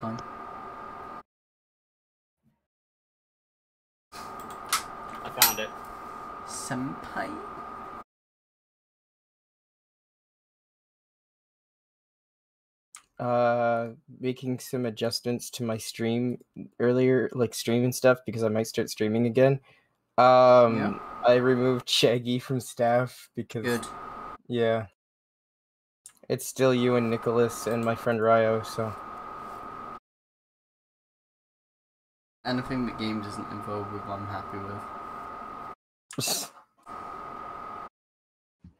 Fine. I found it. Senpai? uh making some adjustments to my stream earlier like stream and stuff because i might start streaming again um Yeah. i removed shaggy from staff because Good. yeah it's still you and nicholas and my friend ryo so Anything that game doesn't involve with, I'm happy with.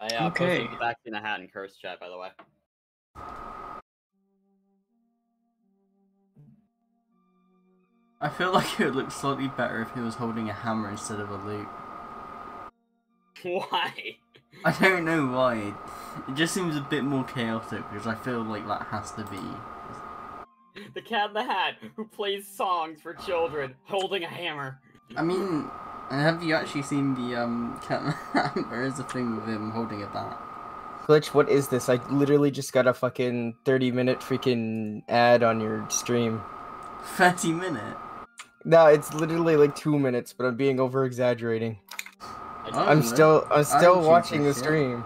I uh, Okay. posted the back in the hat and curse chat, by the way. I feel like it would look slightly better if he was holding a hammer instead of a lute. Why? I don't know why. It just seems a bit more chaotic because I feel like that has to be. The cat in the hat who plays songs for children holding a hammer. I mean, have you actually seen the um cat? in the Hat? there is a thing with him holding a bat. glitch what is this i literally just got a fucking 30 minute freaking ad on your stream Thirty minute. no it's literally like two minutes but i'm being over exaggerating I i'm still i'm still watching the this shit. stream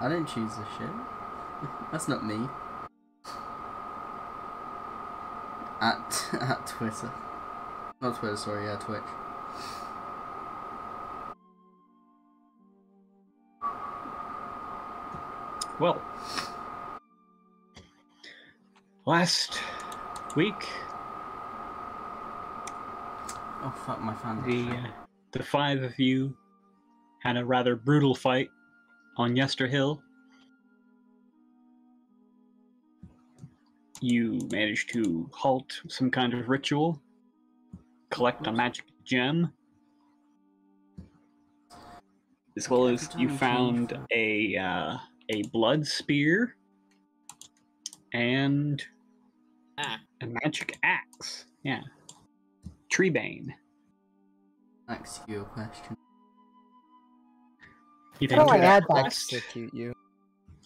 I didn't choose this shit. That's not me. At at Twitter. Not Twitter, sorry, yeah, Twitch. Well, last week Oh fuck, my fan. the uh, the five of you had a rather brutal fight on Yester You managed to halt some kind of ritual, collect a magic gem, as well as you found a uh, a blood spear and Ah. a magic axe. Yeah, Treebane. Ask you a question. You How do I took a add short that? rest. you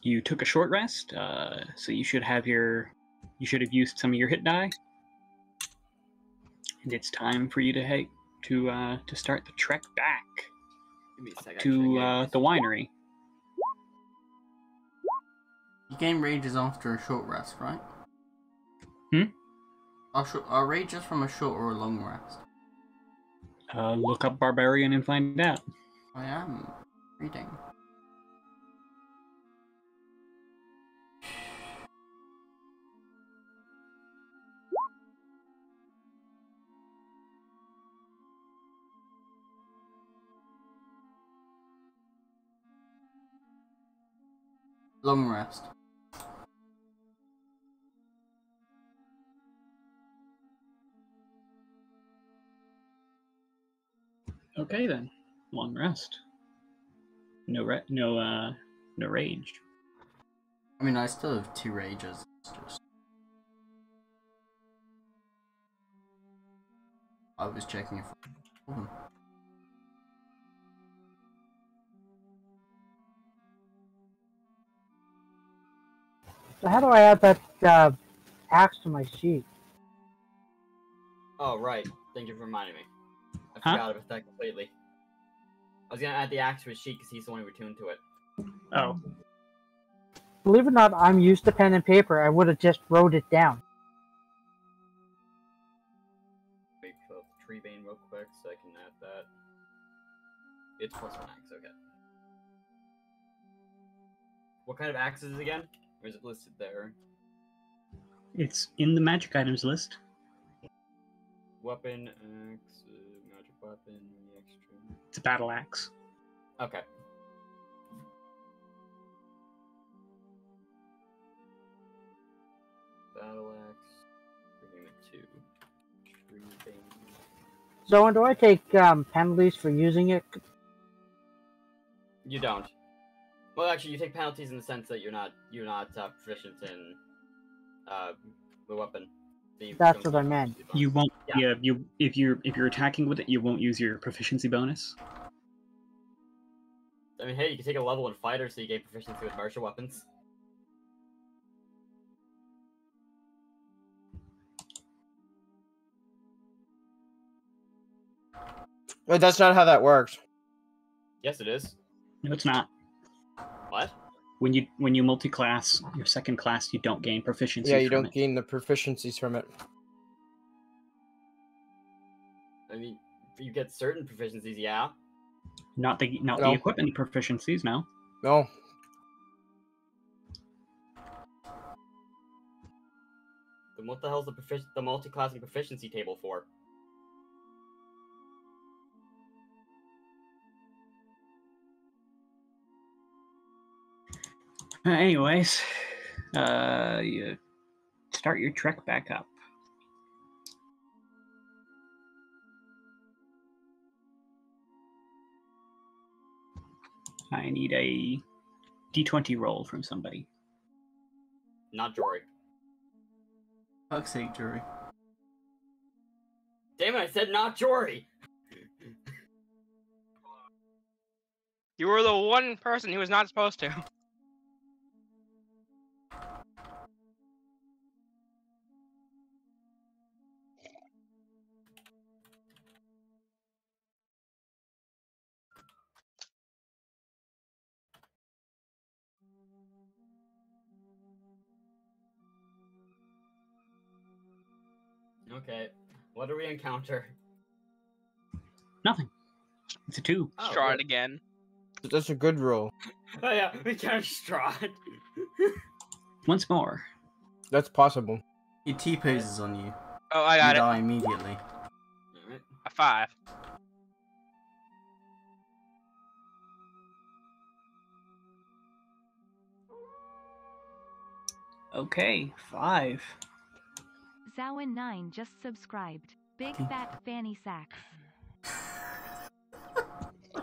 You took a short rest, uh, so you should have your you should have used some of your hit die, and it's time for you to head to uh, to start the trek back Give me a sec, to uh, the winery. You gain rages after a short rest, right? Hmm? Are, sh- are rages from a short or a long rest? Uh, look up barbarian and find out. I am reading. Long rest. Okay then, long rest. No re- no uh no rage. I mean, I still have two rages. Just. I was checking if. Oh. So how do I add that uh, axe to my sheet? Oh, right. Thank you for reminding me. I Huh? forgot about that completely. I was gonna add the axe to his sheet because he's the one who tuned to it. Oh, Believe it or not, I'm used to pen and paper. I would have just wrote it down. Wait, pull the Treebane real quick so I can add that. It's plus one axe, okay. What kind of axe is it again? Or is it listed there? it's in the magic items list. Weapon, axe, uh, magic weapon, extra. It's a battle axe. Okay. Battle axe. Bringing it to tree vein. So when do I take um, penalties for using it? You don't. Well, actually, you take penalties in the sense that you're not you're not uh, proficient in uh, the weapon. So That's what I meant. You won't. Yeah. yeah. You if you're if you're attacking with it, you won't use your proficiency bonus. I mean, hey, you can take a level in fighter, so you gain proficiency with martial weapons. Wait, that's not how that works. Yes, it is. No, it's not. What? When you when you multi-class your second class, you don't gain proficiency. Yeah, you from don't it. gain the proficiencies from it. I mean, you get certain proficiencies, yeah. Not the not No. the equipment proficiencies. No. No. Then what the hell's the profic- the multi-classing proficiency table for? Uh, anyways, uh, you start your trek back up. I need a d20 roll from somebody. Not Jory. Fuck's sake, Jory. Damn it! I said not Jory. You were the one person who was not supposed to. Okay. What do we encounter? Nothing. It's a two. Oh, Try good. it again. That's a good roll. Oh yeah, we can't Strahd. Once more. That's possible. He T poses on you. Oh, I You got it. die immediately. Alright. A five. Okay, five. Zowan9 just subscribed. Big fat fanny sacks.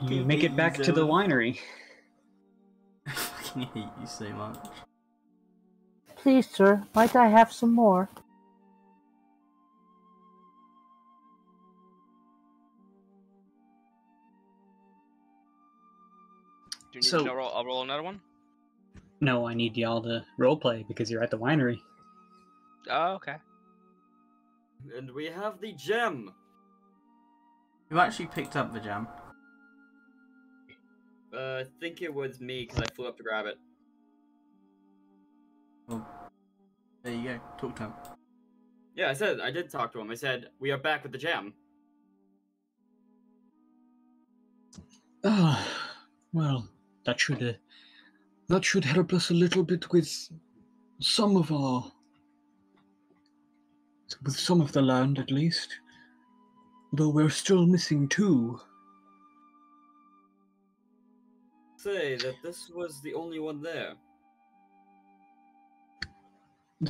You make it back to the winery. I fucking hate you so much. Please, sir, might I have some more? Do you need So- to roll, I'll roll another one? No, I need y'all to roleplay because you're at the winery. Oh, okay. And we have the gem. Who actually picked up the gem? Uh, I think it was me because I flew up to grab it. There you go. Talk to him. Yeah, I said I did talk to him. I said we are back with the gem. Ah, well, that should uh, that should help us a little bit with some of our with some of the land at least. Though we're still missing two. Say that this was the only one there.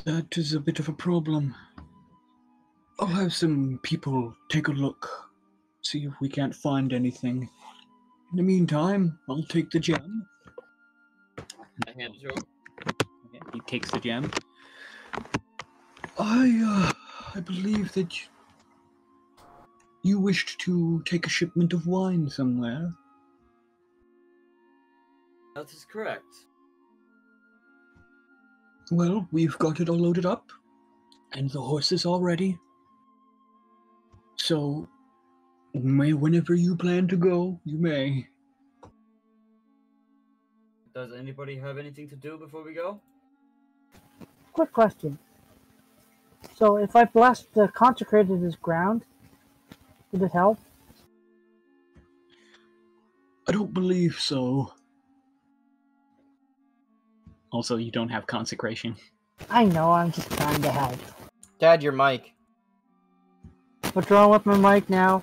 That is a bit of a problem. I'll have some people take a look, see if we can't find anything. In the meantime, I'll take the gem. I hand it to him. He takes the gem. I, uh, I believe that y- you wished to take a shipment of wine somewhere. That is correct. Well, we've got it all loaded up, and the horses all ready. So, may whenever you plan to go, you may. Does anybody have anything to do before we go? Quick question. So, if I bless the consecrated as ground, would it help? I don't believe so. Also, you don't have consecration. I know, I'm just trying to help. Dad, your mic. What's wrong with my mic now?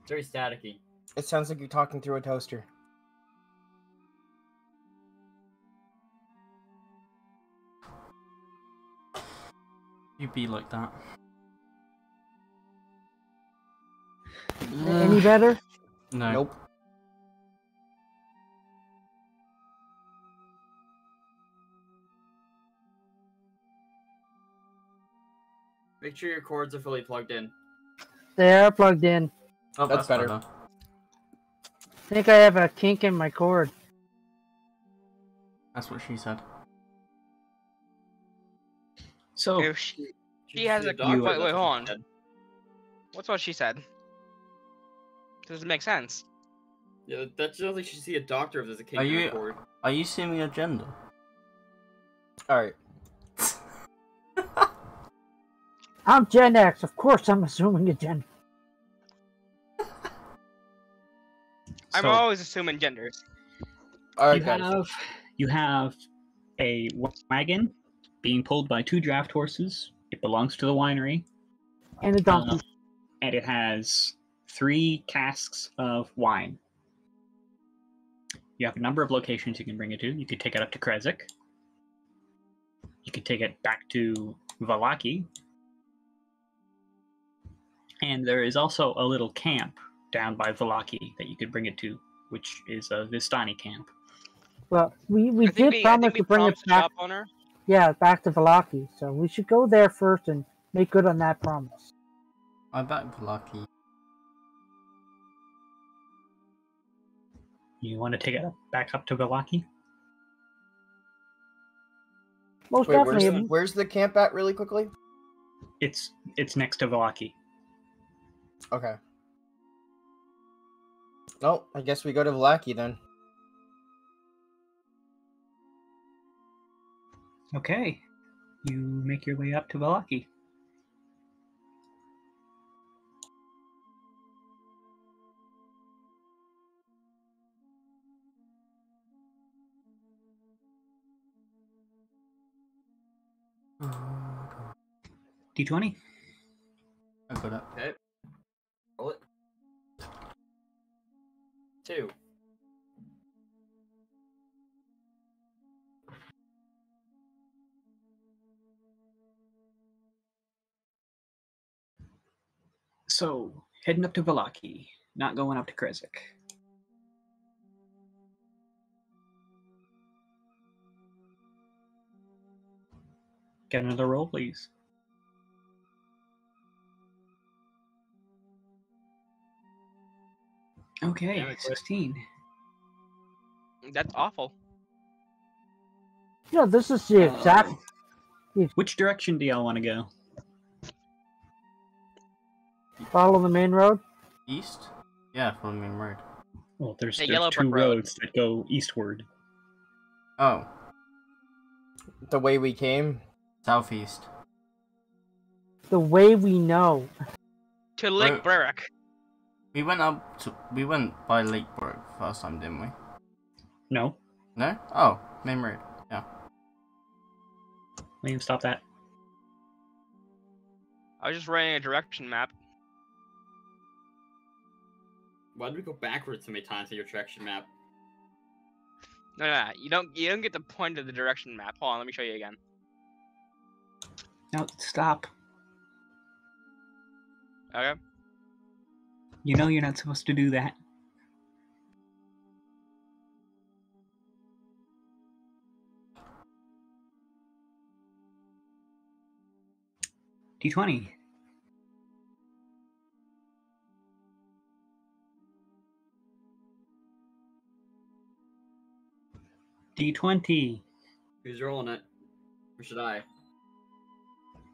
It's very staticky. It sounds like you're talking through a toaster. You be like that. Any better? No. Nope. Make sure your cords are fully plugged in. They are plugged in. Oh, That's better. I think I have a kink in my cord. That's what she said. So, If she, She has a- doctor, wait, wait, hold on. she what's what she said? Doesn't make sense. Yeah, that shows like you should see a doctor if there's a case Are you- report. Are you assuming a gender? All right. I'm Gen X. Of course, I'm assuming a Gen. I'm So- always assuming genders. All right, you guys. have you have a wagon being pulled by two draft horses. It belongs to the winery, And a donkey. uh, and it has three casks of wine. You have a number of locations you can bring it to. You could take it up to Krezk. You could take it back to Vallaki. And there is also a little camp down by Vallaki that you could bring it to, which is a Vistani camp. well, we, we I did we, promise we to bring it back. shop owner. Yeah, back to Vallaki. So we should go there first and make good on that promise. I back Lucky. You want to take it back up to Vallaki? Most Wait, where's definitely. the, where's the camp at, really quickly? It's it's next to Vallaki. Okay. No, I guess we go to Vlaki then. Okay. You make your way up to Vallaki. D20. I got it. Okay. Roll it. Two. So, heading up to Vallaki, not going up to Krezk. Get another roll, please. Okay, Damn it, Chris. 16. That's awful. Yeah, this is the exact. Uh, Which direction do y'all want to go? Follow the main road. East? Yeah, from the main road. Well, there's, The there's two Road. roads that go eastward. Oh, The way we came. southeast. The way we know. To Lake Where- Berwick. We went up to. We went by Lakeburg first time, didn't we? No, No? Oh, main road. Yeah. Liam, stop that. I was just writing a direction map. Why did we go backwards so many times in your direction map? No, no, no, you don't. You don't get the point of the direction map. Hold on, let me show you again. No, stop. Okay. You know you're not supposed to do that. D20. D20. Who's rolling it? Or should I?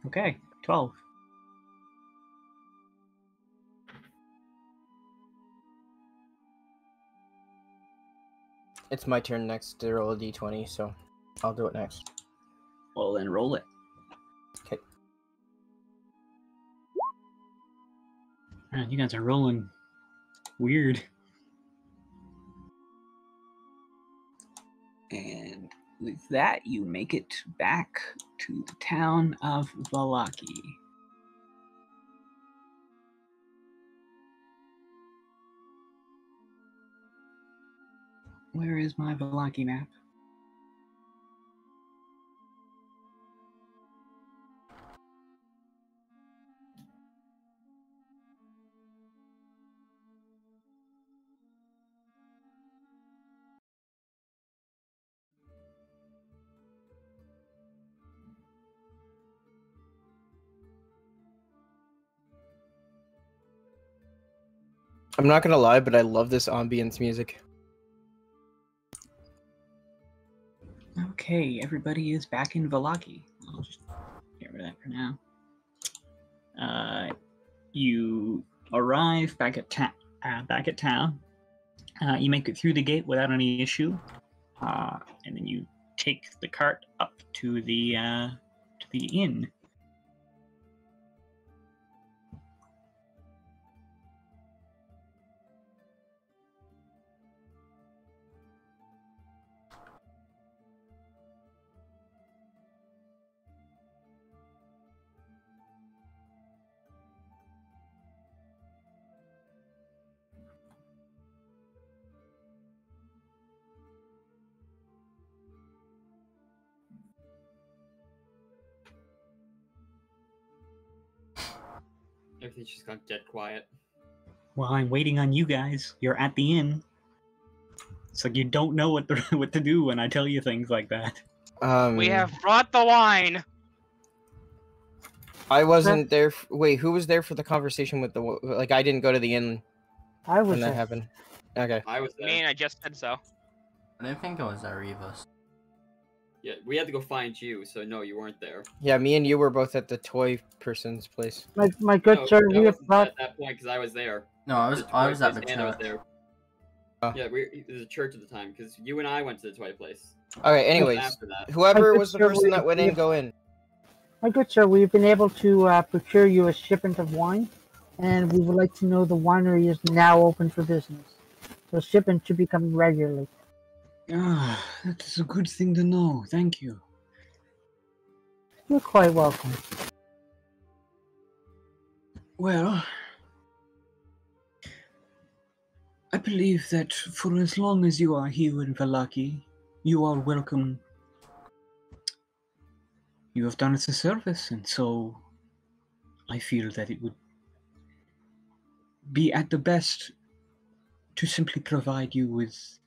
Okay, 12. It's my turn next to roll a d20, so I'll do it next. Well, then roll it. Okay. Man, you guys are rolling weird. And with that, you make it back to the town of Vallaki. Where is my Vallaki map? I'm not gonna lie, but I love this ambience music. Okay, everybody is back in Vallaki. I'll just get rid of that for now. Uh, you arrive back at ta- uh, back at town. Uh, you make it through the gate without any issue, uh, and then you take the cart up to the uh, to the inn. Everything's just gone dead quiet. Well, I'm waiting on you guys. You're at the inn, so you don't know what to, what to do when I tell you things like that. Um, We have brought the wine. I wasn't there. f- Wait, who was there for the conversation with the? Like, I didn't go to the inn I was when that there. happened. Okay. I was Me there. and I just said so. I don't think I was there either. Yeah, we had to go find you, so no, you weren't there. Yeah, me and you were both at the toy person's place. My, my good no, sir, I we have wasn't at that point because I was there. No, I was The I was at the place, Anna was church. there. Oh. Yeah, we it was a church at the time because you and I went to the toy place. Okay. It Anyways, that. whoever was the sir, person we- that went we- in, go in. My good sir, we've been able to uh, procure you a shipment of wine, and we would like to know the winery is now open for business. So shipment should be coming regularly. Ah, that is a good thing to know. Thank you. You're quite welcome. Well, I believe that for as long as you are here in Vallaki, you are welcome. You have done us a service, and so I feel that it would be at the best to simply provide you with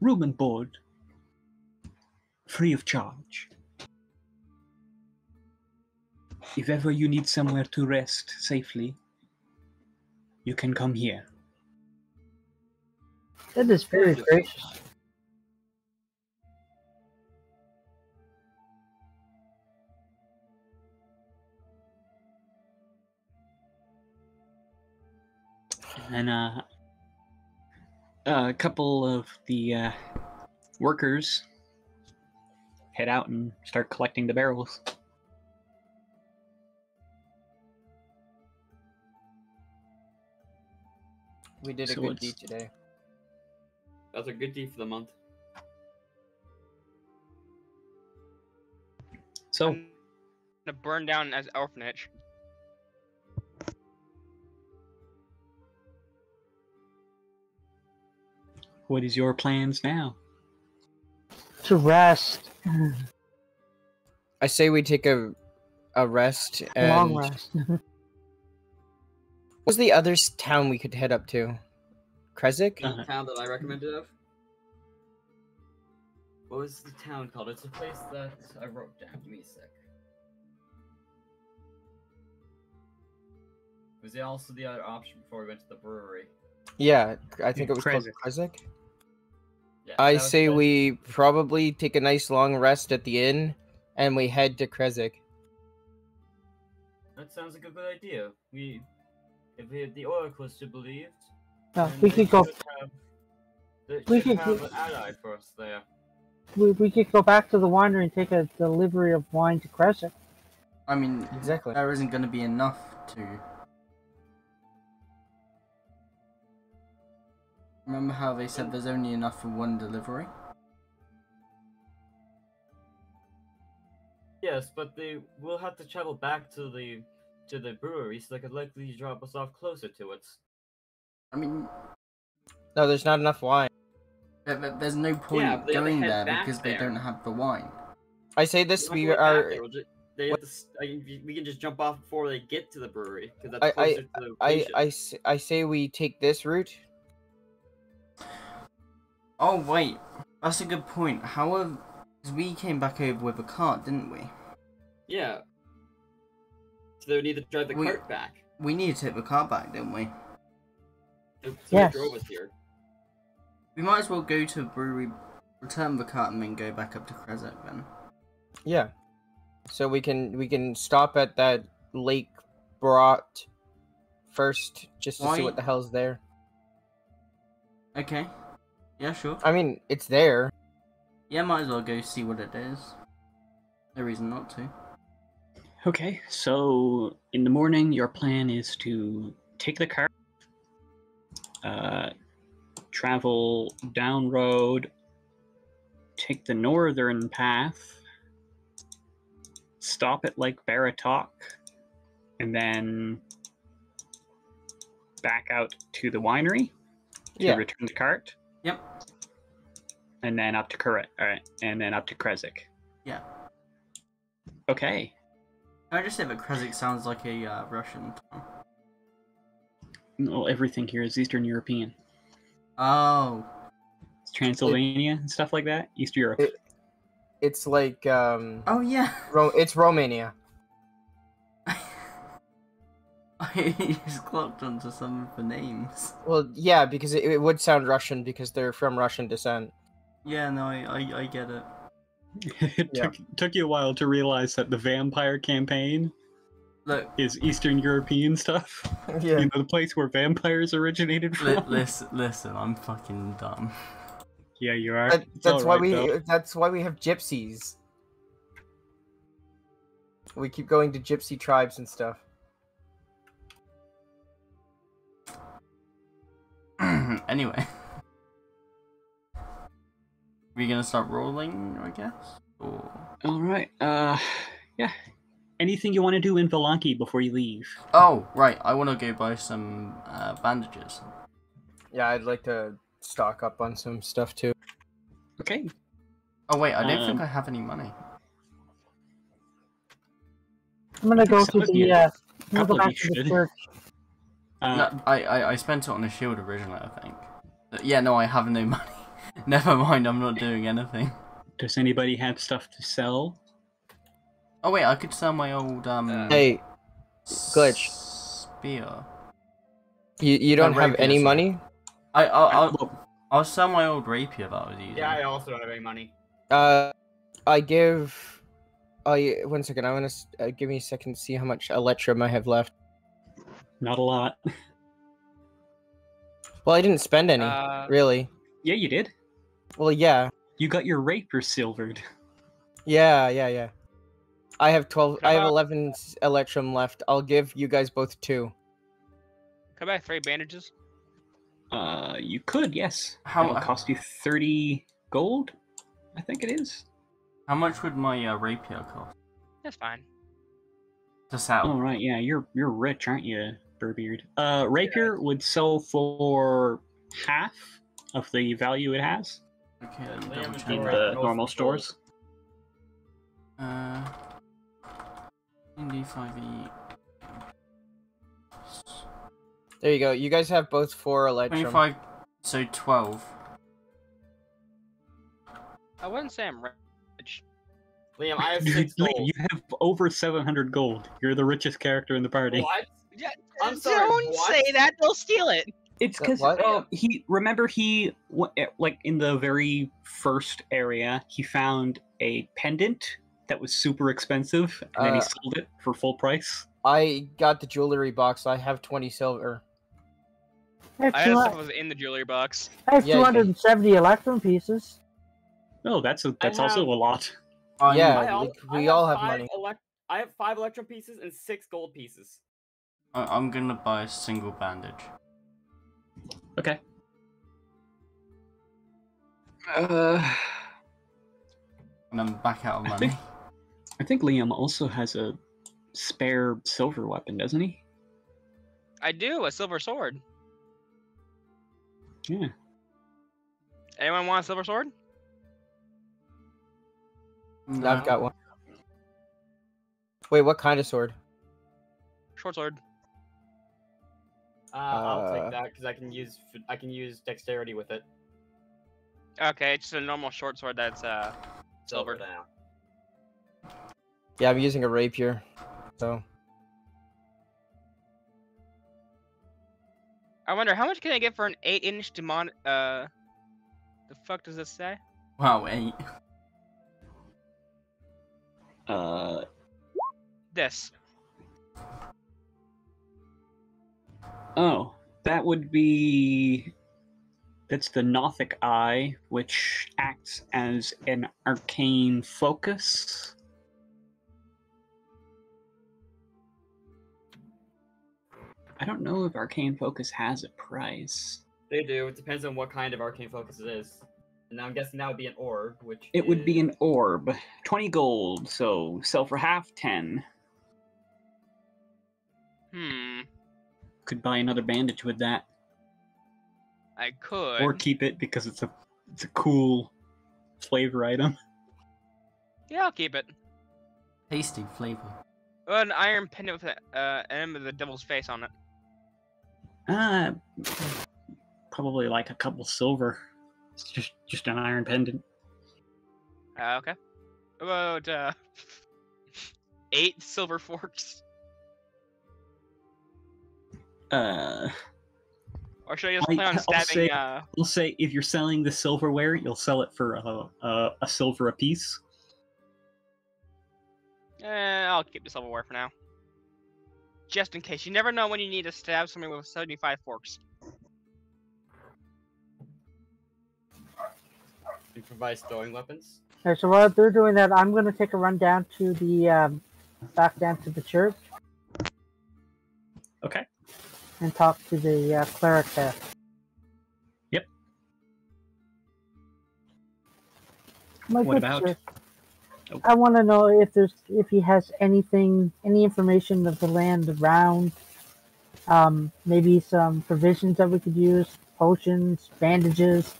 room and board free of charge. If ever you need somewhere to rest safely, you can come here. That is very gracious. And uh, a couple of the uh, workers head out and start collecting the barrels. We did a So good it's- deed today. That's a good deed for the month. So, I'm gonna burn down as orphanage. What is your plans now? To rest. I say we take a a rest and Long rest. What's the other town we could head up to? Krezk? The Uh-huh. town that I recommended of. What was the town called? It's a place that I wrote down. Give me a sec. Was there also the other option before we went to the brewery? Yeah, I think Yeah, it was called Krezk. Krezk. Yeah, I say the- we probably take a nice long rest at the inn and we head to Krezk. That sounds like a good idea. We, if we, the Oracle is to be believed, No, we could go. Have, we could have an ally for us there. We, we could go back to the winery and take a delivery of wine to Crescent. I mean, Exactly. there isn't going to be enough to. Remember how they said there's only enough for one delivery? Yes, but they will have to travel back to the to the brewery, so they could likely drop us off closer to it. I mean, No, there's not enough wine. there- there- there's no point but they have to going there back because they don't have the wine. I say this We'll we have to go back are we'll ju- they have to, s- I we can just jump off before they get to the brewery because I- that's closer to the I, location. I, s- I say we take this route. Oh wait, that's a good point. How have? Because we came back over with a cart, didn't we? Yeah. So they would need to drive the We- cart back. We needed to take the cart back, didn't we? So Yes. they drove us here. We might as well go to the brewery, return the cart, and then go back up to Krezk then. Yeah. So we can we can stop at that lake brought first just to see what the hell's there. Okay. Yeah, sure. I mean, it's there. Yeah, might as well go see what it is. No reason not to. Okay, so in the morning, your plan is to take the car, uh, travel down road, take the northern path, stop at Lake Baratok, and then back out to the winery to Yeah. return the cart, Yep. and then up to Kre- all right, and then up to Krezk. Yeah. Okay. Can I just say that Krezk sounds like a uh, Russian town? Well, everything here is Eastern European. Oh. It's Transylvania and stuff like that. East Europe. It- It's like um, Oh yeah. Ro- it's Romania. I just clocked onto some of the names. Well, yeah, because it, it would sound Russian because they're from Russian descent. Yeah, no, I, I, I get it. it Yeah. took, took you a while to realize that the vampire campaign Look, is Eastern European stuff. Yeah. You know, the place where vampires originated li- from. listen, listen, I'm fucking dumb. yeah, you are. That, that's why alright, we. though. That's why we have gypsies. We keep going to gypsy tribes and stuff. anyway. We gonna start rolling, I guess? Or... All right. Uh, yeah. Anything you want to do in Valanki before you leave? Oh, right, I wanna go buy some uh, bandages. Yeah, I'd like to stock up on some stuff too. Okay. Oh, wait, I don't think Um, I have any money. I'm gonna go to the. Uh, I'm gonna couple go of back to the should. church. Uh, no, I, I, I spent it on a shield originally, I think. But yeah, no, I have no money. Never mind, I'm not doing anything. Does anybody have stuff to sell? Oh wait, I could sell my old um Uh, Hey, Glitch. spear. you you don't have rapier, any sorry. money? I I'll, I'll, I'll sell my old rapier that I was using. Yeah, I also don't have any money. Uh, I give. I one second. I want to uh, give me a second to see how much electrum I have left. Not a lot. Well, I didn't spend any, Uh, really. Yeah, you did. Well, yeah, You got your rapier silvered. yeah, yeah, yeah. I have twelve. I have Come on. eleven electrum left. I'll give you guys both two. Come back, three bandages. Uh, you could, yes. How- It'll cost you thirty gold. I think it is. How much would my uh, rapier cost That's fine. to sell? Oh right, yeah, you're you're rich, aren't you, Burbeard? Uh, rapier would sell for half of the value it has Okay, let me Liam double would be in right. the normal gold. stores. Uh, D5e. There you go. You guys have both four electrum. 25, so 12. I wouldn't say I'm rich. Liam, I have six Lee, gold. you have over seven hundred gold. You're the richest character in the party. What? Yeah, I'm sorry, Don't what? say that. They'll steal it. It's Uh, because uh, he remember he eh, like in the very first area he found a pendant that was super expensive and then he Uh, sold it for full price. I got the jewelry box. I have twenty silver. I have, I two, stuff was in the jewelry box. I have Yeah, you can- 270 electrum pieces. Oh, that's a, that's also a lot. I'm- Yeah, I, like, al- I we all have five money. elec- I have five electrum pieces and six gold pieces. I- I'm gonna buy a single bandage. Okay. Uh, And I'm back out of I money. think- I think Liam also has a spare silver weapon, doesn't he? I do a silver sword. Yeah. Anyone want a silver sword? No. I've got one. Wait, what kind of sword? Short sword. Uh, I'll Uh, take that because I can use I can use dexterity with it. Okay, it's just a normal short sword that's uh Silver silver. now. Yeah, I'm using a rapier. So I wonder how much can I get for an eight-inch demon? Uh, the fuck does this say? Wow, eight. Uh, This. Oh, that would be that's the Nothic Eye, which acts as an arcane focus. I don't know if arcane focus has a price. They do. It depends on what kind of arcane focus it is. And I'm guessing that would be an orb, which It would be an orb, twenty gold. So sell for half, ten. Hmm. Could buy another bandage with that, I could. or keep it because it's a it's a cool flavor item. Yeah, I'll keep it. Tasty flavor. Oh, an iron pendant with a, uh, an image of the devil's face on it. Uh, probably like a couple silver. It's just just an iron pendant. Uh, okay. About uh, eight silver forks. Uh, Or should I just I- plan on I'll stabbing? say- Uh, we'll say if you're selling the silverware, you'll sell it for a a, a silver apiece. eh, I'll keep the silverware for now. Just in case. You never know when you need to stab somebody with 75 forks. improvise throwing weapons. Okay, so while they're doing that, I'm going to take a run down to the um, back down to the church Okay. And talk to the uh, cleric there. Yep. My What about- sir, Oh. I want to know if there's if he has anything, any information of the land around. Um, maybe some provisions that we could use, potions, bandages,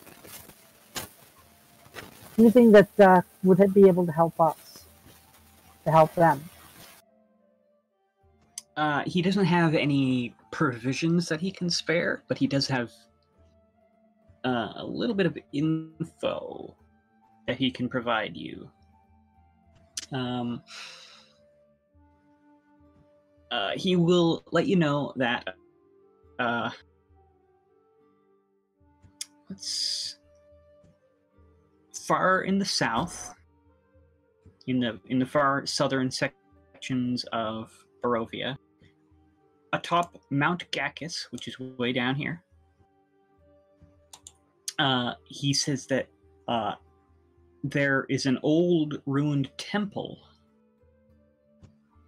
anything that uh, would be able to help us, to help them. Uh, he doesn't have any provisions that he can spare, but he does have uh, a little bit of info that he can provide you. Um, uh, he will let you know that uh, let's far in the south, in the in the far southern sections of Barovia, atop Mount Ghakis, which is way down here. Uh, he says that uh, there is an old ruined temple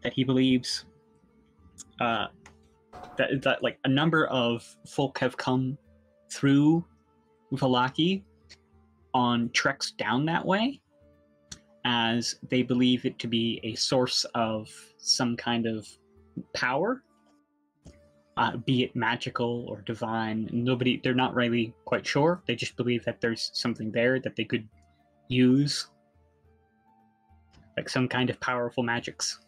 that he believes uh, that, that like a number of folk have come through Vallaki on treks down that way as they believe it to be a source of some kind of power uh, be it magical or divine nobody they're not really quite sure they just believe that there's something there that they could use like some kind of powerful magics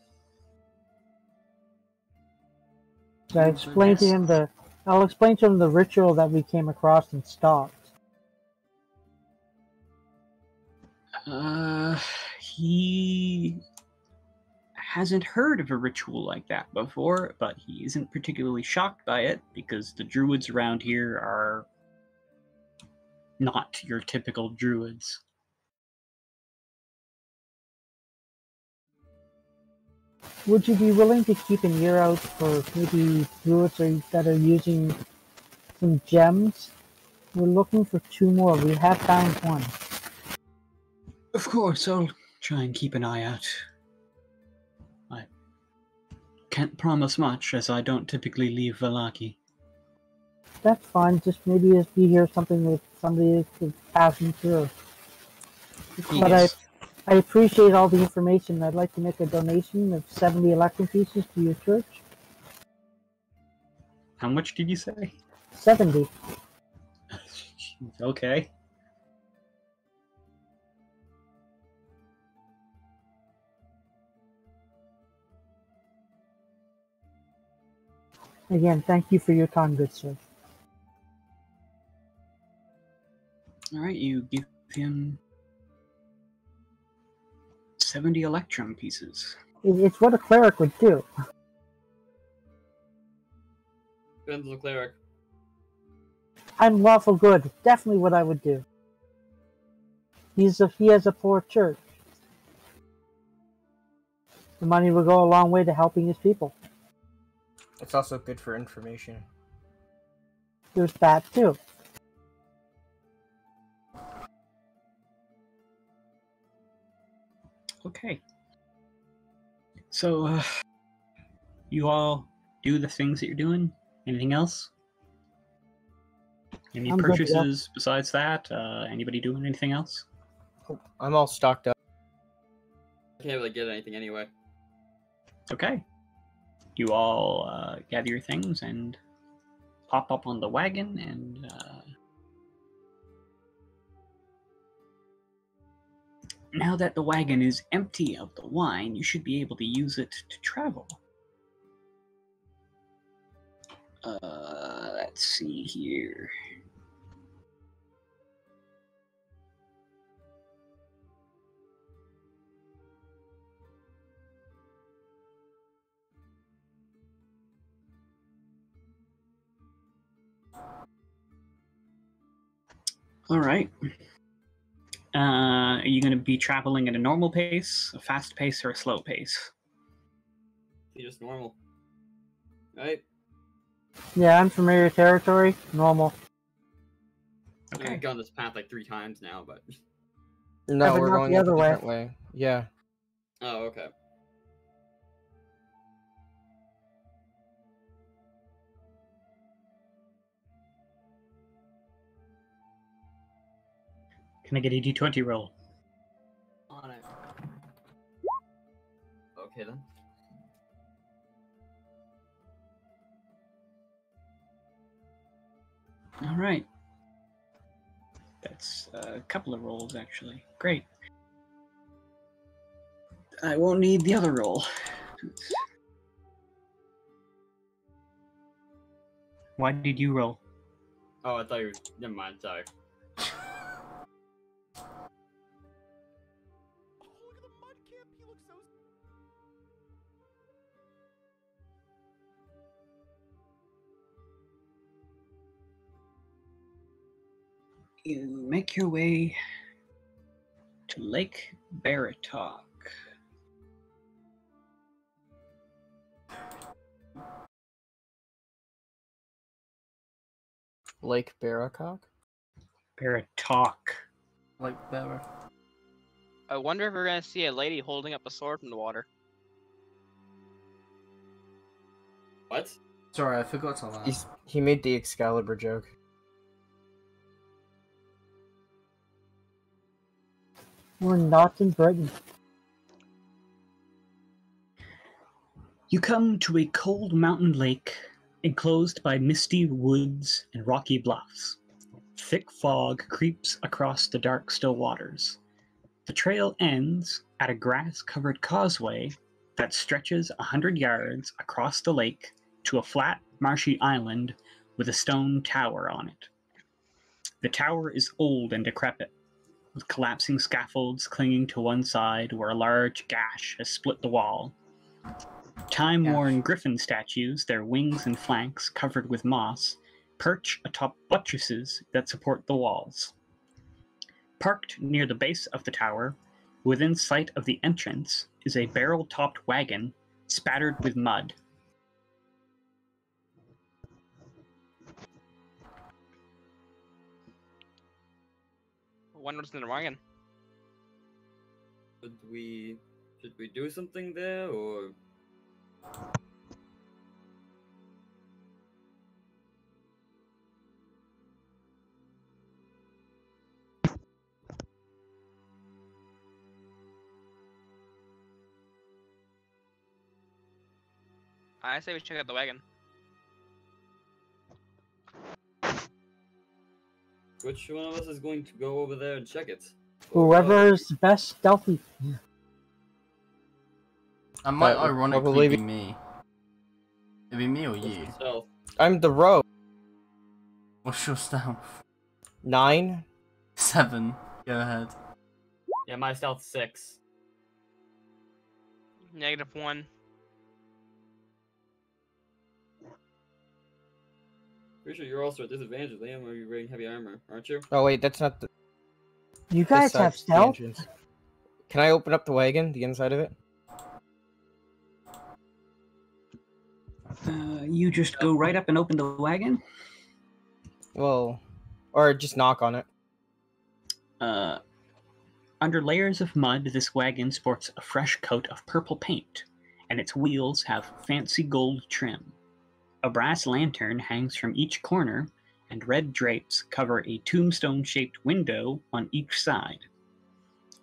I explained to him the. I'll explain to him the ritual that we came across and stopped. uh he hasn't heard of a ritual like that before but he isn't particularly shocked by it because the druids around here are not your typical druids Would you be willing to keep an ear out for maybe druids that are using some gems? We're looking for two more. We have found one. Of course, I'll try and keep an eye out. Can't promise much, as I don't typically leave Vallaki. That's fine. Just maybe if you hear something with somebody is passing through. But I, Yes. I appreciate all the information. I'd like to make a donation of 70 electrum pieces to your church. How much did you say? 70. okay. Again, thank you for your time, good sir. Alright, you give him 70 electrum pieces. It's what a cleric would do. Depends on the cleric. I'm lawful good. Definitely what I would do. He's a, he has a poor church. The money will go a long way to helping his people. It's also good for information. There's that too. Okay. So, uh, you all do the things that you're doing? Anything else? Any I'm purchases good, yeah. besides that? Uh, anybody doing anything else? Oh, I'm all stocked up. I can't really get anything anyway. Okay. You all uh, gather your things and pop up on the wagon and. Uh... Now that the wagon is empty of the wine, you should be able to use it to travel. Uh, let's see here. All right. Uh, are you going to be traveling at a normal pace, a fast pace, or a slow pace? Be just normal. Right? Yeah, I'm familiar territory. Normal. Okay. I've gone this path like three times now, but. No, but we're not going the other way. way. Yeah. Oh, okay. Can I get a d20 roll? On it. Okay then. All right. That's a couple of rolls, actually. Great. I won't need the other roll. Why did you roll? Oh, I thought you were. Never mind, sorry. You make your way to Lake Baratok. Lake Baracock? Baratok. Like better. I wonder if we're gonna see a lady holding up a sword in the water. What? Sorry, I forgot to laugh. He's, he made the Excalibur joke. We're not in Britain. You come to a cold mountain lake enclosed by misty woods and rocky bluffs. Thick fog creeps across the dark, still waters. The trail ends at a grass covered causeway that stretches a hundred yards across the lake to a flat, marshy island with a stone tower on it. The tower is old and decrepit, with collapsing scaffolds clinging to one side where a large gash has split the wall. Time worn griffin statues, their wings and flanks covered with moss, perch atop buttresses that support the walls. Parked near the base of the tower, within sight of the entrance, is a barrel topped wagon spattered with mud. Wonder what's in the wagon. Should we. Should we do something there, or. I say we check out the wagon. Which one of us is going to go over there and check it? Whoever's best stealthy. I might That would ironically probably be be- me. It'd be me or you. your stealth? I'm the rogue. What's your stealth? Nine? Seven. Go ahead. Yeah, my stealth six. Negative one. Pretty sure you're also at disadvantage, Liam, or you're wearing heavy armor, aren't you? Oh wait, that's not the. You guys have the stealth? Can I open up the wagon, the inside of it? Uh, you just go right up and open the wagon. Well, or just knock on it. Uh, Under layers of mud, this wagon sports a fresh coat of purple paint, and its wheels have fancy gold trim. A brass lantern hangs from each corner, and red drapes cover a tombstone shaped window on each side.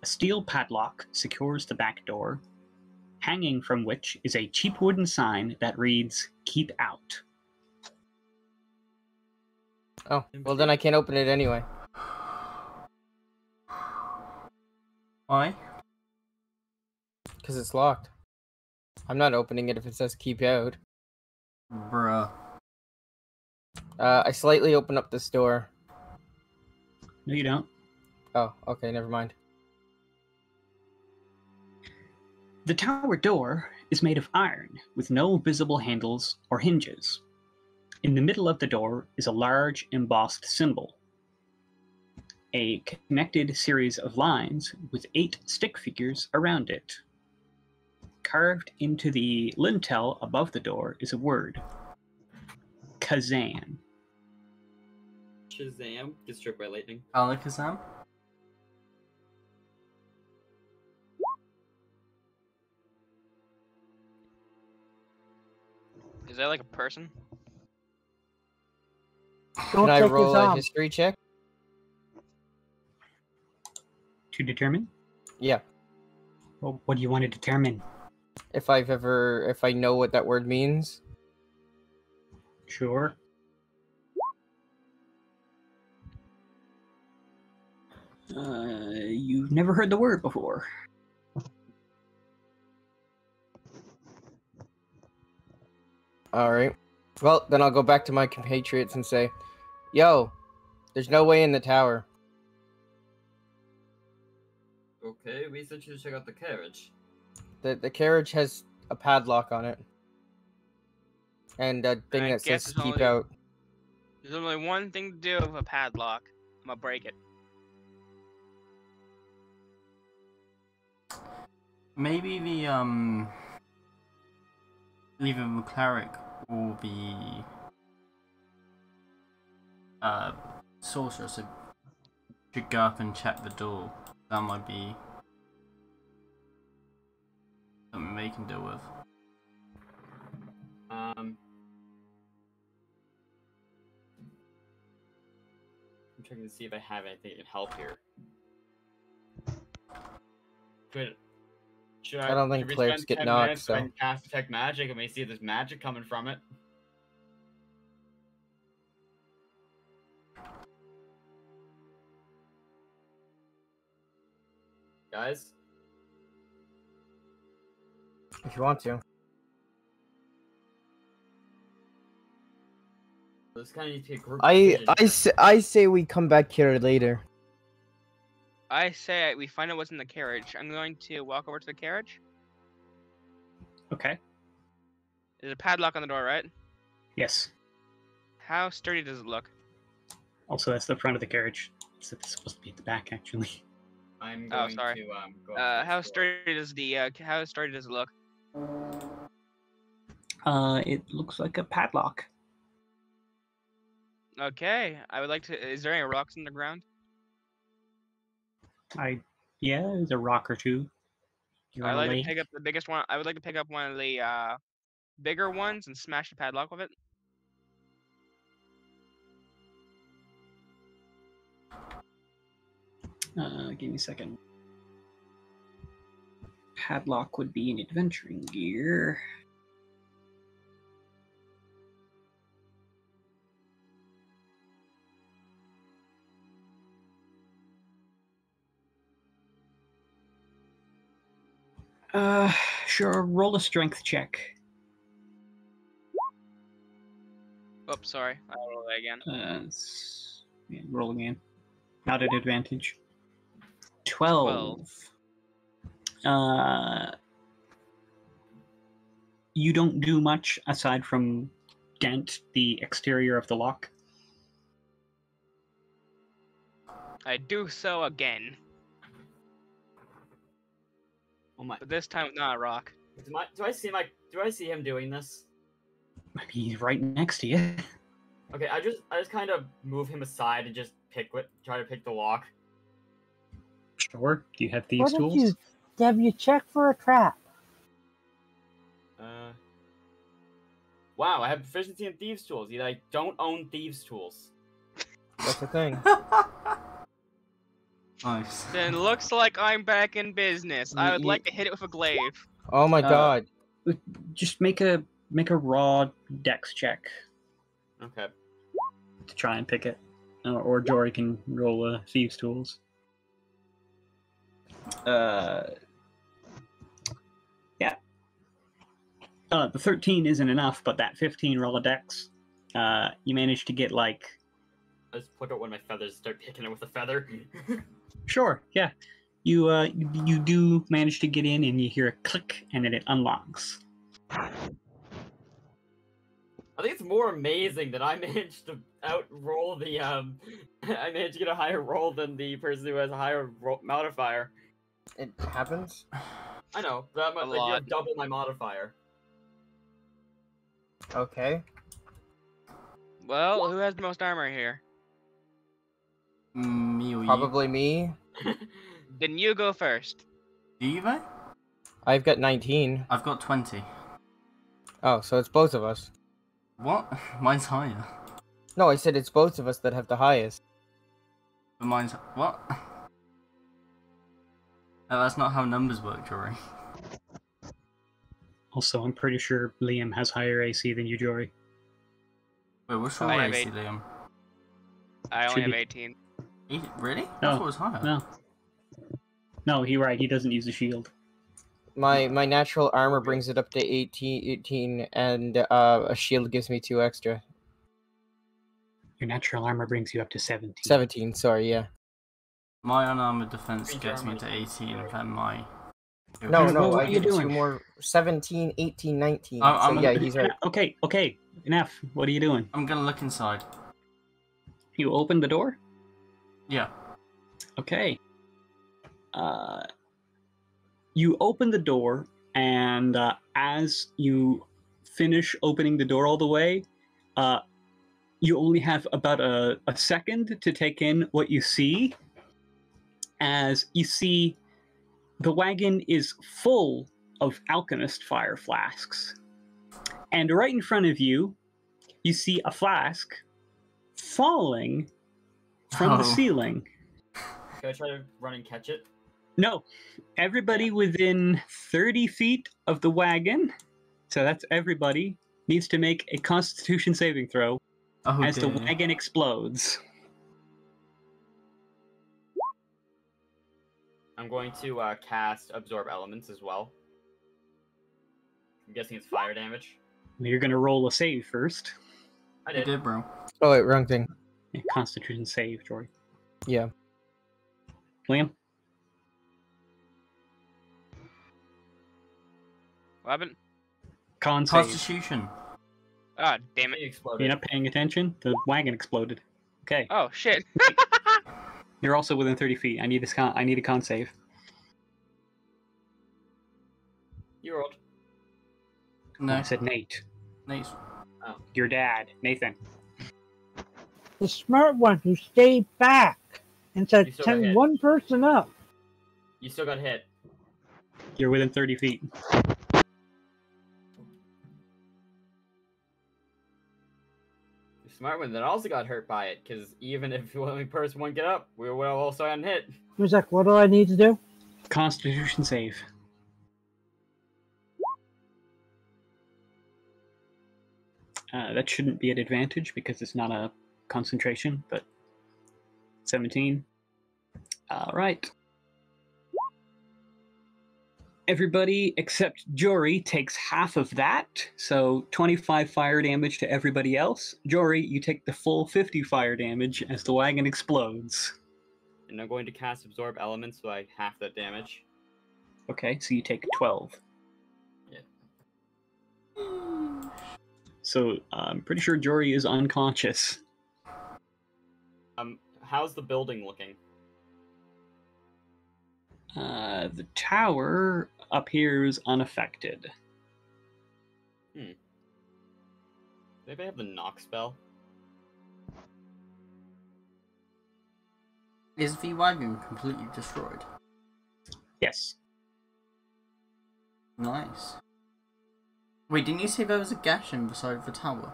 A steel padlock secures the back door, hanging from which is a cheap wooden sign that reads, Keep Out. Oh, well then I can't open it anyway. Why? Because it's locked. I'm not opening it if it says keep out. Bruh. Uh, I slightly open up this door. No, you don't. Oh, okay, never mind. The tower door is made of iron with no visible handles or hinges. In the middle of the door is a large embossed symbol. A connected series of lines with eight stick figures around it. Carved into the lintel above the door is a word Khazan. Shazam gets struck by lightning. Alakazam? Is that like a person? Don't Can I roll a history check? To determine? Yeah. Well, what do you want to determine? If I've ever, if I know what that word means. Sure. Uh, you've never heard the word before. All right. Well, then I'll go back to my compatriots and say, "Yo, there's no way in the tower." Okay, we sent you to check out the carriage. The the carriage has a padlock on it, and a thing I that guess says "keep only- out." There's only one thing to do with a padlock. I'm gonna break it. Maybe the um either the cleric or the uh sorceress should- should go up and check the door. That might be something they can deal with. Um, I'm checking to see if I have anything that can help here. Good. Should I I don't think should we clerics get knocked, minutes so- and cast detect magic and we see if there's magic coming from it. Guys, If you want to. this kind of needs to be a group. I I say, I say we come back here later. I say we find out what's in the carriage. I'm going to walk over to the carriage. Okay. There's a padlock on the door, right? Yes. How sturdy does it look? Also, that's the front of the carriage. So it's supposed to be at the back, actually. I'm going Oh, sorry. to um go. Uh, how sturdy does the uh, how sturdy does it look? Uh, it looks like a padlock. Okay, I would like to. Is there any rocks in the ground? I, yeah, there's a rock or two. You I'd like lay- to pick up the biggest one. I would like to pick up one of the uh, bigger ones and smash the padlock with it. Uh, give me a second. Padlock would be in adventuring gear. Uh, sure. Roll a strength check. Oops, sorry. I'll roll that again. Uh, yeah, roll again. Not at advantage. Twelve. Uh, you don't do much aside from dent the exterior of the lock. I do so again, Oh my! but this time with not a rock. Do, my, do I see my? Do I see him doing this? He's right next to you. Okay, I just I just kind of move him aside and just pick what try to pick the lock. Sure. Do you have What thieves' if tools? you have you check for a trap? Uh, wow, I have proficiency in thieves' tools. Yet I don't own thieves' tools. That's the thing. nice. Then looks like I'm back in business. I would like to hit it with a glaive. Oh my Uh, god. Just make a make a raw dex check Okay. to try and pick it, or, or Jory can roll a thieves' tools. Uh, yeah. Uh, the thirteen isn't enough, but that fifteen roll a dex, uh, you manage to get like I just pluck out one of my feathers, start picking it with a feather. Sure, yeah. You uh you, you do manage to get in and you hear a click and then it unlocks. I think it's more amazing that I managed to outroll the um. I managed to get a higher roll than the person who has a higher ro- modifier. It happens. I know, but I'm, like, you have double my modifier. Okay. Well, who has the most armor here? Me? Probably me. Then you go first. Do you, though? I've got 19. I've got 20. Oh, so it's both of us. What? Mine's higher. No, I said it's both of us that have the highest. But mine's. What? No, that's not how numbers work, Jory. Also, I'm pretty sure Liam has higher AC than you, Jory. Wait, what's your I have AC, eight. Liam? I only Should have 18. Eight- Really? I No, thought it was higher. No. No, he right. He doesn't use a shield. My my natural armor brings it up to 18, 18 and uh, a shield gives me two extra. Your natural armor brings you up to 17. 17, sorry, yeah. My unarmored defense Green gets me to 18, and then my. No, no, well, what are you get two doing? more. 17, 18, 19. I'm- so I'm yeah, gonna- he's right. Okay, okay. Enough. What are you doing? I'm gonna look inside. You open the door? Yeah. Okay. Uh, you open the door, and uh, as you finish opening the door all the way, uh, you only have about a, a second to take in what you see. As you see, the wagon is full of alchemist fire flasks. And right in front of you, you see a flask falling from the Oh. ceiling. Can I try to run and catch it? No, everybody within 30 feet of the wagon, so that's everybody, needs to make a constitution saving throw Oh, as the wagon explodes. I'm going to uh, cast absorb elements as well. I'm guessing it's fire damage. You're going to roll a save first. I did. did, bro. Oh, wait, wrong thing. A constitution save, Jory. Yeah. Liam? What happened? Con save. Constitution. Ah, damn It it. exploded. You're not paying attention? The wagon exploded. Okay. Oh, shit. You're also within 30 feet. I need this con I need a con save. You rolled. Oh, no. I said Nate. Nate's. Oh. Your dad, Nathan. The smart one who stayed back and said, You still got send one person up. You still got hit. You're within 30 feet. Smart one that also got hurt by it, because even if only person one get up, we would have also gotten hit. He what do I need to do? Constitution save. Uh, that shouldn't be an advantage because it's not a concentration, but 17. All right. Everybody except Jory takes half of that, so 25 fire damage to everybody else. Jory, you take the full 50 fire damage as the wagon explodes. And I'm going to cast absorb elements, so I half that damage. Okay, so you take 12. Yeah. So I'm pretty sure Jory is unconscious. Um, how's the building looking? Uh, the tower appears unaffected. Hmm. Maybe I have the knock spell. Is the wagon completely destroyed? Yes. Nice. Wait, didn't you say there was a gashing beside the tower?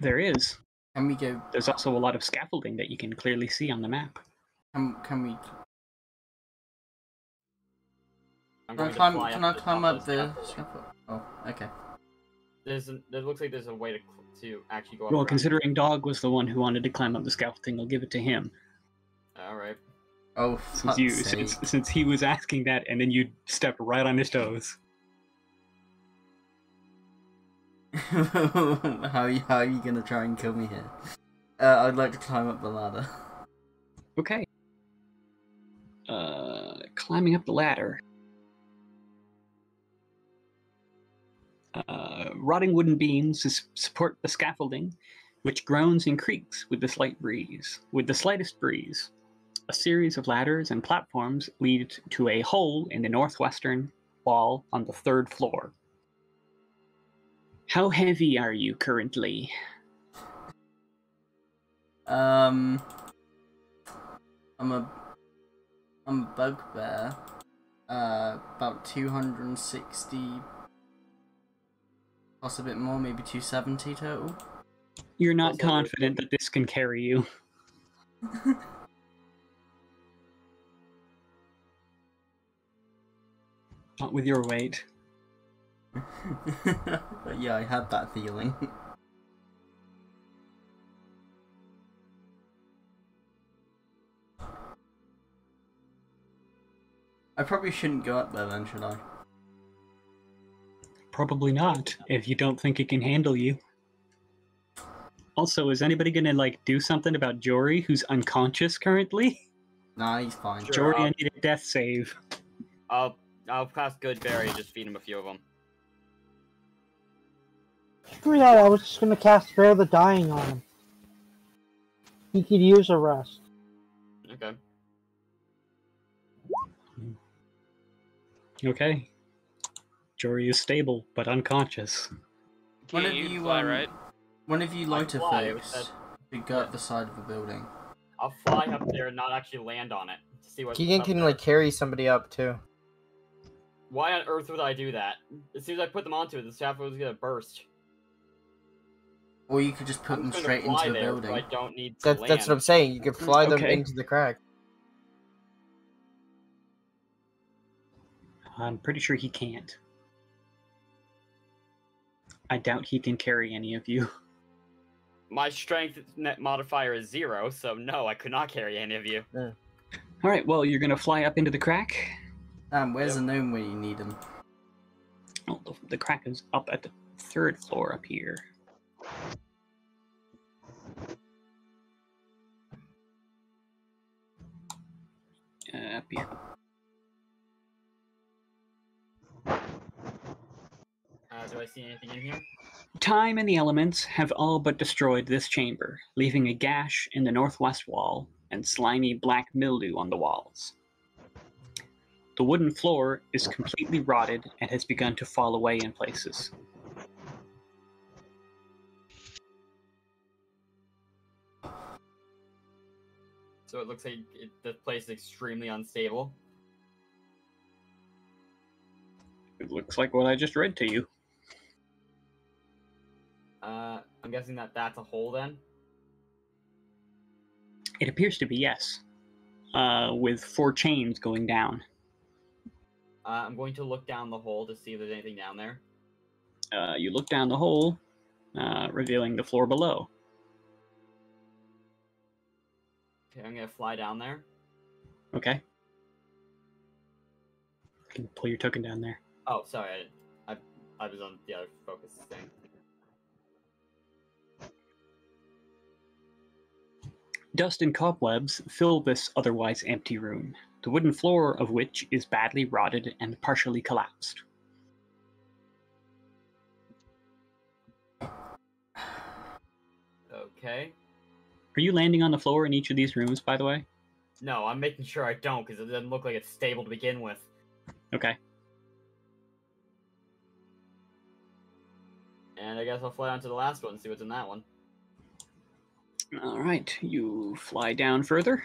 There is. Can we go? There's also a lot of scaffolding that you can clearly see on the map. Can, can we? I'm Can I to climb? Can I climb up the scaffold. scaffold? Oh, okay. There's an, there looks like there's a way to to actually go up. Well, around. considering Dog was the one who wanted to climb up the scaffolding, I'll give it to him. All right. Oh, Since you, sake. since, since he was asking that, and then you stepped right on his toes. how, are you, how are you gonna try and kill me here? Uh, I'd like to climb up the ladder. Okay. Uh, climbing up the ladder. Uh, rotting wooden beams support the scaffolding, which groans and creaks with the slight breeze. With the slightest breeze, a series of ladders and platforms lead to a hole in the northwestern wall on the third floor. How heavy are you currently? Um, I'm a, I'm a bugbear. Uh, about 260, plus a bit more, maybe 270 total. You're not confident that this can carry you. Not with your weight. yeah, I had that feeling. I probably shouldn't go up there then, should I? Probably not, if you don't think it can handle you. Also, is anybody gonna like do something about Jory, who's unconscious currently? Nah, he's fine. Sure. Jory, I I'll- need a death save. I'll I'll cast goodberry just feed him a few of them. Screw that, I was just gonna cast Spare the Dying on him. He could use a rest. Okay. Okay. Jory is stable, but unconscious. One Can of you you, fly, um, right? One of you I lighter fly, it was folks should go up the side of the building. I'll fly up there and not actually land on it to see what. Keegan can there. like carry somebody up too. Why on earth would I do that? As soon as I put them onto it, the scaffold was gonna burst. Or you could just put I'm them straight into the there, building. I don't need to That's land. that's what I'm saying. You could fly them Okay. into the crack. I'm pretty sure he can't. I doubt he can carry any of you. My strength net modifier is zero, so no, I could not carry any of you. Alright, well, you're gonna fly up into the crack. Damn, where's Yep. the gnome when you need him? Oh, the, the crack is up at the third floor up here. Uh, up here. Uh, do I see anything in here? Time and the elements have all but destroyed this chamber, leaving a gash in the northwest wall and slimy black mildew on the walls. The wooden floor is completely rotted and has begun to fall away in places. So it looks like it, the place is extremely unstable. It looks like what I just read to you. Uh, I'm guessing that that's a hole then. It appears to be yes, uh, with four chains going down. Uh, I'm going to look down the hole to see if there's anything down there. Uh, you look down the hole, uh, revealing the floor below. Okay, I'm gonna fly down there. Okay. You can pull your token down there. Oh, sorry, I, I, I was on the other focus thing. Dust and cobwebs fill this otherwise empty room, the wooden floor of which is badly rotted and partially collapsed. Okay. Are you landing on the floor in each of these rooms, by the way? No, I'm making sure I don't because it doesn't look like it's stable to begin with. Okay. And I guess I'll fly onto the last one and see what's in that one. All right, you fly down further,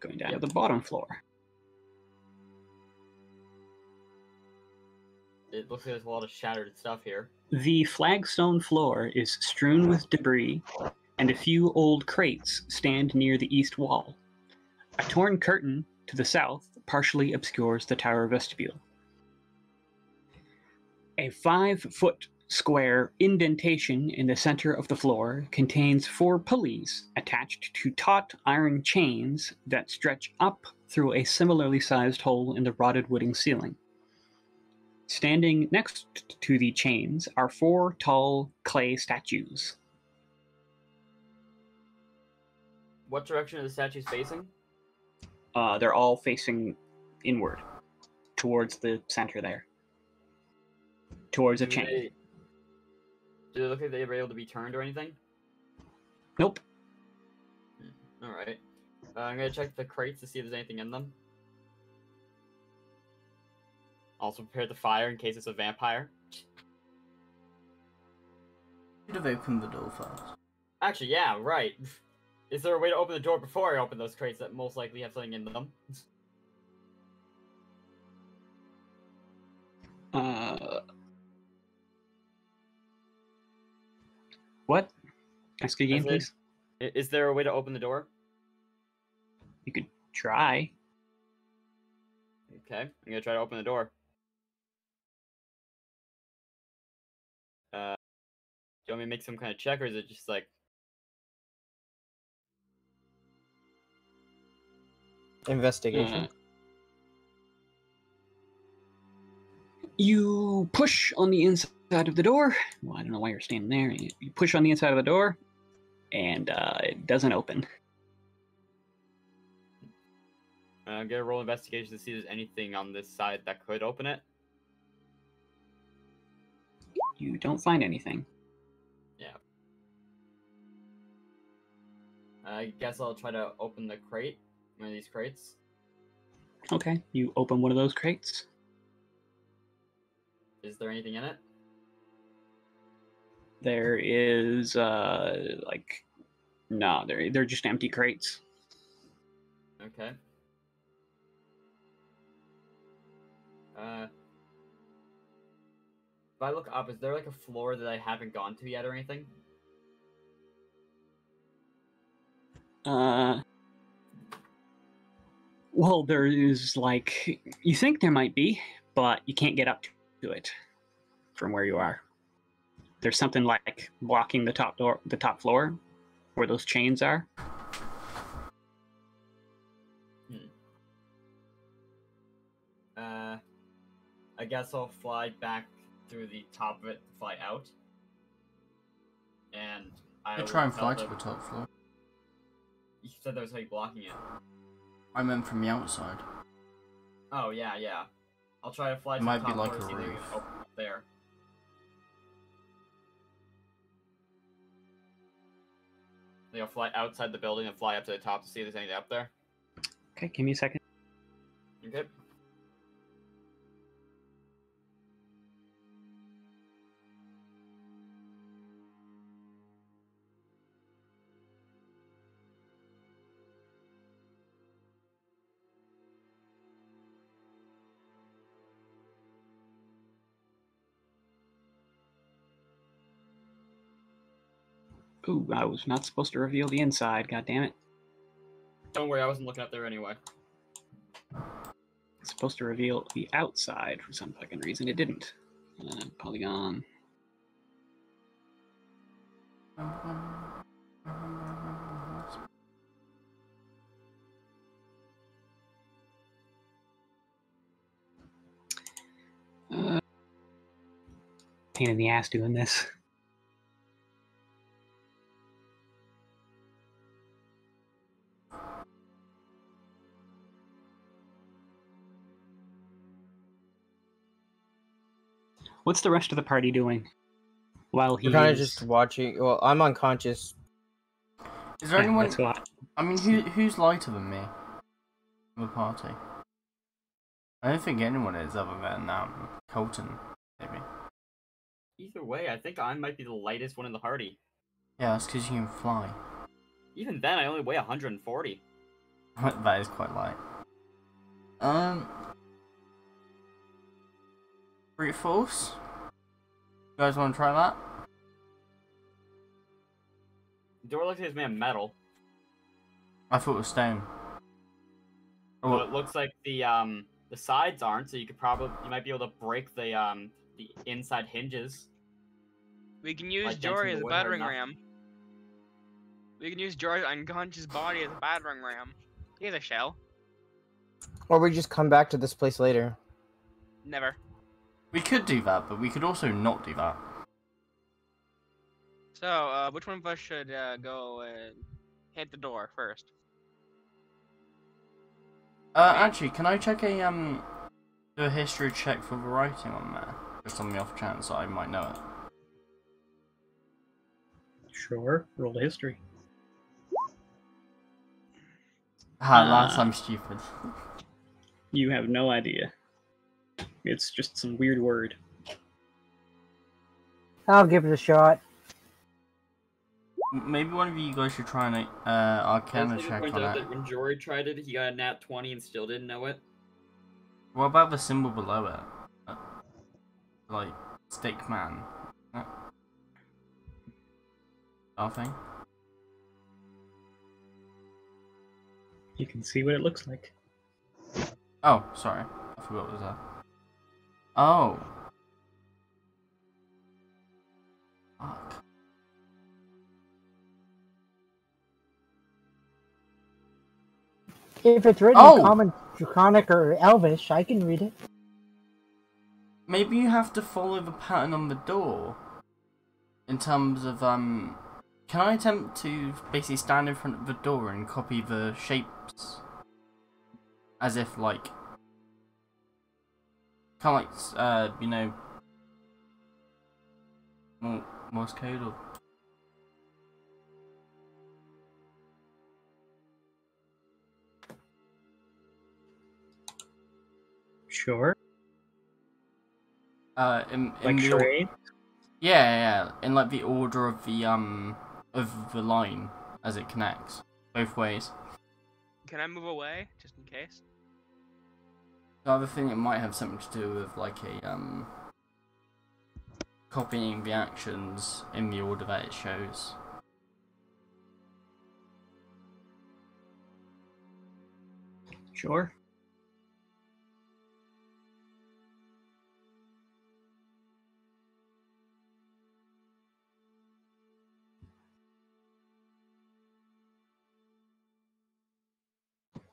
going down to the bottom floor. It looks like there's a lot of shattered stuff here. The flagstone floor is strewn with debris, and a few old crates stand near the east wall. A torn curtain to the south partially obscures the tower vestibule. A five foot square indentation in the center of the floor contains four pulleys attached to taut iron chains that stretch up through a similarly sized hole in the rotted wooden ceiling. Standing next to the chains are four tall clay statues. What direction are the statues facing? Uh, they're all facing inward, towards the center there, towards a chain. they- Do they look like they were able to be turned or anything? Nope. All right. Uh, I'm gonna check the crates to see if there's anything in them. Also prepare the fire in case it's a vampire. Should have opened the door first. Actually, yeah, right. Is there a way to open the door before I open those crates that most likely have something in them? Uh, what? Ask again, Is please. I- Is there a way to open the door? You could try. Okay, I'm gonna try to open the door. Uh, do you want me to make some kind of check, or is it just like Investigation. Uh, you push on the inside of the door. Well, I don't know why you're standing there. You you push on the inside of the door, and uh, it doesn't open. uh, get a roll investigation to see if there's anything on this side that could open it? You don't find anything. Yeah. I guess I'll try to open the crate, one of these crates. Okay, you open one of those crates. Is there anything in it? There is uh like no, they're they're just empty crates. Okay. Uh, if I look up, is there like a floor that I haven't gone to yet or anything? Uh well, there is like you think there might be, but you can't get up to it from where you are. There's something like blocking the top door, the top floor, where those chains are. Uh, I guess I'll fly back through the top of it, fly out, and I I will try and tell fly to the top floor. You said there was something blocking it. I meant from the outside. Oh yeah, yeah. I'll try to fly It to might the be top like floor, a see if they roof. open there. Then I'll fly outside the building and fly up to the top to see if there's anything up there. Okay, give me a second. Okay. Ooh, I was not supposed to reveal the inside. God damn it! Don't worry, I wasn't looking up there anyway. It's supposed to reveal the outside for some fucking reason. It didn't. Uh, polygon. Uh, pain in the ass doing this. What's the rest of the party doing? While he We're kind of just watching. Well, I'm unconscious. Is there Yeah, anyone? I mean, who who's lighter than me? in The party. I don't think anyone is other than um Colton, maybe. Either way, I think I might be the lightest one in the party. Yeah, that's because you can fly. Even then, I only weigh 140. that is quite light. Um. Brute force. You guys want to try that? Door looks like it's made of metal. I thought it was stone. Oh, So it looks like the um the sides aren't, so you could probably you might be able to break the um the inside hinges. We can use Like Jory as a battering ram. We can use Jory's unconscious body as a battering ram. He has a shell. Or we just come back to this place later. Never. We could do that, but we could also not do that. So, uh, which one of us should uh, go and hit the door first? Uh, actually, can I check a um, do a history check for the writing on there, just on the off chance that I might know it. Sure. Roll a history. Ah, last Ah. I'm stupid. You have no idea. It's just some weird word. I'll give it a shot. Maybe one of you guys should try and uh, Arcana Also, to check point on out that when Jory tried it, he got a nat twenty and still didn't know it. What about the symbol below it? Uh, Like stick man. Uh, Nothing. You can see what it looks like. Oh, sorry. I forgot what was that. Oh. Fuck. If it's written Oh! in common, draconic, or elvish, I can read it. Maybe you have to follow the pattern on the door. In terms of um, can I attempt to basically stand in front of the door and copy the shapes, as if like, kind of like uh, you know, Mor- Morse code or Sure. uh, in, in Like the charade. yeah, yeah, yeah, in like the order of the um of the line as it connects both ways. Can I move away, just in case? The other thing it might have something to do with like a um copying the actions in the order that it shows. Sure.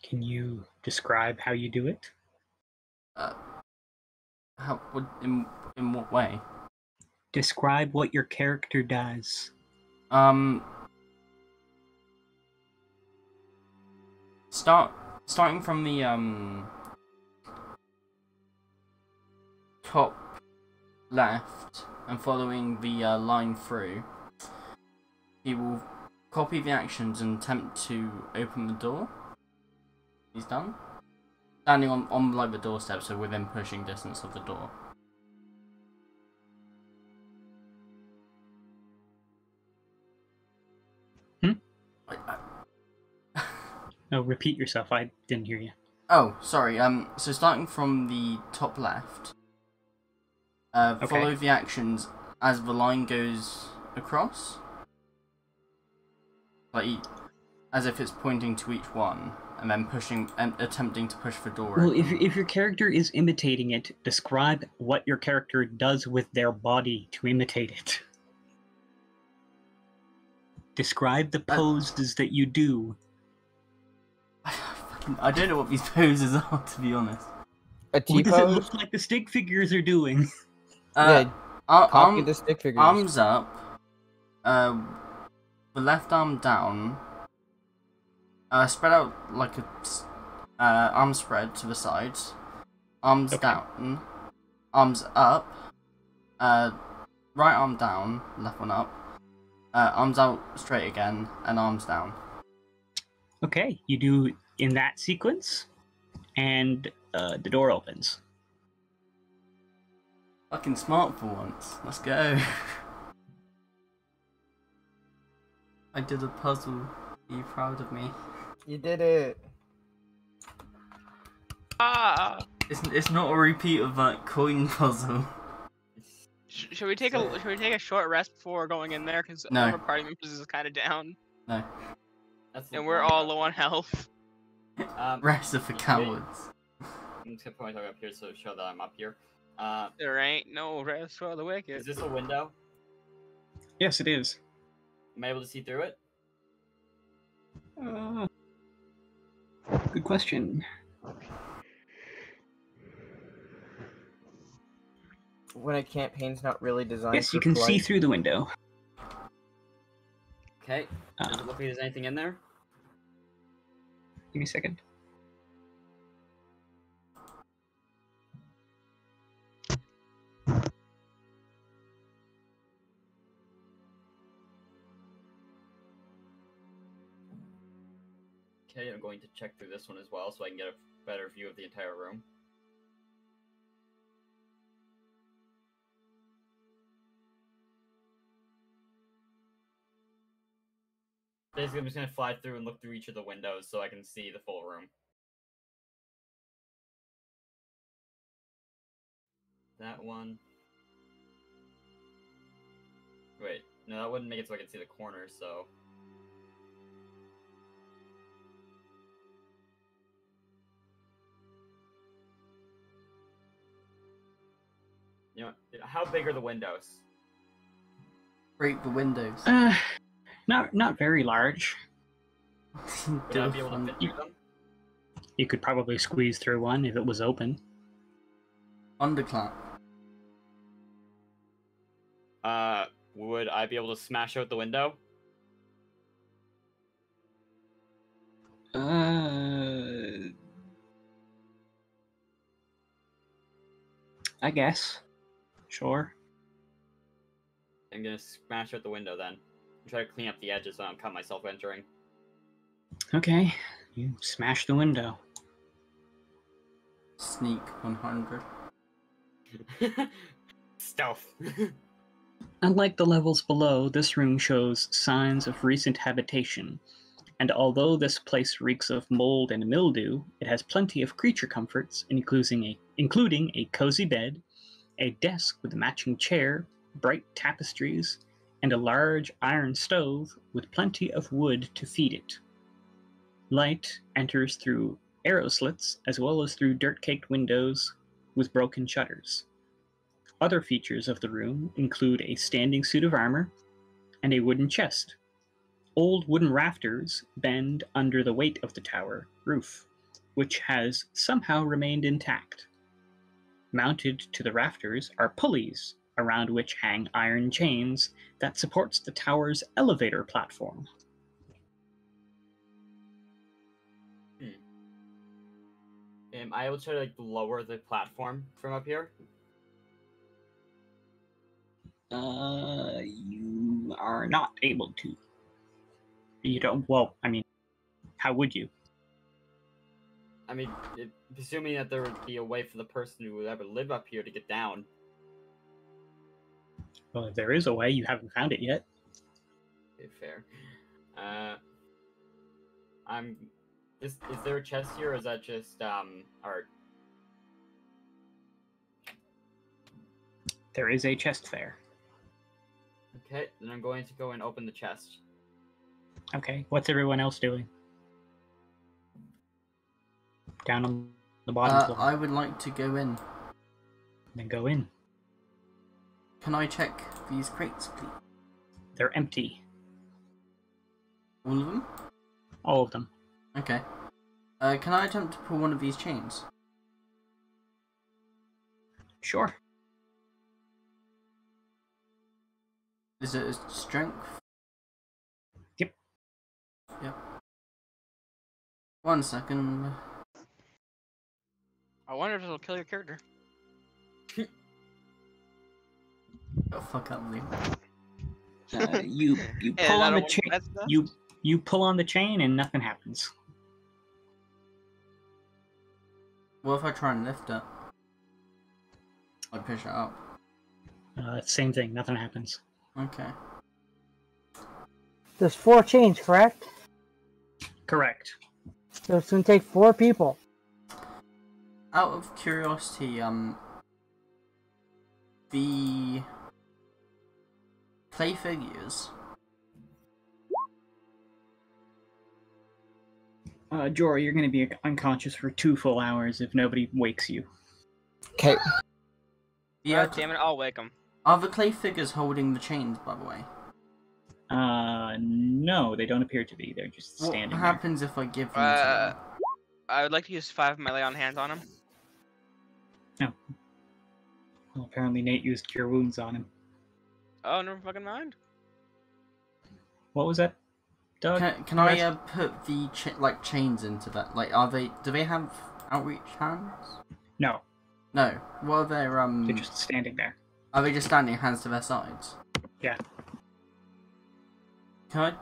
Can you describe how you do it? Uh, how in in what way? Describe what your character does. Um, start starting from the um top left and following the uh, line through. He will copy the actions and attempt to open the door. He's done. Standing on, on like the doorstep, so within pushing distance of the door. Hmm? I- I- No, repeat yourself. I didn't hear you. Oh, sorry. Um, so starting from the top left, uh, Okay. follow the actions as the line goes across, like as if it's pointing to each one, and then pushing and attempting to push the door. Well, if, if your character is imitating it, describe what your character does with their body to imitate it. Describe the Uh, poses that you do. Fucking- I don't know what these poses are, to be honest. A T What does it look like the stick figures are doing? Uh, yeah, ar- copy arm- the stick figures. arms up, uh, the left arm down, uh, spread out like a uh, arm spread to the sides, arms Okay. down, arms up, uh, right arm down, left one up, uh, arms out straight again, and arms down. Okay, you do in that sequence, and uh, the door opens. Fucking smart for once. Let's go. I did a puzzle. Are you proud of me? You did it. Ah! It's, it's not a repeat of that coin puzzle. Sh- should we take a should we take a short rest before going in there? Because No. our party members is kind of down, No. That's and we're all low on health. Um, Rest are for Okay. cowards. I'm just gonna put my dog up here so to show that I'm up here. Uh, There ain't no rest for the wicked. is this a window? Yes, it is. Am I able to see through it? Uh, good question. When a campaign's not really designed. Yes, you for can see through the window. Okay. Does Uh, it look like there's anything in there? give me a second. Okay, I'm going to check through this one as well so I can get a better view of the entire room. Basically, I'm just gonna fly through and look through each of the windows so I can see the full room. That one. Wait, no, that wouldn't make it so I can see the corners, so. You know, how big are the windows? Break the windows. Uh, not not very large. Would Do I a be able to fit through them? You could probably squeeze through one if it was open. Underclap. Uh, would I be able to smash out the window? Uh, I guess. Sure. I'm gonna smash out the window then. And try to clean up the edges so I don't cut myself entering. Okay. You smash the window. Sneak 100. Stealth. Unlike the levels below, this room shows signs of recent habitation, and although this place reeks of mold and mildew, it has plenty of creature comforts, including a, including a cozy bed, a desk with a matching chair, bright tapestries, and a large iron stove with plenty of wood to feed it. Light enters through arrow slits as well as through dirt caked windows with broken shutters. Other features of the room include a standing suit of armor and a wooden chest. Old wooden rafters bend under the weight of the tower roof, which has somehow remained intact. Mounted to the rafters are pulleys, around which hang iron chains that supports the tower's elevator platform. Am I able to try to like lower the platform from up here? Uh, you are not able to. You don't. Well, I mean, how would you? I mean, it, presuming that there would be a way for the person who would ever live up here to get down. Well, if there is a way, you haven't found it yet. Okay, fair. Uh, I'm. Is is there a chest here, or is that just um art? There is a chest there. Okay, then I'm going to go and open the chest. Okay, what's everyone else doing? Down on the bottom Uh, floor. I would like to go in. Then go in. Can I check these crates, please? They're empty. All of them? All of them. Okay. Uh, can I attempt to pull one of these chains? Sure. Is it a strength? Yep. Yep. One second. I wonder if it'll kill your character. Oh, fuck up, Lee. Uh, you you pull on the chain. want that stuff? You you pull on the chain and nothing happens. What if I try and lift it? I push it up. Uh, same thing. Nothing happens. Okay. There's four chains, correct? Correct. So it's gonna take four people. Out of curiosity, um, the clay figures. Uh, Jory, you're going to be unconscious for two full hours if nobody wakes you. Okay. Yeah, God damn it, I'll wake him. are the clay figures holding the chains, by the way? Uh, no, they don't appear to be. They're just What standing there. happens if I give them Uh, to them? I would like to use five melee on hands on him. Well, apparently Nate used cure wounds on him. Oh, never fucking mind. What was that, Doug? Can, can I uh, put the cha- like chains into that? Like, are they? Do they have outreach hands? No, No. What are their um? they're just standing there. Are they just standing hands to their sides? Yeah. Can I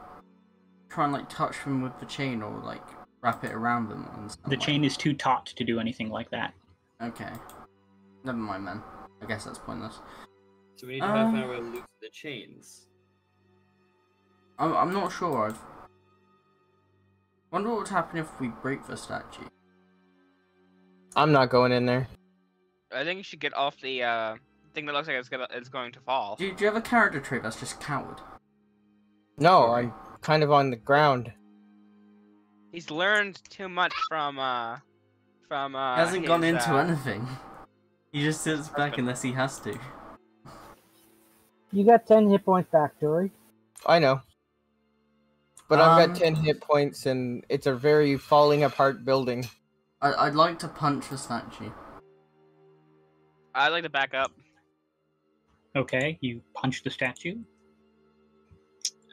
try and like touch them with the chain or like wrap it around them? And The like- chain is too taut to do anything like that. Okay. Never mind then. I guess that's pointless. So we need to try to Uh, find a way to loosen the chains. I'm, I'm not sure. I've. Wonder what would happen if we break the statue. I'm not going in there. I think you should get off the uh, thing that looks like it's gonna it's going to fall. Do, do you have a character trait that's just coward? No, Sorry. I'm kind of on the ground. He's learned too much from uh from uh. he hasn't gone into uh, anything. He just sits back unless he has to. You got 10 hit points back, Dory. I know. But I've Um, got 10 hit points and it's a very falling apart building. I, I'd like to punch the statue. I'd like to back up. Okay, you punch the statue.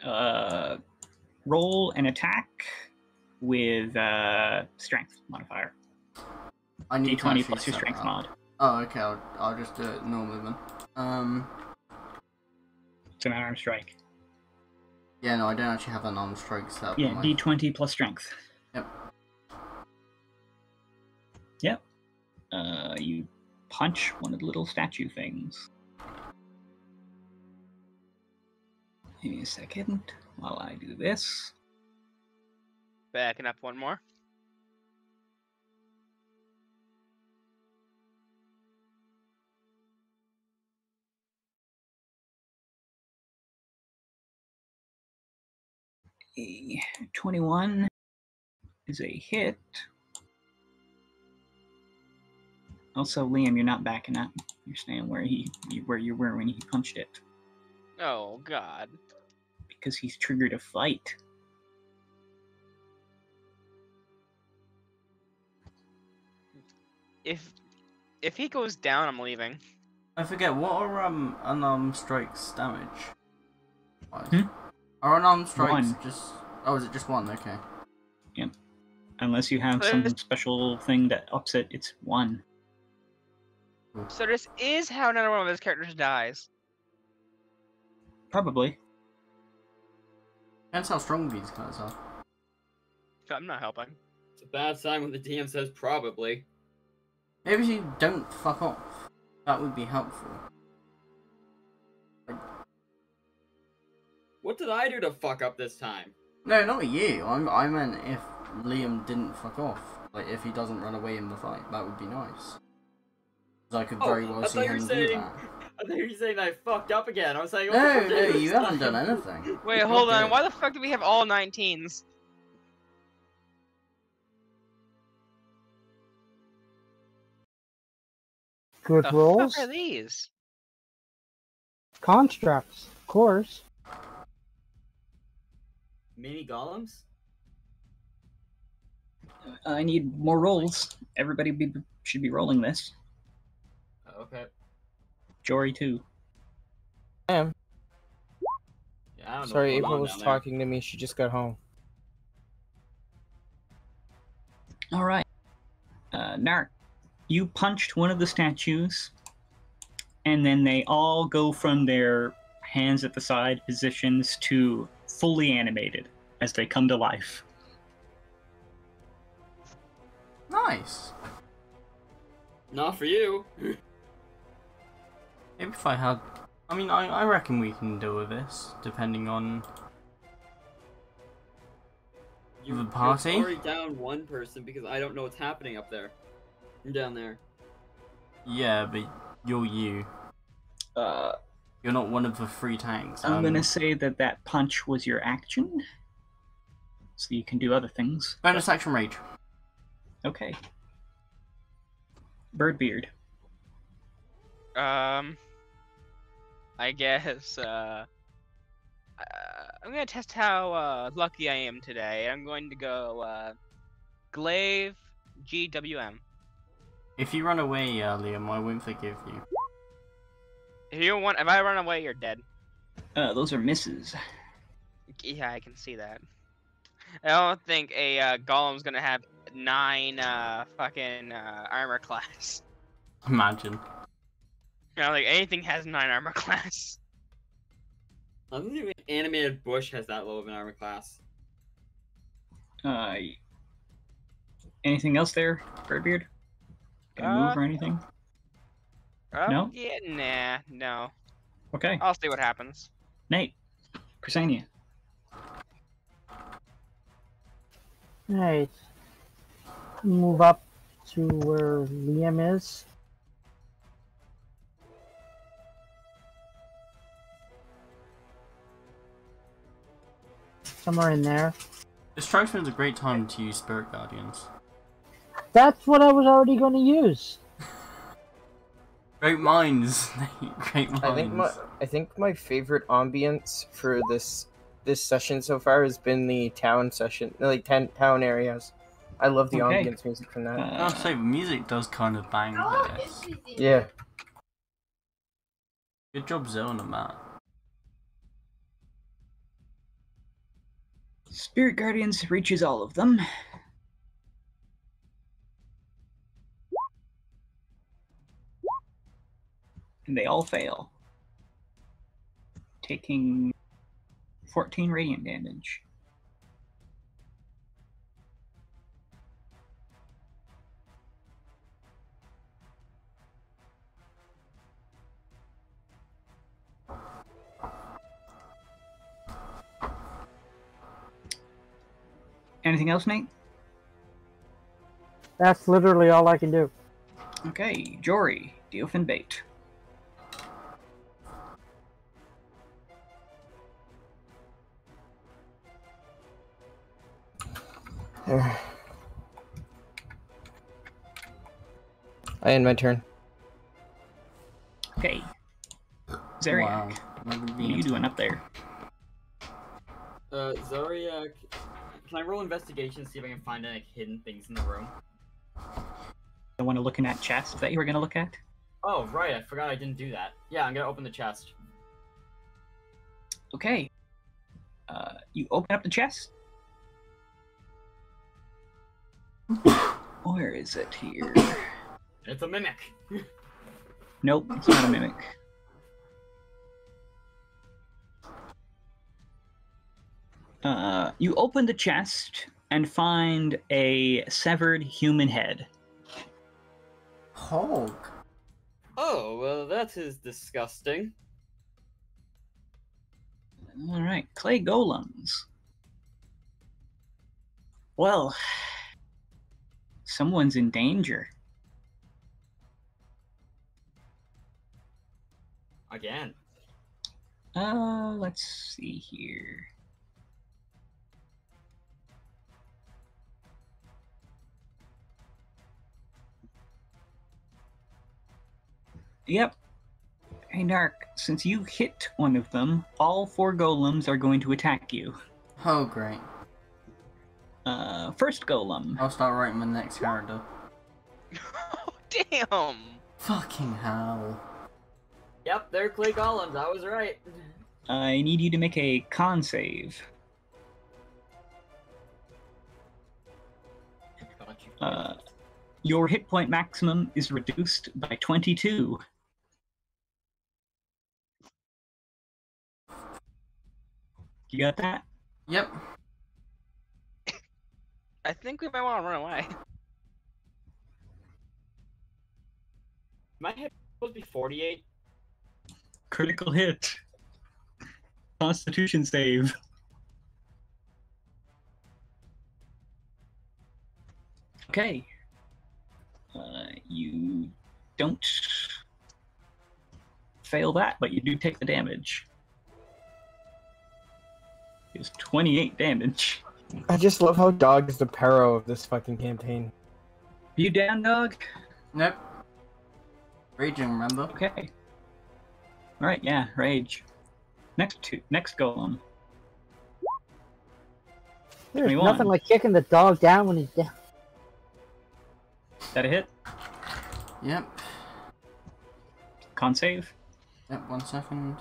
Uh, roll an attack with uh, strength modifier. I need D20 actually plus your strength that up. mod. Oh, okay. I'll, I'll just do it normally then. Um. It's an arm strike. Yeah, no, I don't actually have an arm strike set up. Yeah, D20 plus strength. Yep. Yep. Uh, you punch one of the little statue things. Give me a second while I do this. Backing up one more. A 21 is a hit. Also, Liam, you're not backing up. You're staying where he, you- where you were when he punched it, Oh God. because he's triggered a fight. If if he goes down, I'm leaving. I forget what are um unarmed strikes damage. Hmm? Are unarmed strikes One. just? Oh, is it just one? Okay. Yeah. Unless you have But some special thing that ups it, it's one. So this is how another one of his characters dies. Probably. That's how strong these guys are. I'm not helping. It's a bad sign when the DM says probably. Maybe if you don't fuck off, that would be helpful. What did I do to fuck up this time? No, not you. I'm, I meant if Liam didn't fuck off. Like, if he doesn't run away in the fight, that would be nice. I could Oh, very well see him were do that. I thought you were saying I fucked up again. I was like, what the No, oh, no, you do haven't done anything. Wait, Not hold on. good. Why the fuck do we have all 19s? Good The rolls. fuck are these? Constructs, of course. Mini golems? I need more rolls. Everybody be, should be rolling this. Okay. Jory too. I am. Yeah, I don't Sorry, what's April was down there. talking to me. She just got home. All right. Uh, Nark, you punched one of the statues, and then they all go from their hands at the side positions to fully animated as they come to life. Nice. Not for you. Maybe if I had. I mean, I, I reckon we can deal with this, depending on. You, The you're party? already down one person because I don't know what's happening up there. I'm down there. Yeah, but you're you. Uh, You're not one of the three tanks. I'm Um, gonna say that that punch was your action, so you can do other things. Bonus action rage. Okay. Birdbeard. Um, I guess. Uh, uh, I'm gonna test how uh, lucky I am today. I'm going to go uh, Glaive GWM. If you run away, uh, Liam, I won't forgive you. If you want, if I run away, you're dead. Uh, those are misses. Yeah, I can see that. I don't think a uh, golem's gonna have nine uh, fucking uh, armor class. Imagine. I don't think anything has nine armor class. I don't think animated bush has that low of an armor class. Uh, anything else there, Birdbeard? Can you Uh, move or anything? Um, No? Yeah, nah, no. Okay. I'll see what happens. Nate. Chrysania. Alright. Move up to where Liam is. Somewhere in there. It strikes me as a great time to use Spirit Guardians. That's what I was already going to use. Great minds, Great minds. I think my I think my favorite ambience for this this session so far has been the town session, like ten, town areas. I love the Okay. ambience music from that. I'll Uh, say the music does kind of bang for this. yeah, Good job, Zone on that. Spirit Guardians reaches all of them. And they all fail. Taking 14 radiant damage. Anything else, Nate? That's literally all I can do. Okay, Jory, Diofin Bait. I end my turn. Okay. Zeriak, Wow. What are you doing up there? Uh, Zoriak, can I roll investigation to see if I can find any hidden things in the room? The one looking at chest that you were gonna look at? Oh, right, I forgot I didn't do that. Yeah, I'm gonna open the chest. Okay. Uh, you open up the chest. Where is it here? It's a mimic. nope, it's not a mimic. Uh, you open the chest and find a severed human head. Hog. Oh, well, that is disgusting. All right, clay golems. Well, someone's in danger. Again. Uh, let's see here. Yep. Hey, Nark, since you hit one of them, all four golems are going to attack you. Oh, great. Uh, first golem. I'll start writing my next character. oh, damn! Fucking hell. Yep, they're clay golems. I was right. I need you to make a con save. Uh, your hit point maximum is reduced by 22. You got that? Yep. I think we might want to run away. My hit supposed to be 48. Critical hit. Constitution save. Okay. Uh, You don't fail that, but you do take the damage. It's 28 damage. I just love how Dog is the perro of this fucking campaign. You down, dog? Nope. Raging, remember? Okay. Alright, yeah, rage. Next two next golem. There's 21. nothing like kicking the dog down when he's down. Is that a hit? Yep. Con save? Yep, one second.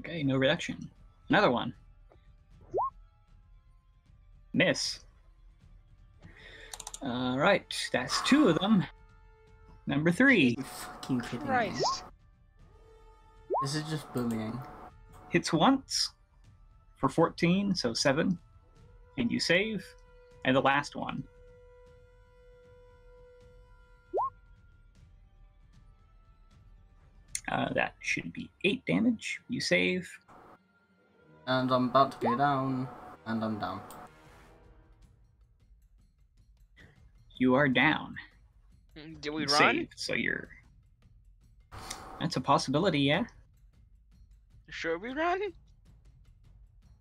Okay, no reduction. Another one. Miss. Alright, that's two of them. Number three. You fucking kidding me? This is just bullying. Hits once for 14, so seven. And you save. And the last one. Uh, that should be eight damage. You save. And I'm about to go down, and I'm down. You are down. Did we You run? Save, so you're. That's a possibility, yeah. Should we run?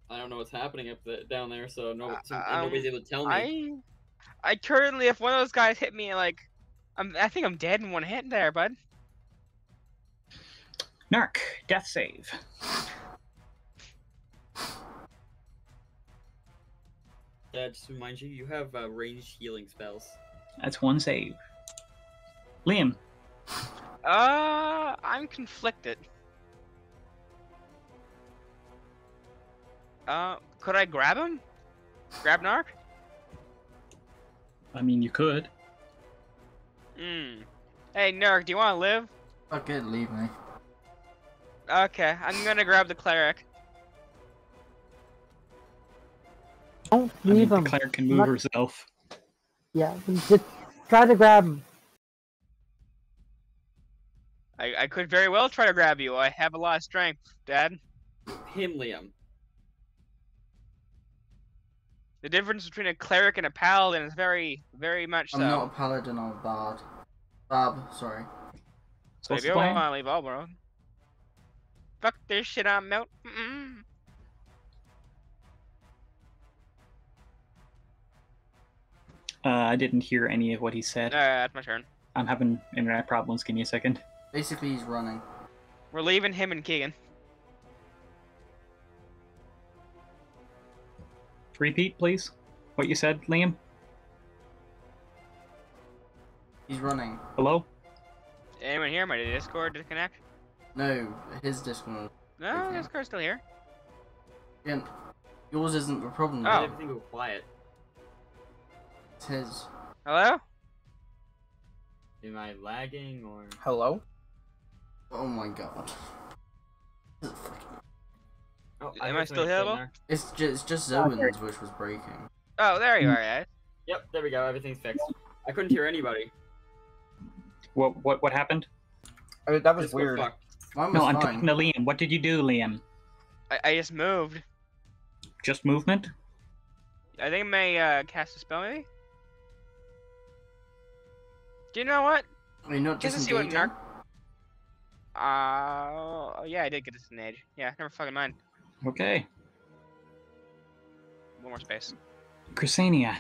I don't know what's happening up the, down there, so no, Uh, so um, nobody's able to tell me. I I currently, if one of those guys hit me, like, I'm, I think I'm dead in one hit there, bud. Narc, death save. Uh, just to remind you, you have uh, ranged healing spells. That's one save. Liam, Uh, I'm conflicted. Uh, could I grab him? Grab Narc? I mean, you could. Hmm. Hey, Narc, do you want to live? Fuck it, leave me. Okay, I'm gonna grab the cleric. Don't I mean, leave the cleric can move Not- herself. Yeah, just try to grab him. I, I could very well try to grab you. I have a lot of strength, Dad. Him, Liam. The difference between a cleric and a paladin is very, very much so. I'm not a paladin, I'm a bard. Bab, sorry. So What's if the you plan? want to leave Oberon, fuck this shit, I'm out. Mm-mm. Uh, I didn't hear any of what he said. Uh, that's my turn. I'm having internet problems. Give me a second. Basically, he's running. We're leaving him and Keegan. Repeat, please. What you said, Liam? He's running. Hello? Anyone here? My Discord disconnect? No, his Discord. No, Okay. Discord's still here. Again, yours isn't the problem. Oh. Why Oh. did everything go quiet? It's his. Hello? Am I lagging or? Hello? Oh my god. This is Oh, Am heard I still here, say Bo? there. It's just, it's just oh, Okay. Zoen's which was breaking. Oh, there you are, guys. Yep, there we go. Everything's fixed. I couldn't hear anybody. What what what happened? I mean, that was Disco weird. fucked. Mine was No, I'm fine. talking to Liam. What did you do, Liam? I, I just moved. Just movement? I think I may uh, cast a spell, maybe? Do you know what? I you not Just to see what disengaging? Uh, oh, yeah, I did get disengaged. Yeah, never fucking mind. Okay. One more space. Chrysania.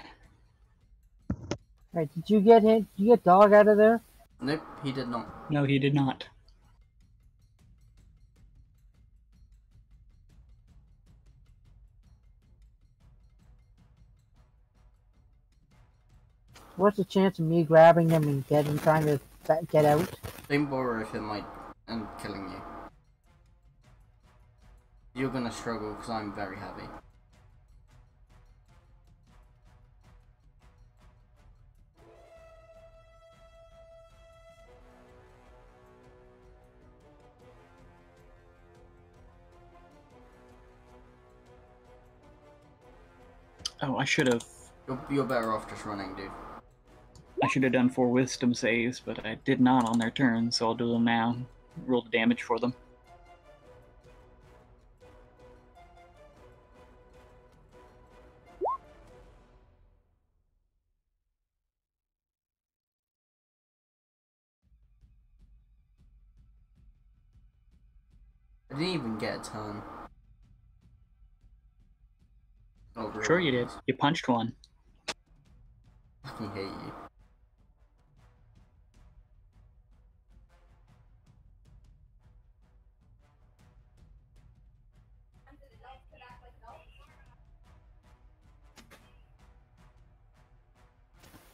Alright, did you get him? Did you get dog out of there? Nope, he did not. No, he did not. What's the chance of me grabbing them and getting trying to get out? Don't if him like and killing you. You're gonna struggle because I'm very heavy. Oh, I should have. You're, you're better off just running, dude. I should have done four wisdom saves, but I did not on their turn, so I'll do them now. Roll the damage for them. I didn't even get a ton. Over sure you did. You punched one. I fucking hate you.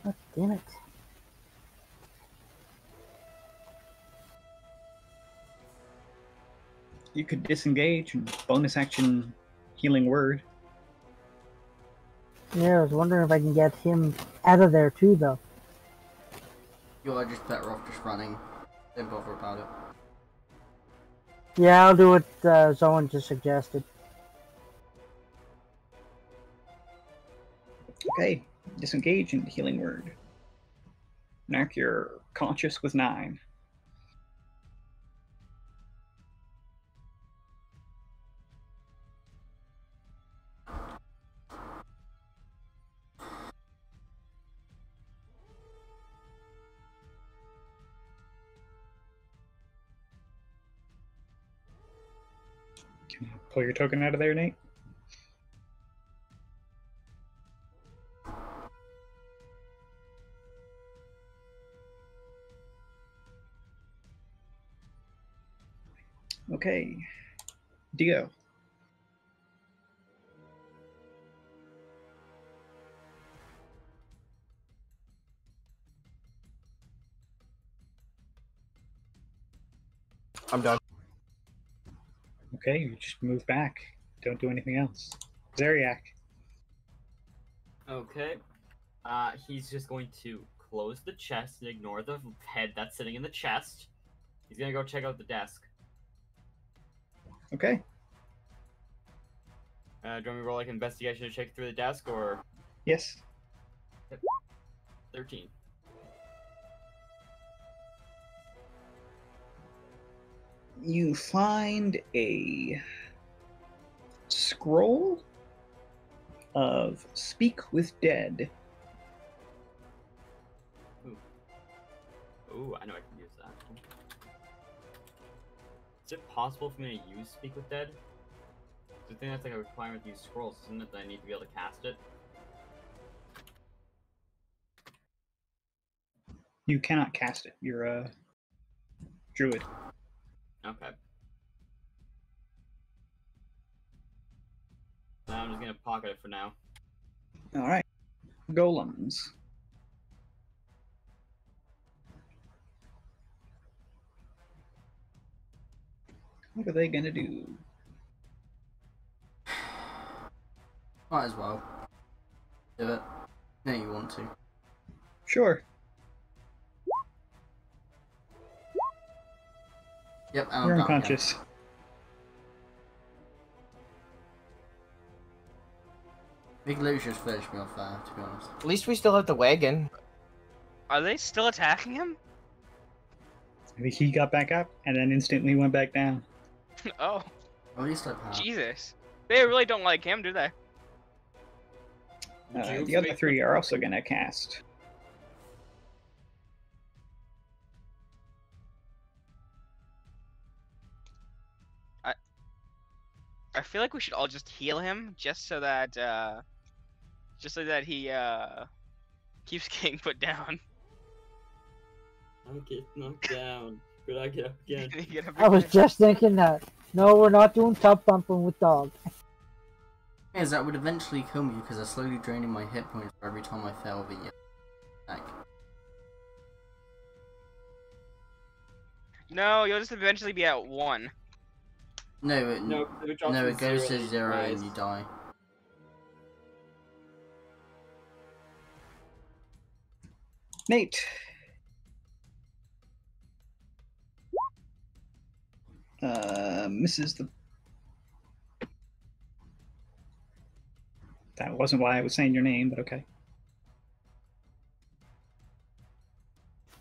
God damn it. You could disengage and bonus action healing word. Yeah, I was wondering if I can get him out of there too, though. You are just better off just running. Don't bother about it. Yeah, I'll do what uh, Zoan just suggested. Okay, disengage and healing word. Narc, you're conscious with nine. Can pull your token out of there, Nate? Okay. Dio. I'm done. Okay, you just move back. Don't do anything else. Zeriak. Okay. Uh, he's just going to close the chest and ignore the head that's sitting in the chest. He's gonna go check out the desk. Okay. Uh, do you want me to roll like investigation to check through the desk or Yes. 13? You find a scroll of Speak with Dead. Ooh, I know I can. Is it possible for me to use Speak with Dead? I think that's like a requirement to use scrolls, isn't it? That I need to be able to cast it. You cannot cast it. You're a druid. Okay. Now I'm just gonna pocket it for now. All right. Golems. What are they gonna do? Might as well. Do it. No, you want to. Sure. Yep, and I'm You're down again. unconscious. Big Lou's just finished me off there, to be honest. At least we still have the wagon. Are they still attacking him? He got back up and then instantly went back down. oh, At least I've had. Jesus. They really don't like him, do they? Uh, the other three are also gonna cast. I feel like we should all just heal him, just so that, uh, just so that he, uh, keeps getting put down. I'm getting knocked down. Could I get up again? Get up I was just thinking that. No, we're not doing top bumping with dog. Is that would eventually kill me because they're slowly draining my hit points for every time I fail the attack. No, you'll just eventually be at one. No, it, No, no, it, drops it goes zero to zero rise. and you die. Nate. Uh, misses the. That wasn't why I was saying your name, but okay.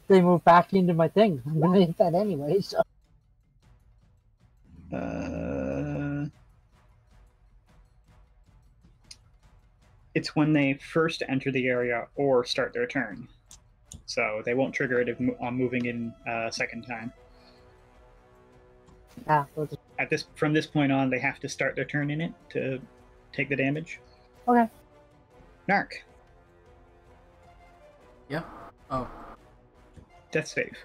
They move back into my thing. I'm gonna hit that anyway, so. Uh, it's when they first enter the area or start their turn. So they won't trigger it if on moving in a second time. Ah, we'll just- At this from this point on, they have to start their turn in it to take the damage. Okay. Narc, Yeah. Oh, death save.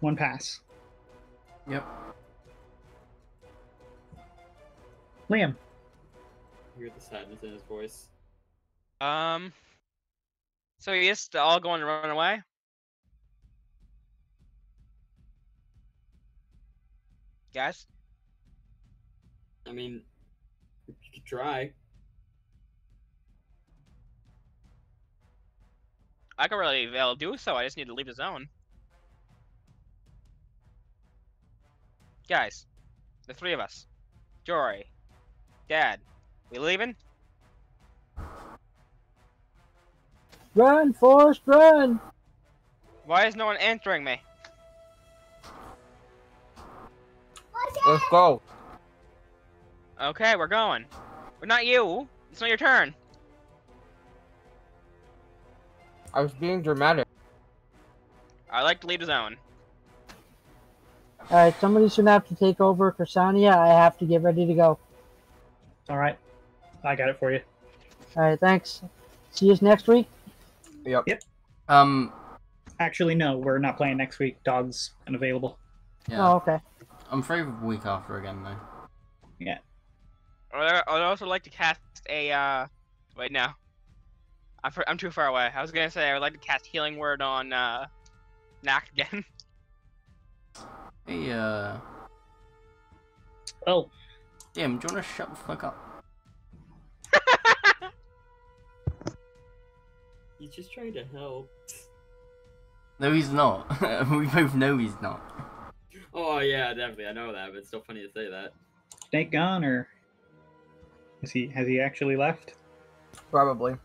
One pass. yep. Liam, Hear the sadness in his voice. Um. So you just all going to run away? Guys? I mean, you could try. I can really well do so. I just need to leave the zone. Guys, the three of us. Jory, Dad, we leaving? Run, Forrest, run! Why is no one answering me? Let's go. Okay, we're going. But not you. It's not your turn. I was being dramatic. I like to lead his own. Alright, somebody's gonna have to take over Chrysania. I have to get ready to go. all right, I got it for you. Alright, thanks. See you next week. Yep. Yep. Um, Actually, no, we're not playing next week. Dog's unavailable. yeah. Oh, okay. I'm free the week after again though. Yeah. I'd I'd also like to cast a, uh... Wait, no. I'm, I'm too far away. I was gonna say I would like to cast Healing Word on, uh... Knack again. Hey, uh, Oh, damn, do you wanna shut the fuck up? He's just trying to help. No, he's not. we both know he's not. Oh yeah, definitely. I know that, but it's still funny to say that. Snake gone or is he? Has he actually left? Probably.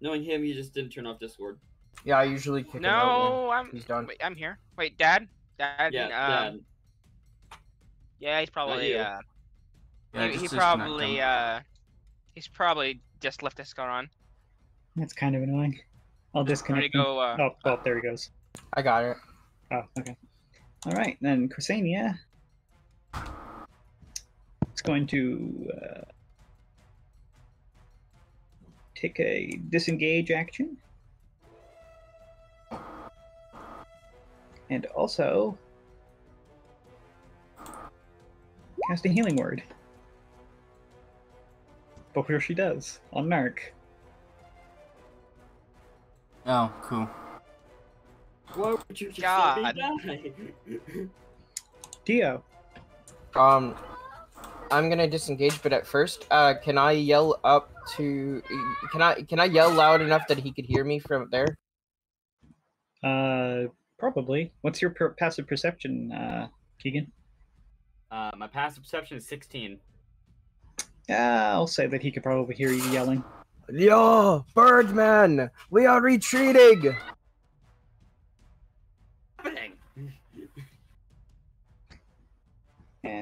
Knowing him, he just didn't turn off Discord. Yeah, I usually kick him out no, I'm... he's done. Wait, I'm here. Wait, Dad? Dad? Yeah, um, Dad. Yeah, he's probably, you. uh... Yeah, he, just he disconnect probably, uh... He's probably just left Discord on. That's kind of annoying. I'll disconnect. go, uh... Oh, oh, there he goes. I got it. Oh, okay. All right, then Chrysania is going to uh, take a disengage action, and also cast a healing word. Before she does on Narc. Oh, cool. Why would you just God. let me die? Dio, Um, I'm gonna disengage, but at first, uh, can I yell up to? Can I can I yell loud enough that he could hear me from there? uh, probably. What's your per- passive perception, uh, Keegan? uh, my passive perception is 16. Yeah, I'll say that he could probably hear you yelling. Yo, Birdman, we are retreating.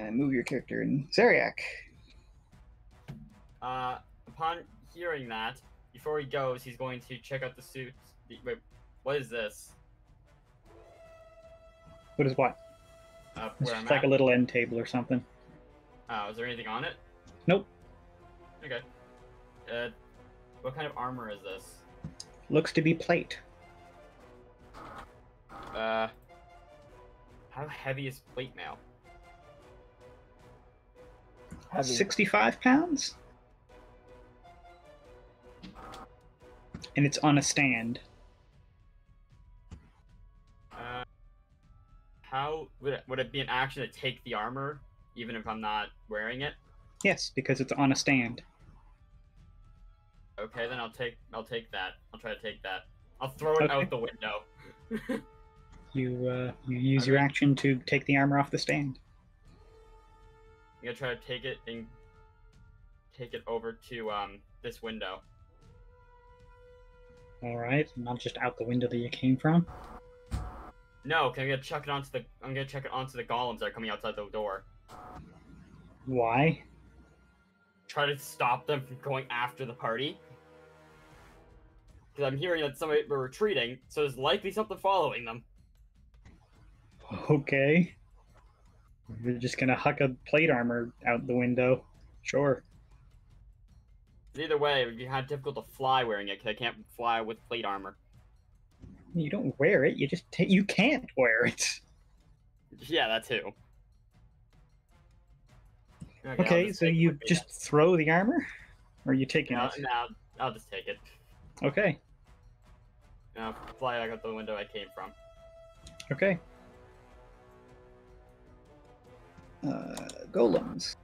And move your character in Zeriak. Uh, upon hearing that, before he goes, he's going to check out the suit. The, wait, what is this? What is what? Uh, It's I'm just like at? a little end table or something. Oh, is there anything on it? Nope. Okay. Uh, what kind of armor is this? Looks to be plate. Uh, how heavy is plate mail? Heavy. 65 pounds? And it's on a stand. Uh, how would it, would it be an action to take the armor, even if I'm not wearing it? Yes, because it's on a stand. Okay, then I'll take I'll take that. I'll try to take that. I'll throw it Okay. out the window. You uh, you use your action to take the armor off the stand. I'm gonna try to take it and take it over to um this window. All right, not just out the window that you came from. No, can I gonna chuck it onto the I'm gonna chuck it onto the golems that are coming outside the door. Why? Try to stop them from going after the party. Because I'm hearing that somebody were retreating, so there's likely something following them. Okay. You're just gonna huck a plate armor out the window. Sure. Either way, it would be kind of difficult to fly wearing it because I can't fly with plate armor. You don't wear it. You just you can't wear it. Yeah, that too. Okay, just so you just throw the armor, or are you taking No, it? no, I'll just take it. Okay. I'll fly back out the window I came from. Okay. Uh, golems.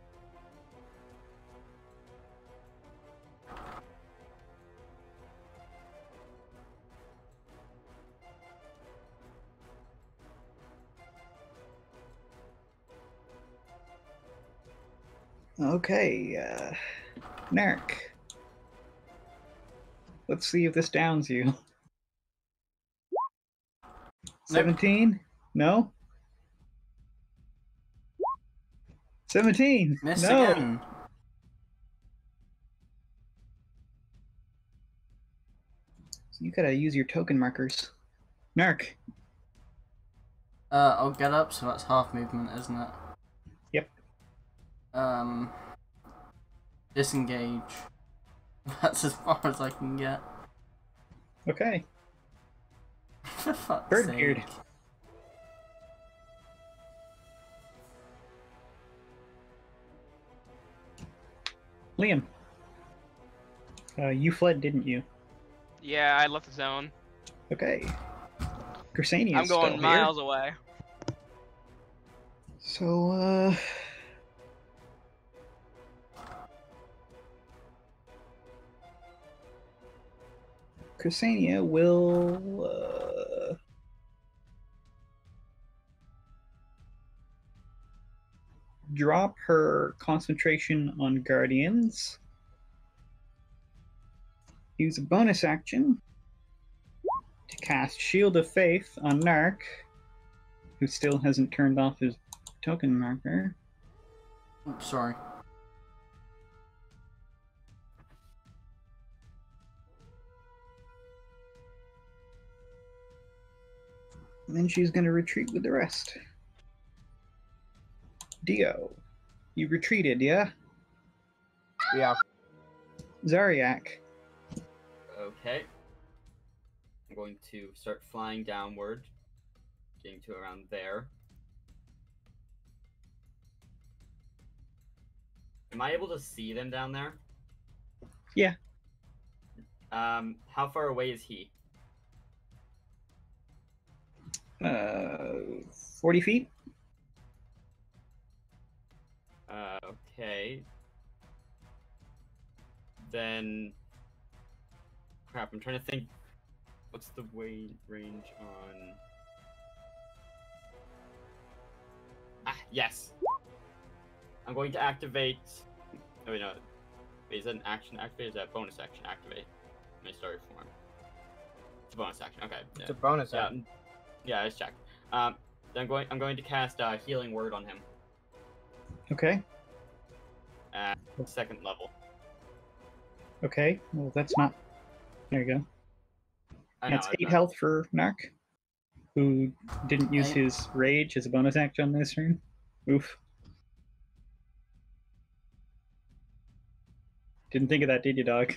Okay, uh, Narc. Let's see if this downs you. 17? No? 17! Miss no! again. You gotta use your token markers. Narc. Uh, I'll get up, so that's half movement, isn't it? Yep. Um, disengage. That's as far as I can get. Okay. For fuck's Birdbeard. sake. Liam. Uh, you fled, didn't you? Yeah, I left the zone. Okay. Chrysania I'm going miles away. So, uh... Chrysania will, uh... Drop her concentration on Guardians. Use a bonus action to cast Shield of Faith on Narc, who still hasn't turned off his token marker. Oops, sorry. And then she's going to retreat with the rest. Dio, you retreated, yeah? Yeah. Zariak, Okay. I'm going to start flying downward, getting to around there. Am I able to see them down there? Yeah. Um, how far away is he? uh, 40 feet? Uh, okay. Then. Crap, I'm trying to think. What's the way range on. Ah, yes! I'm going to activate. Oh, wait, no. Wait, is that an action activate? Is that a bonus action activate? My starry form. It's a bonus action. Okay. It's a bonus Yeah, action. yeah, I just checked. Um, I'm going. I'm going to cast uh, healing word on him Okay. at second level. Okay. Well, that's not. There you go. I That's it's 8 not- health for Narc, who didn't use Eight. his rage as a bonus action on this turn. Oof. Didn't think of that, did you, dog?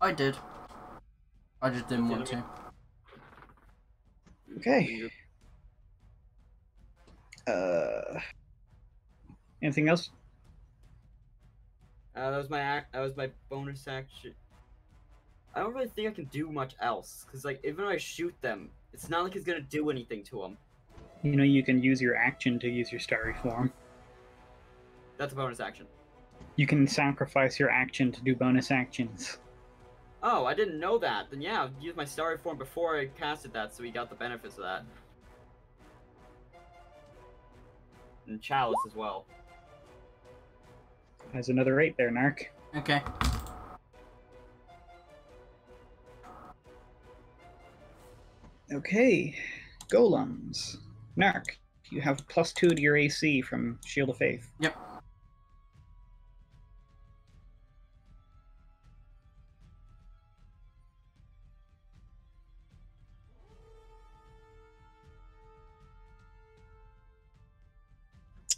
I did. I just didn't want to. Okay. Uh. Anything else? Uh, that was my ac- that was my bonus action. I don't really think I can do much else because like even if I shoot them, it's not like it's gonna do anything to them. You know, you can use your action to use your starry form. That's a bonus action. You can sacrifice your action to do bonus actions. Oh, I didn't know that. Then yeah, I'll use my starry form before I casted that, so we got the benefits of that. And chalice as well. There's another 8 there, Narc. Okay. Okay. Golems. Narc, you have plus 2 to your AC from Shield of Faith. Yep.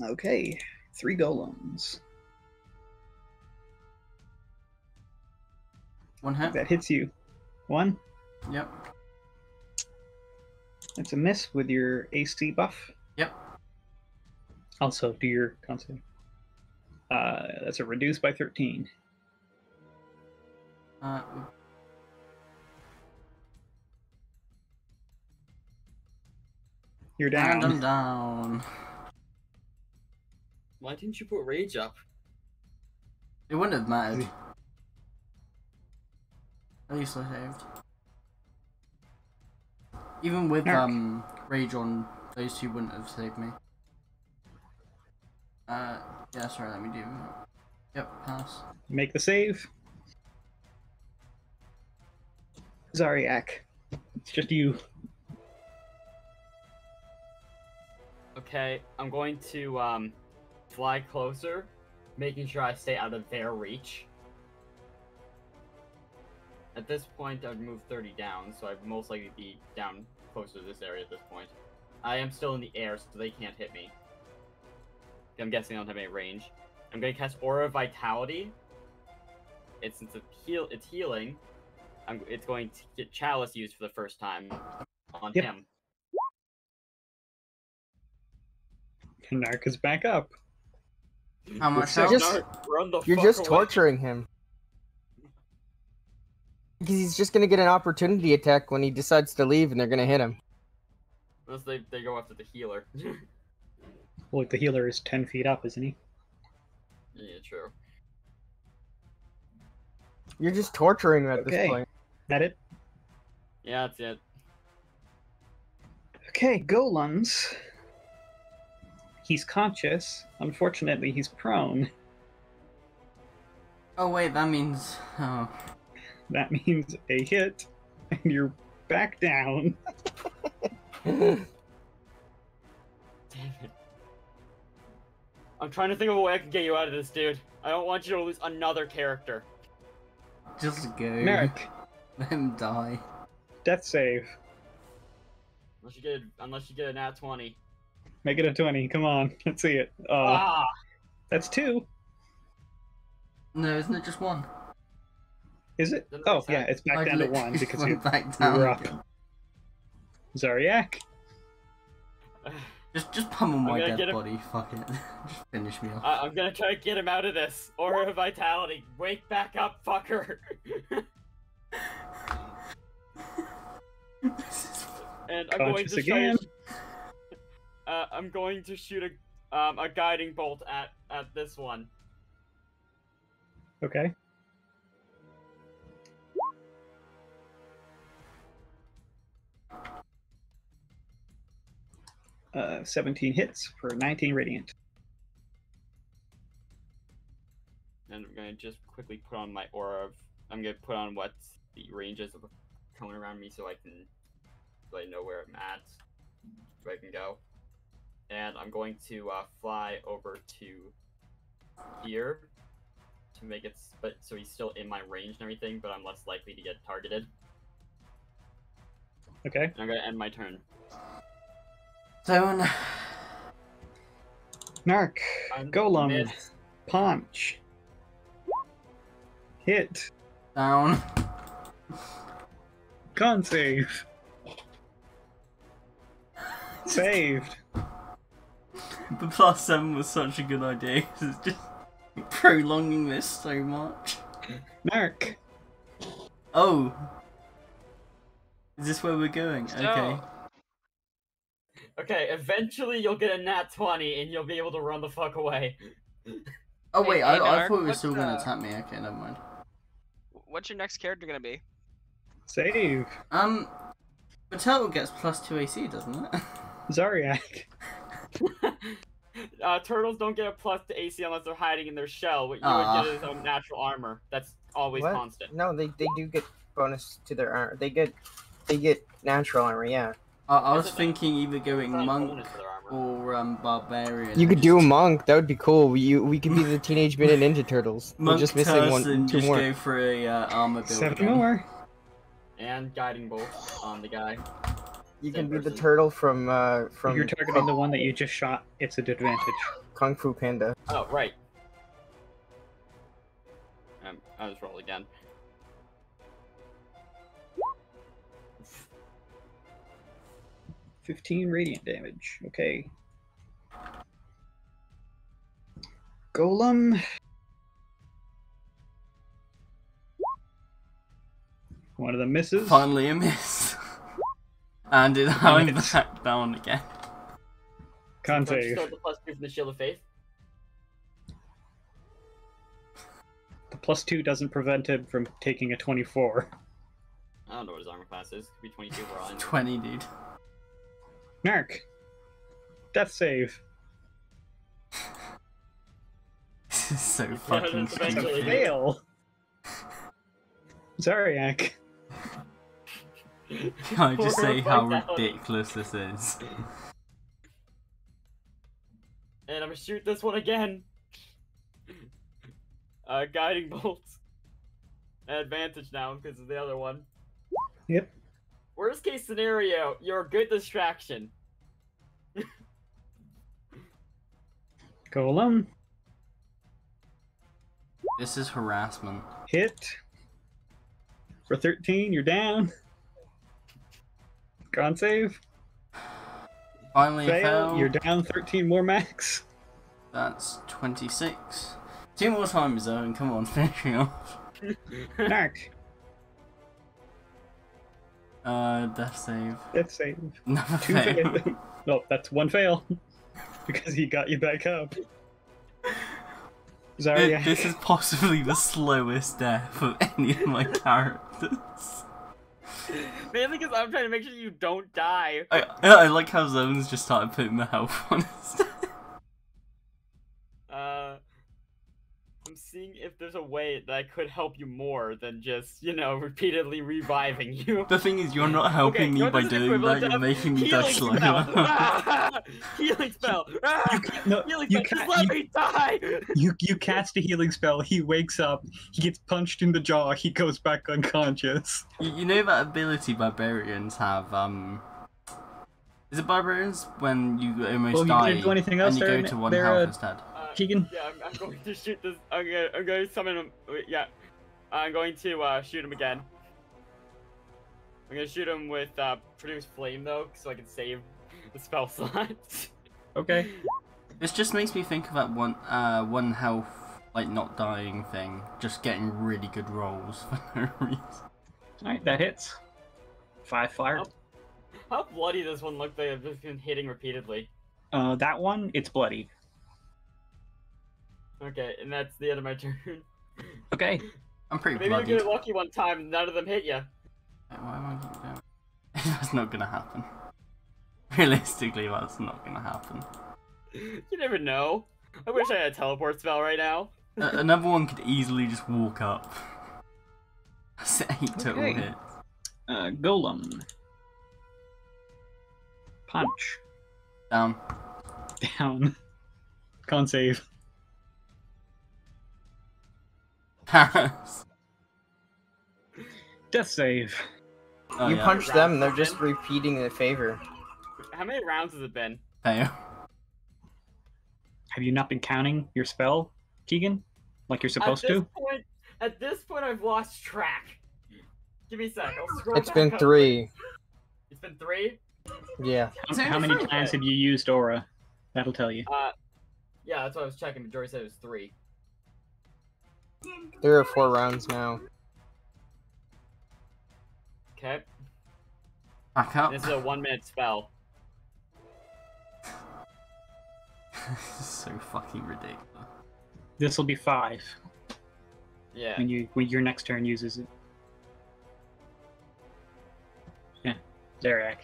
Okay, three golems. One hit. That hits you. One. Yep. That's a miss with your AC buff. Yep. Also, do your concept. Uh, that's a reduce by 13. Uh, You're and down. I'm down. Why didn't you put rage up? It wouldn't have mattered. At least I saved. Even with Narc. um rage on, those two wouldn't have saved me. Uh, yeah, sorry, let me do. Yep, pass. Make the save. Zariak. It's just you. Okay, I'm going to um, fly closer, making sure I stay out of their reach. At this point, I'd move 30 down, so I'd most likely be down closer to this area at this point. I am still in the air, so they can't hit me. I'm guessing I don't have any range. I'm going to cast Aura of Vitality. It's since it's heal, it's healing. I'm, it's going to get Chalice used for the first time on Yep. him. Narc is back up. How much So health? just- Narc, run the You're just torturing him. Because he's just gonna get an opportunity attack when he decides to leave, and they're gonna hit him. Unless they, they go after the healer. Well, the healer is 10 feet up, isn't he? yeah, true. You're just torturing him at Okay. this point. That it? Yeah, that's it. Okay, Golems. He's conscious. Unfortunately, he's prone. Oh wait, that means. Oh, That means a hit, and you're back down. Damn it. I'm trying to think of a way I can get you out of this, dude. I don't want you to lose another character. just go. Narc, Let him die. death save. Unless you get unless you get a nat 20. Make it a 20. Come on, let's see it. Oh, Ah! that's two. No, isn't it just one? Is it? Then Oh, it's yeah, it's back I down to one because went you, back down. were up. Zariak. Just, just pummel my gonna dead get him- body. Fuck it. just finish me off. I- I'm gonna try to get him out of this. Aura of Vitality. Wake back up, fucker! and I'm going Conscious to try again. to- uh, I'm going to shoot a um, a guiding bolt at at this one. Okay. Uh, 17 hits for 19 radiant. And I'm gonna just quickly put on my aura of. I'm gonna put on what the ranges of coming around me so I can so I know where I'm at, where I can go. And I'm going to uh, fly over to here to make it, but so he's still in my range and everything, but I'm less likely to get targeted. Okay. And I'm gonna end my turn. So, Narc. I'm Golem. mid- Punch. Hit. down. Con save. Saved. The plus seven was such a good idea It's just prolonging this so much. Narc. Oh. Is this where we're going? Okay. So- Okay, eventually you'll get a nat 20 and you'll be able to run the fuck away. Oh wait, hey, I, I thought it was what's, still gonna uh, attack me. Okay, never mind. What's your next character gonna be? Save. Um, the turtle gets plus two AC, doesn't it? Zariak. uh, turtles don't get a plus to AC unless they're hiding in their shell. What you Aw. would get is um, natural armor. That's always What? constant. No, they, they do get bonus to their armor. They get they get natural armor. Yeah. I, I was thinking either going It's not a monk bonus to their armor. or um barbarian. You could do a monk. That would be cool. We you, we could be the Teenage Mutant Ninja Turtles. We're just missing Turson, one, two just more. go for a uh, armor build. Seven more. And guiding bolt on the guy. You Same can be the turtle from uh from. You're targeting the one that you just shot, it's a advantage. Kung Fu Panda. Oh, right. Um, I'll just roll again. Fifteen radiant damage. Okay. Golem. One of them misses. Finally a miss. and it Damn I'm it. back down again. Con Don't you save. still the plus two from the Shield of Faith? The plus two doesn't prevent him from taking a twenty-four. I don't know what his armor class is. Could be 22 for all 20, dude. Narc. Death save. This is so Yeah, fucking that's It's a eventually- stupid. fail. Zariak. Can I just say how ridiculous this is? And I'm gonna shoot this one again. Uh, guiding bolt. Advantage now because of the other one. Yep. Worst case scenario, you're a good distraction. Golem. This is harassment. Hit. For 13, you're down. Con save. Finally Fail. fell. You're down 13 more max. That's 26. Two more times though, and come on, finishing off. Narc. Uh, death save. Death save. Never Two fail. fail. no, that's one fail. because he got you back up. This, Zariak. this is possibly the slowest death of any of my characters. Mainly because I'm trying to make sure you don't die. I, I like how Zones just started putting the health on instead. Seeing if there's a way that I could help you more than just, you know, repeatedly reviving you. The thing is, you're not helping me by doing that, you're making me die healing slower. spell? Ah! healing spell! Ah! You can't, no, healing you spell! Just can't. let You, me die! you, you cast a healing spell. He wakes up. He gets punched in the jaw. He goes back unconscious. You, you know that ability barbarians have, um... Is it barbarians when you almost Well, die didn't do anything else and you go to one health uh, instead? Keegan? Yeah, I'm, I'm going to shoot this. I'm gonna, I'm going to summon him. Yeah, I'm going to uh, shoot him again. I'm gonna shoot him with uh, produce flame though, so I can save the spell slots. Okay. This just makes me think of that one, uh, one health, like not dying thing, just getting really good rolls for no reason. Alright, that hits. Five fire. Oh. How bloody this one looked like I've just been hitting repeatedly. Uh, that one, it's bloody. Okay, and that's the end of my turn. Okay. I'm pretty Maybe you bloodied. get lucky one time and none of them hit you. Why am I keep doing That's not gonna happen. Realistically, that's not gonna happen. You never know. I wish I had a teleport spell right now. Uh, another one could easily just walk up. That's eight total Okay. hits. Uh, Golem. Punch. Down. Down. Can't save. Pass. Death save. Oh, you yeah. punch them, they're just repeating the favor. How many rounds has it been? Fail. Have you not been counting your spell, Keegan? Like you're supposed at to? Point, at this point, I've lost track. Give me a sec. I'll scroll It's been up. three. It's been three. Yeah. How, how many times have you used Aura? That'll tell you. Uh, yeah, that's what I was checking. Majority said it was three. There are four rounds now. Okay. Back up. This is a one-minute spell. this is so fucking ridiculous. This will be five Yeah. when you when your next turn uses it. Yeah, Zarak.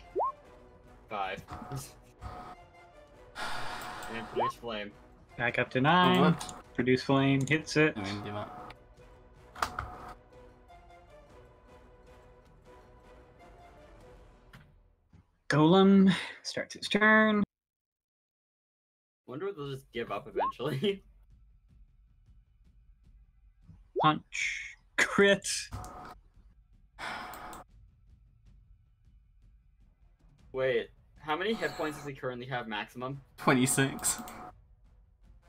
Five. and produce flame. Back up to Oh, nine. whoops. Produce flame hits it. I'm gonna do that. Golem starts its turn. Wonder if they'll just give up eventually. Punch. Crit. Wait, how many hit points does he currently have maximum? 26.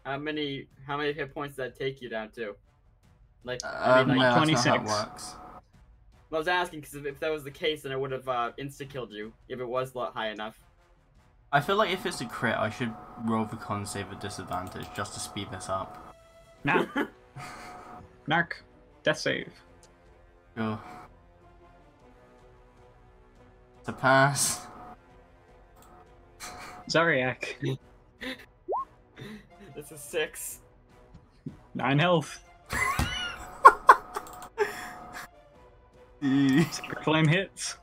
How many how many hit points does that take you down to? Like, Um, I mean, no, like, that's not how it 26. works. I was asking because if, if that was the case, then I would have uh, insta killed you if it was lot high enough. I feel like if it's a crit, I should roll the con save at disadvantage just to speed this up. Now, Narc, death save. Sure. To pass. Zariak, this is six. nine health. Ew. Sacred Flame hits.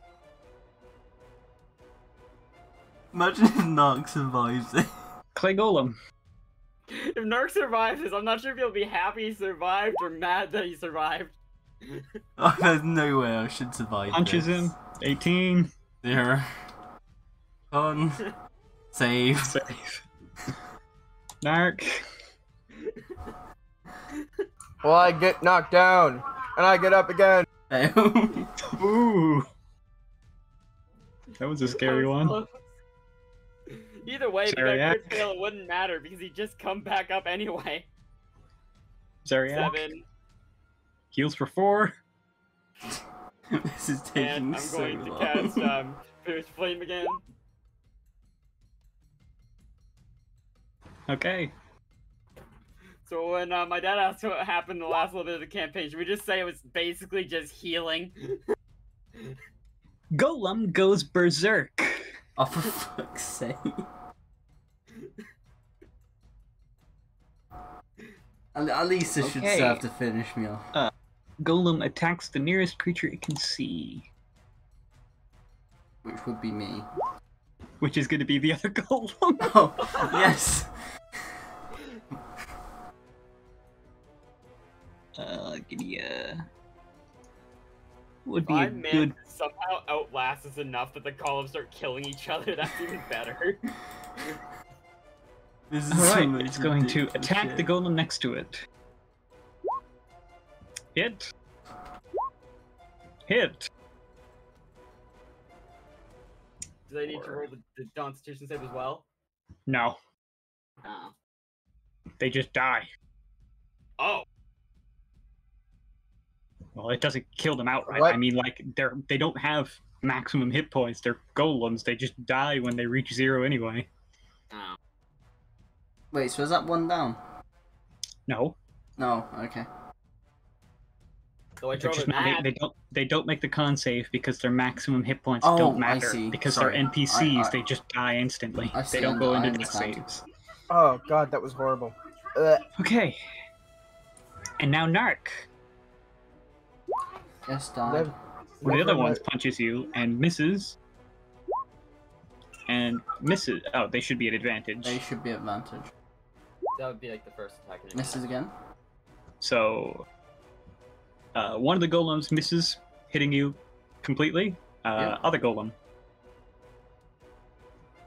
Imagine if Narc survives it. Clay Golem. If Narc survives this, I'm not sure if he'll be happy he survived or mad that he survived. Oh, there's no way I should survive Punches this. him. 18. Zero. Con. Save. Save. Narc. Well, I get knocked down, and I get up again. Ooh. That was a scary one. Either way, if he got Zariak. fail, it wouldn't matter because he'd just come back up anyway. Zariak. Seven, Heals for 4. this is taking and I'm so going to cast um, Fierce Flame again. Okay. So when uh, my dad asked what happened in the last little bit of the campaign, should we just say it was basically just healing? Golem goes berserk. Oh, for fuck's sake. At, at least this should Okay. serve to finish me off. Golem attacks the nearest creature it can see, Which would be me. which is going to be the other golem. Oh, yes! Uh, give me a. Would If be a I good. managed to somehow outlast us enough that the columns start killing each other, that's even better. This is All so it's going to ridiculous attack the golem next to it. Hit. Hit. Do they need to roll the, the Constitution save as well? No, Oh. they just die. Oh. Well, it doesn't kill them outright. What? I mean, like they're they don't have maximum hit points. They're golems. They just die when they reach zero anyway. Oh. Wait, so is that one down? No, No, okay. So I They just—they they don't they don't make the con save because their maximum hit points Oh, don't I matter see. because Sorry. they're NPCs. I- I- they just die instantly. I they don't go into death saves. Oh god, that was horrible. Ugh. Okay. And now Narc. Yes, Dad. Never- One of the other ones punches you and misses. And misses. Oh, they should be at advantage. They should be at advantage. That would be like the first attack. in Misses again? So, uh, one of the golems misses, hitting you completely. Uh, Yeah. Other golem.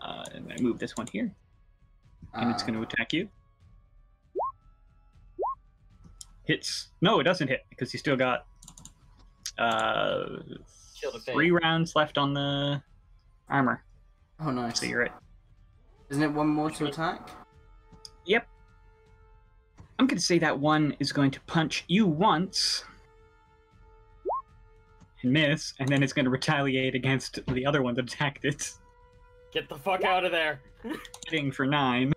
Uh, and I move this one here, and it's Uh, going to attack you. Hits. No, it doesn't hit because you still got uh, Shield of Faith. three rounds left on the armor. Oh, nice. So you're at Isn't it one more to attack? Yep. I'm going to say that one is going to punch you once and miss, and then it's going to retaliate against the other one that attacked it, Get the fuck out of there. hitting for nine.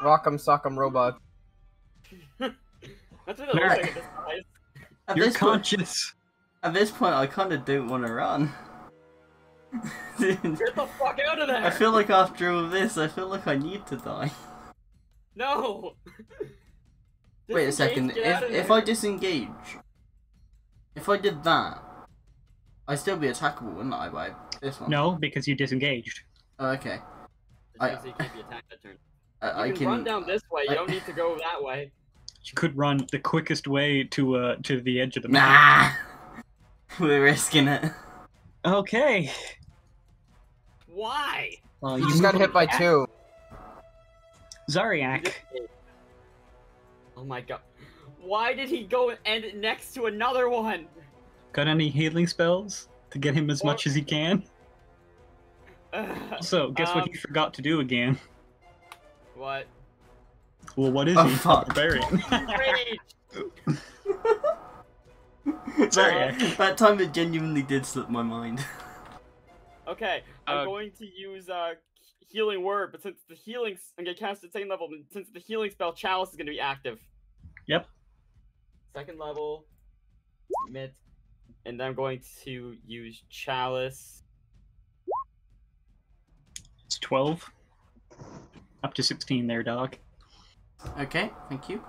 Rock'em sock'em robot. That's what it looks like at this. At You're this, point, at this point, I kind of don't want to run. Get the fuck out of there. I feel like after all this, I feel like I need to die. No. Wait a second. If if. I disengage, if I did that, I'd still be attackable, wouldn't I? By this one. No, because you disengaged. Oh, okay. I- can't be attacked that turn. I, I can, can. run down this way. You I- don't need to go that way. You could run the quickest way to uh to the edge of the map. Nah. We're risking it. Okay. Why? Well, He you just got hit by two. Zariak. Oh my god. Why did he go and next to another one? Got any healing spells to get him as Well- much as he can? Ugh. Also, guess what Um, he forgot to do again? What? Well, what is Oh, he? fuck. Barbarian. Sorry, that, that time it genuinely did slip my mind. Okay, I'm Uh, going to use uh healing word, but since the healing, I'm gonna cast at same level. and Since the healing spell chalice is gonna be active. Yep. Second level, submit, and then I'm going to use chalice. It's 12. Up to 16 there, dog. Okay, thank you.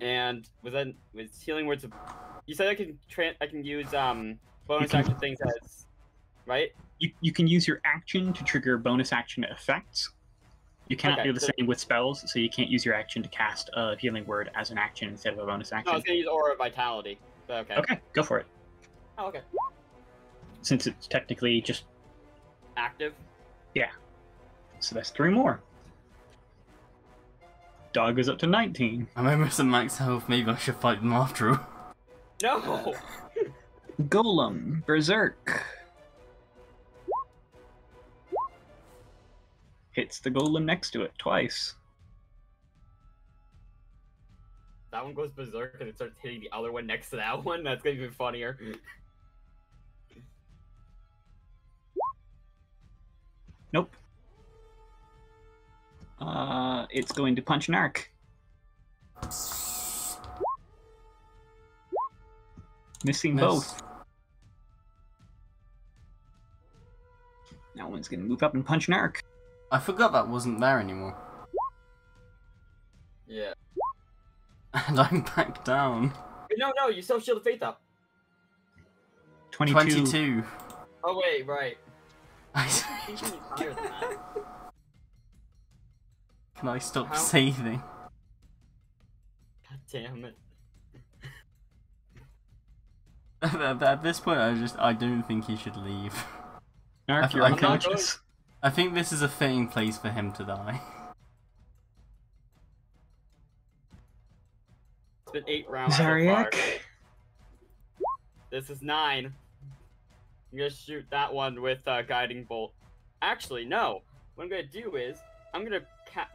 And with then with healing words, of- you said I can tran I can use um bonus can- action things as right. You, you can use your action to trigger bonus action effects. You cannot Okay, do the so- same with spells, so you can't use your action to cast a healing word as an action instead of a bonus No, I action. was gonna use aura of vitality. But okay. Okay, go for it. Oh, okay. Since it's technically just Active. Yeah. So that's three more. Dog is up to 19. I'm almost at max health. Maybe I should fight them after all. No. Golem, Berserk. Hits the golem next to it twice. That one goes berserk and it starts hitting the other one next to that one. That's gonna be even funnier. Nope. Uh, it's going to punch Narc. Missing Miss. both. That one's gonna move up and punch Narc. I forgot that wasn't there anymore. Yeah. And I'm back down. No, no, you still have Shield of Faith up. 22. 22. Oh wait, right. I- Can I stop How- saving? God damn it. at, at this point, I just I don't think he should leave. I Narc, you're I'm unconscious. I think this is a fitting place for him to die. It's been eight rounds. So far. Zariak? This is nine. I'm gonna shoot that one with uh, guiding bolt. Actually, no. What I'm gonna do is I'm gonna ca-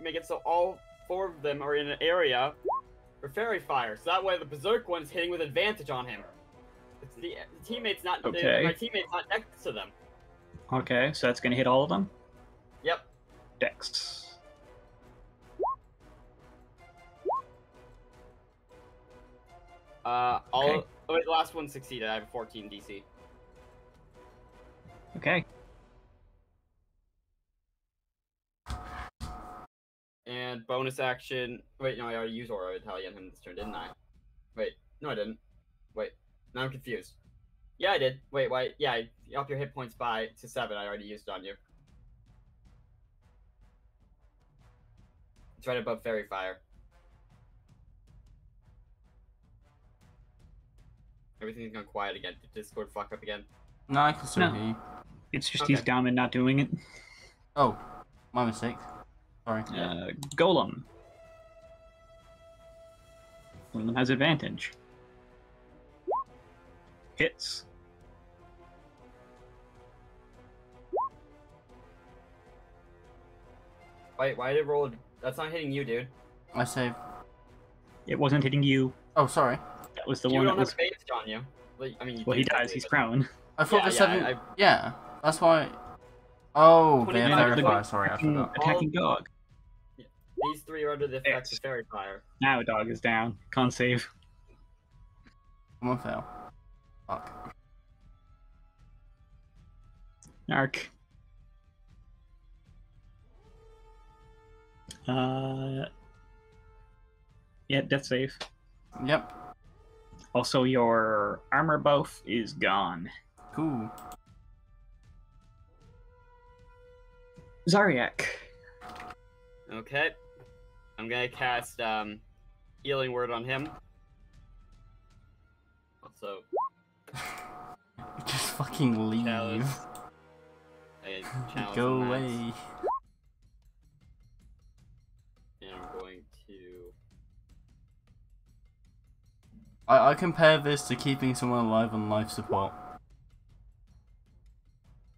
make it so all four of them are in an area for fairy fire. So that way the berserk one's hitting with advantage on him. It's the, the teammate's not. Okay. my teammate's not next to them. Okay, so that's gonna hit all of them? Yep. Dex. Uh, all. Okay. Oh wait, the last one succeeded. I have a 14 DC. Okay. And bonus action. Wait, no, I already used Aura Italian him this turn, didn't I? Wait, no, I didn't. Wait, now I'm confused. Yeah, I did. Wait, why? Yeah, I- up your hit points by to seven. I already used it on you. It's right above Fairy Fire. Everything's gone quiet again. Did Discord fuck up again? No, I can still No. hear you. It's just he's Okay. down and not doing it. Oh, my mistake. Sorry. Uh, Golem. Golem has advantage. Hits. Wait, why did it roll? That's not hitting you, dude. I save. It wasn't hitting you. Oh, sorry. That was the you one don't that was. have advantage on you. Like, I mean, you Well, he dies. He's but- prone. I thought Yeah, the yeah, seven. I- Yeah, that's why. Oh, they have 25 fairy the- fire. Sorry, I Attacking, forgot. attacking dog. These three are under the effects Yes. of Fairy Fire. Now dog is down. Can't save. Come on, fail. Fuck. Narc. Uh. Yeah, death save. Yep. Also, your armor buff is gone. Cool. Zariak. Okay. I'm gonna cast um, Healing Word on him. Also, Just fucking leave. Challenge Go max, away. And I'm going to. I, I compare this to keeping someone alive on life support.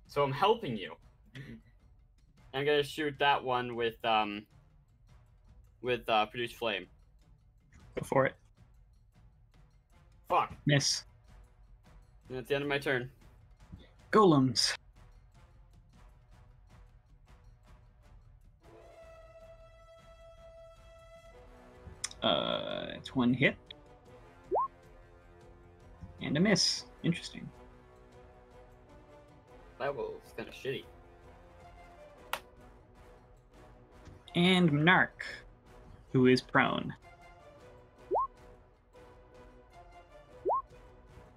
So I'm helping you. I'm gonna shoot that one with um. With uh, produce flame. Go for it. Fuck. Miss. And that's the end of my turn. Golems. Uh, it's one hit. And a miss. Interesting. That was kind of shitty. And Narc, who is prone.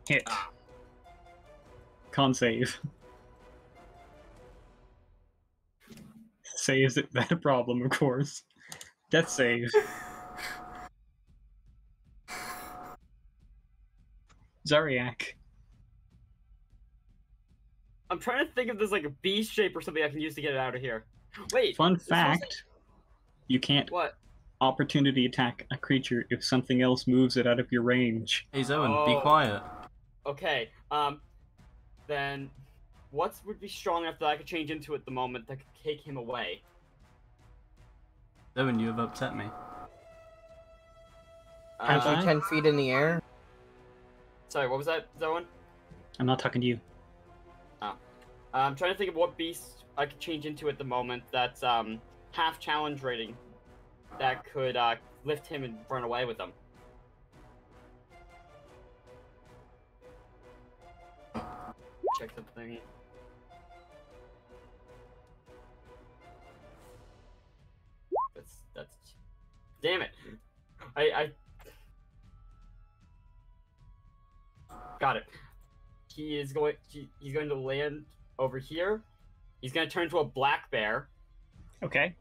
Hit. Ah. Con save. Saves it that a problem, of course. Death save. Zariak. I'm trying to think if there's like a B shape or something I can use to get it out of here. Wait. Fun this fact you can't What? Opportunity attack a creature if something else moves it out of your range. Hey Zoan, be Oh. quiet. Okay. Um. Then, what would be strong enough that I could change into at the moment that could take him away? Zoan, you have upset me. Can't Uh, you ten feet in the air? sorry, what was that, Zoan? I'm not talking to you. Oh. I'm trying to think of what beast I could change into at the moment that's um half challenge rating that could uh, lift him and run away with him. Check something. That's that's. Damn it! I I got it. He is going. He, he's going to land over here. He's gonna turn into a black bear, Okay.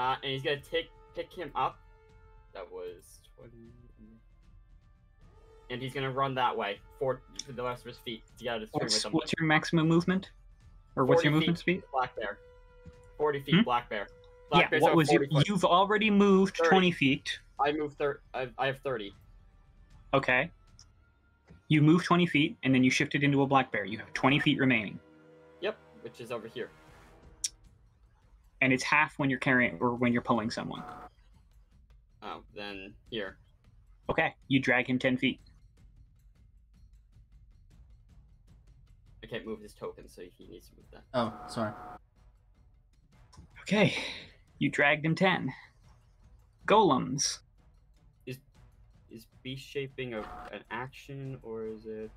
Uh, and he's gonna take pick him up. That was twenty. And he's gonna run that way for, for the rest of his feet to get out of the What's, with him. what's your maximum movement? Or what's your movement speed? Black bear. Forty feet, Hmm? black bear. Black yeah, bears what was your foot. you've already moved 30. 20 feet. I move thir- I, I have thirty. Okay. You move 20 feet and then you shifted into a black bear. You have 20 feet remaining. Yep, which is over here. And it's half when you're carrying or when you're pulling someone. Oh, then here. Okay. You drag him 10 feet. I can't move his token, so he needs to move that. Oh, sorry. Okay. You dragged him 10. Golems. Is is beast shaping a, an action or is it?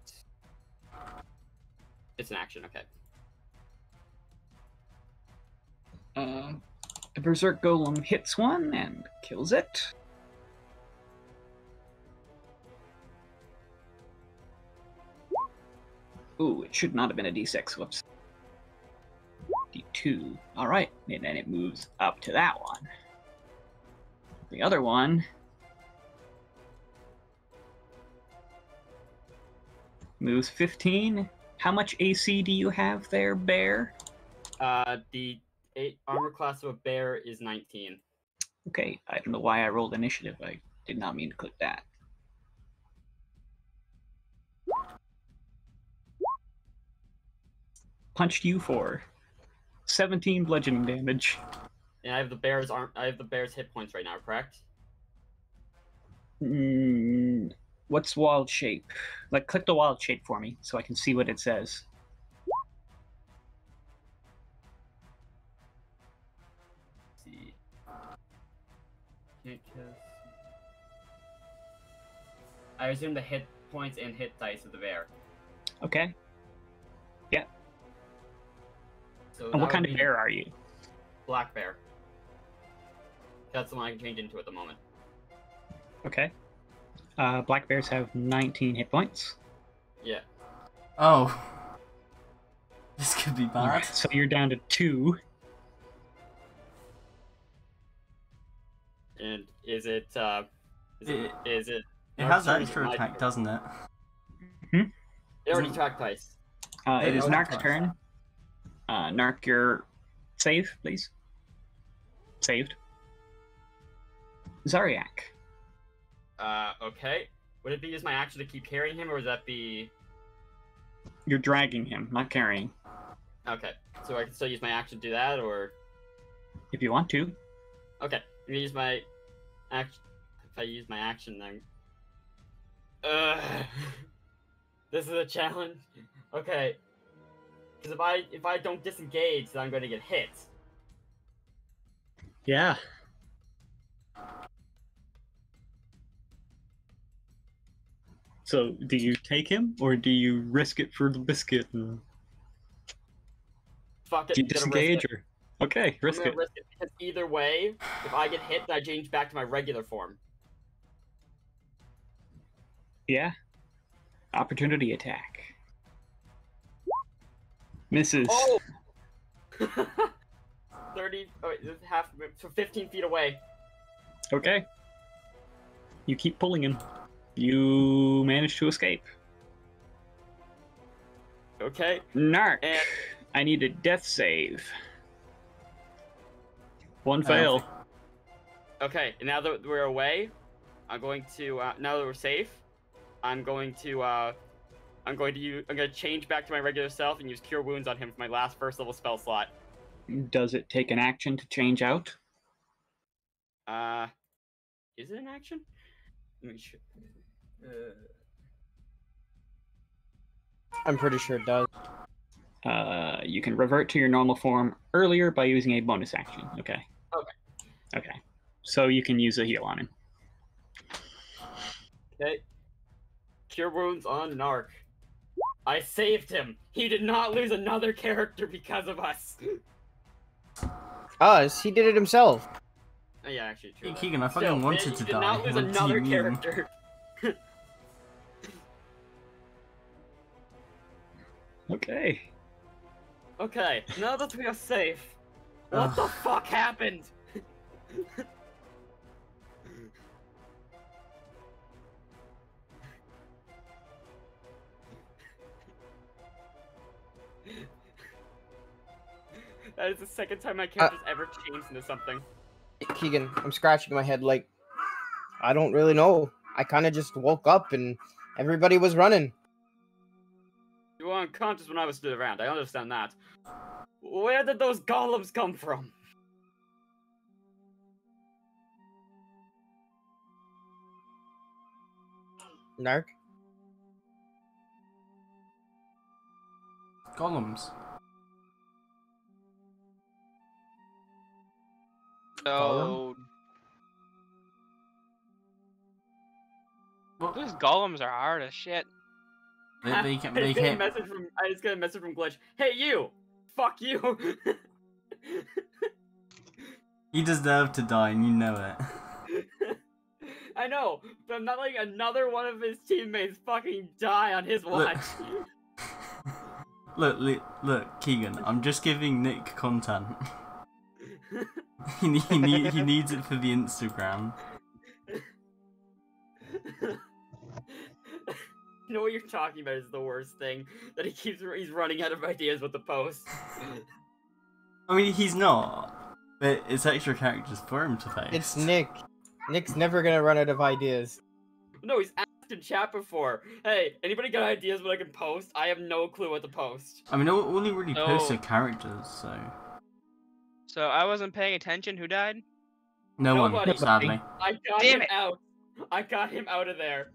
It's an action. Okay. Uh, the Berserk Golem hits one and kills it. Ooh, it should not have been a d6. Whoops. D2. Alright, and then it moves up to that one. The other one. Moves 15. How much AC do you have there, Bear? Uh, the eight armor class of a bear is 19. Okay, I don't know why I rolled initiative. I did not mean to click that. Punched you for 17 bludgeoning damage. And I have the bear's arm. I have the bear's hit points right now. Correct? Mm, what's wild shape? Like, click the wild shape for me so I can see what it says. I assume the hit points and hit dice of the bear. Okay. So And what kind of be bear are you? Black bear. That's the one I can change into at the moment. Okay. Uh, black bears have 19 hit points. Yeah. Oh. This could be bad. So you're down to two. And is it? uh Is it? It- Is it? It has sorry, extra attack, doesn't it? It already Isn't- tracked twice. Uh, it It is is Narc's turn. Uh, Narc, your save, please. Saved. Zariak. Uh, okay. Would it be use my action to keep carrying him, or would that be? You're dragging him, not carrying. Okay, so I can still use my action to do that, or If you want to. okay. gonna use my action. If I use my action, then. Ugh. This is a challenge. Okay. Because if I if I don't disengage, then I'm going to get hit. Yeah. So, do you take him, or do you risk it for the biscuit? And Fuck it. do you disengage, or okay, risk it. risk it because either way, if I get hit, then I change back to my regular form. Yeah. Opportunity attack. Misses. Oh. 30, oh wait, half, so 15 feet away. Okay. You keep pulling him. You manage to escape. Okay. Narc. And I need a death save. One fail. Okay, and now that we're away, I'm going to uh, now that we're safe, I'm going to uh, I'm going to use I'm going to change back to my regular self and use Cure Wounds on him for my last first level spell slot. Does it take an action to change out? Uh, is it an action? Let me check. Uh, I'm pretty sure it does. Uh, you can revert to your normal form earlier by using a bonus action. Okay. Okay. Okay. So you can use a heal on him. okay. Cure Wounds on Narc. I saved him. He did not lose another character because of us. Us, he did it himself. Oh, yeah, actually, true. Hey. Keegan, I fucking Still, wanted man, to you did die. not lose What another character. Okay. Okay, now that we are safe, what the fuck happened? that is the second time my uh, character's ever changed into something. Keegan, I'm scratching my head like I don't really know. I kind of just woke up and everybody was running. You were unconscious when I was stood around, I understand that. Where did those golems come from? Narc. Golems. So What? those golems are hard as shit. They, they, can, I they just got a can't. message from I just got a message from Glitch. Hey you! Fuck you! He deserved to die, and you know it. I know, but I'm not letting another one of his teammates fucking die on his watch. Look, look, look, Keegan. I'm just giving Nick content. he, ne- he, need, he needs it for the Instagram. you know what you're talking about is the worst thing. That he keeps he's running out of ideas with the post. I mean, he's not, but it's extra characters for him to face. It's Nick. Nick's never gonna run out of ideas. no, he's asked in chat before. Hey, anybody got ideas what I can post? I have no clue what to post. I mean, all, all really posts No. are characters, so So I wasn't paying attention. Who died? no Nobody. one, sadly. I got Damn him it. out. I got him out of there.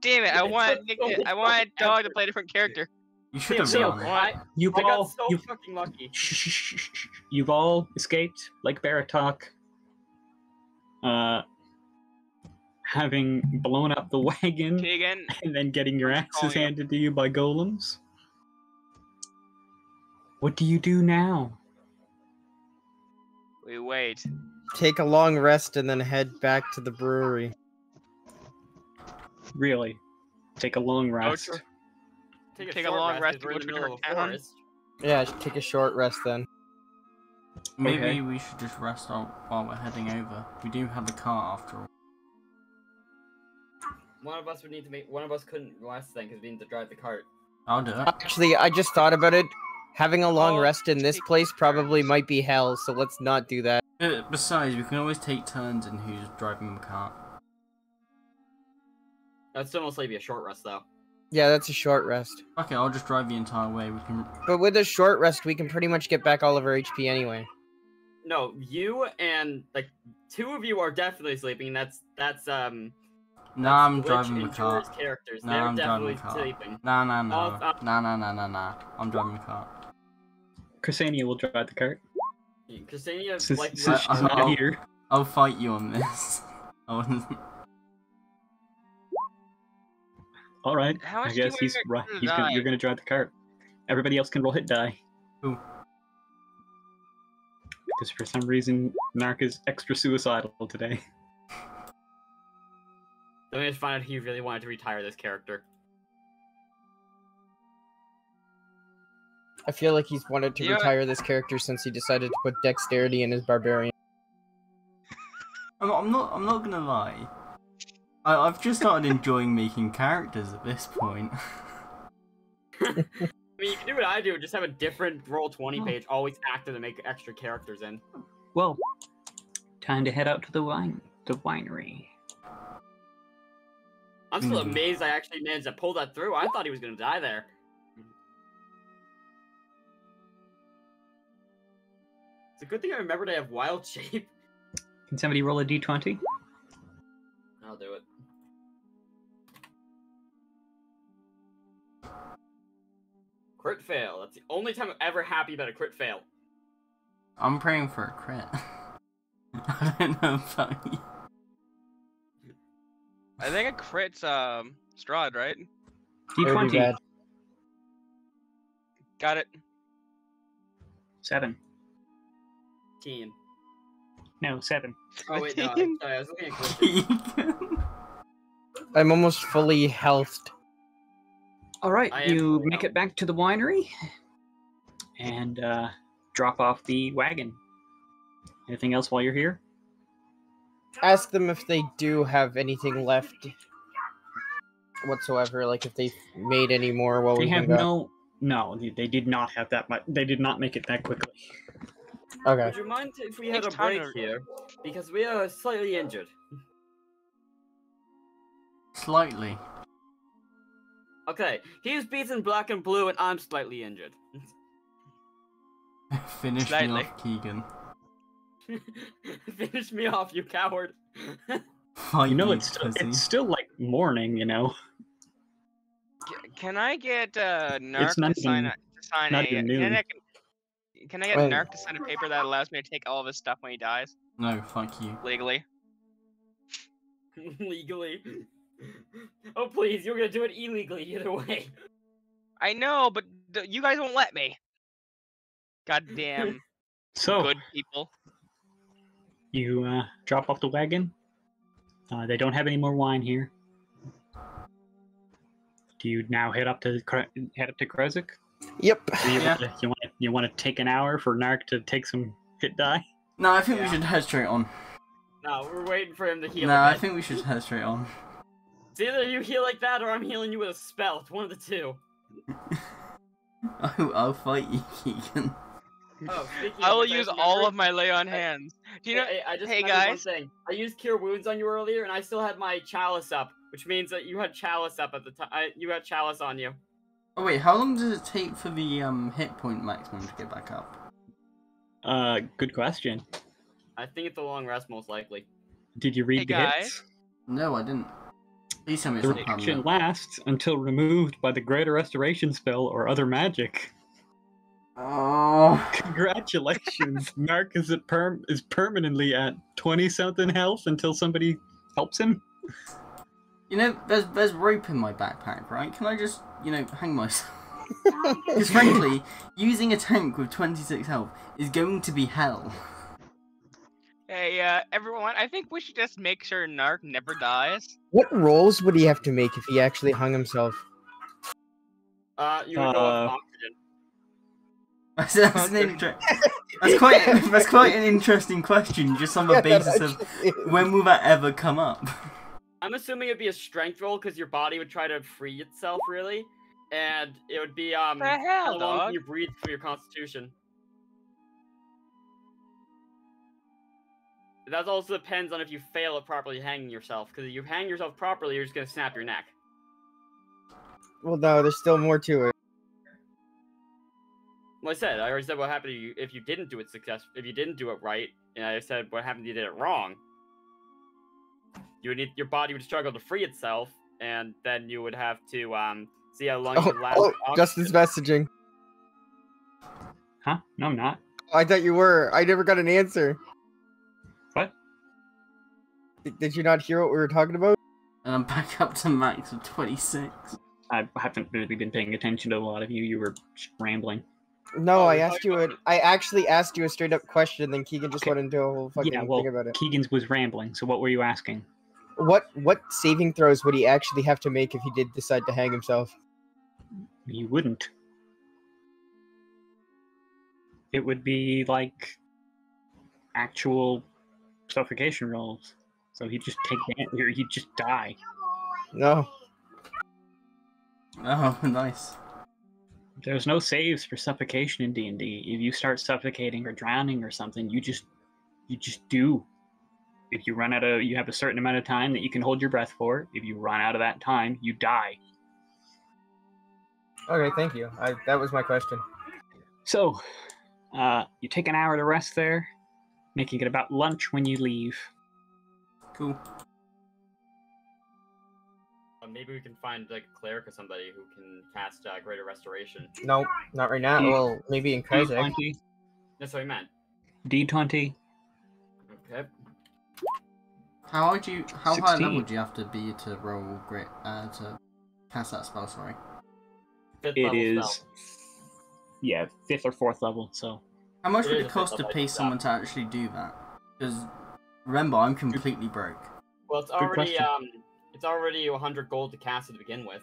Damn it! I It's wanted Nick to, I much wanted fucking Dog to play a different character. You should have Neil, run. I, You've I all so you've, fucking lucky. shh, shh, shh, shh, shh. you've all escaped like Baratok. Uh, having blown up the wagon Keegan, and then getting your I'm axes calling you. handed to you by golems. What do you do now? We wait. Take a long rest and then head back to the brewery. Really? Take a long rest. tr- Take a, Take a short long rest, rest 'cause we're to the middle of a forest. Yeah, take a short rest then. Maybe Okay. we should just rest out while we're heading over. We do have the car after all. One of us would need to make. One of us couldn't rest then because we need to drive the cart. I'll do it. Actually, I just thought about it. Having a long Oh, rest in this place probably might be hell, so let's not do that. Uh, Besides, we can always take turns in who's driving the car. That'd still mostly be a short rest though. Yeah, that's a short rest. Okay, I'll just drive the entire way. We can. But with a short rest, we can pretty much get back all of our HP anyway. no, you and like two of you are definitely sleeping. That's that's um. Nah, I'm Glitch driving the and car. Jor's characters. Nah, They're I'm driving the definitely car. sleeping. Nah, nah, nah. Oh, uh, Nah, nah, nah, nah, nah. I'm driving the car. Ksenia will drive the cart Ksenia, since, like, since she's I- not I'll- here. I'll fight you on this. All right. How I much do guess he's want right. He's gonna, you're gonna drive the cart. Everybody else can roll hit die. Who? Because for some reason, Narc is extra suicidal today. Let me just find out he really wanted to retire this character. I feel like he's wanted to You know what? retire this character since he decided to put dexterity in his barbarian. I'm, I'm not. I'm not gonna lie. I, I've just started enjoying making characters at this point. I mean, you can do what I do, just have a different roll. 20 page, always active to make extra characters in. Well, time to head out to the wine the winery. I'm still Mhm. amazed I actually managed to pull that through. I thought he was gonna die there. It's a good thing I remembered I have wild shape. Can somebody roll a d20? I'll do it. Crit fail. That's the only time I'm ever happy about a crit fail. I'm praying for a crit. I don't know about you. I think a crit's um Strahd, right? That would be D20. Got it. Seven. Teen. No, seven. Oh wait, no. I'm Sorry, I was looking at. I'm almost fully healthed. All right, I you make out. it back to the winery and uh, drop off the wagon. Anything else while you're here? Ask them if they do have anything left whatsoever, like if they made any more while They we have no. No, they- they did not have that much. They did not make it that quickly. Okay. Would you mind if we had a break here? Because we are slightly injured. Slightly. Okay, he's beaten black and blue, and I'm slightly injured. Finish me off, Keegan. Finish me off, you coward. Fight You know, it's still, it's still like morning. You know, C- Can I get uh Narc not to sign even- a, to sign not a? even Can. I, can I get Wait. Narc to sign a paper that allows me to take all of his stuff when he dies No, fuck you. legally? Legally. Oh please, you're gonna do it illegally either way. I know, but th- you guys won't let me. Goddamn so good people. you uh, drop off the wagon. Uh, they don't have any more wine here. Do you now head up to Kra- head up to Krezk? Yep. You Yeah. you want to you want to take an hour for Narc to take some hit die? No, I think Yeah. we should head straight on. No, we're waiting for him to heal. No, a I bit. think we should head straight on. It's either you heal like that or I'm healing you with a spell. It's one of the two. I'll, oh, I'll fight you, Keegan. Oh, I will use just all of my lay on hands. Do you know? Hey, I just hey, remembered one guys. thing. I used Cure Wounds on you earlier, and I still had my Chalice up, which means that you had Chalice up at the time. You had Chalice on you. Oh wait, how long does it take for the um hit point maximum to get back up? Uh, good question. I think it's a long rest, most likely. Did you read Hey, the guys. hits? No, I didn't. Please tell me it's The not reaction permanent. lasts until removed by the Greater Restoration spell or other magic. Oh. Congratulations, Mark is at perm is permanently at twenty something health until somebody helps him. You know, there's there's rope in my backpack, right? Can I just, you know, hang myself? Because frankly, using a tank with 26 health is going to be hell. Hey, uh, everyone, I think we should just make sure Narc never dies. What rolls would he have to make if he actually hung himself? Uh, you would go off Uh, oxygen. That's, that's, an inter- that's quite that's quite an interesting question, just on the Yeah, basis of is. when will that ever come up? I'm assuming it'd be a strength roll because your body would try to free itself, really, and it would be um The how long dog? can you breathe for your constitution. That also depends on if you fail at properly hanging yourself. Because if you hang yourself properly, you're just gonna snap your neck. Well, no, there's still more to it. Well, I said I already said what happened to you if you didn't do it success. If you didn't do it right, and I said what happened if you did it wrong. You would need your body would struggle to free itself, and then you would have to um see how long you Oh, can last. oh Justin's messaging. Huh? No, I'm not. I thought you were. I never got an answer. What? Did, did you not hear what we were talking about? And I'm back up to max of 26. I haven't really been paying attention to a lot of you. You were just rambling. No, Oh, I asked you. A, about- I actually asked you a straight up question, and then Keegan just Okay. went into a whole fucking yeah, well, thing about it. Keegan's was rambling. So what were you asking? What what saving throws would he actually have to make if he did decide to hang himself? You wouldn't. It would be like actual suffocation rolls. So he'd just take that, or he'd just die. No. Oh, nice. There's no saves for suffocation in D and D. If you start suffocating or drowning or something, you just you just do. If you run out of, you have a certain amount of time that you can hold your breath for. If you run out of that time, you die. Okay, thank you. I that was my question. So, uh, you take an hour to rest there, making it about lunch when you leave. Cool. Maybe we can find like a cleric or somebody who can cast uh, greater restoration. No, not right now. D- Well, maybe in Kazakh. D20, That's what I meant. D20, Okay. How would you? How high 16. level do you have to be to roll great? Uh, to cast that spell. Sorry. Fifth it level is, spell. yeah, fifth or fourth level. So, How much It would it cost to pay level someone to actually do that? Because remember, I'm completely broke. Well, it's Good already question. um, it's already 100 gold to cast it to begin with.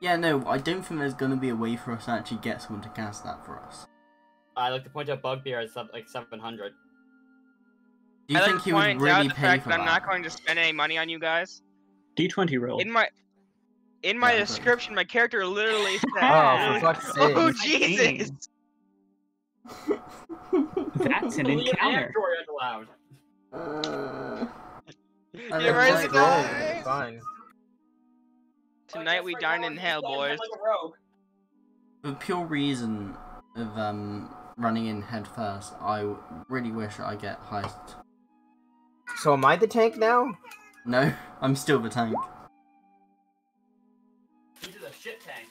Yeah, no, I don't think there's gonna be a way for us to actually get someone to cast that for us. I like to point out Bugbear is like 700. Do you I think like he to would really pay fact for that that? I'm not going to spend any money on you guys. D20 roll. In my in my Yeah, description, my character literally said. Oh, for sake. Oh Nineteen. Jesus! That's an Leave encounter. Android allowed. Uh, You I ready don't to like go? roll. It's fine. Tonight we dine in hell, boys. For the pure reason of um running in head first, I w- really wish I get highest. So am I the tank now? No, I'm still the tank. He's a shit tank.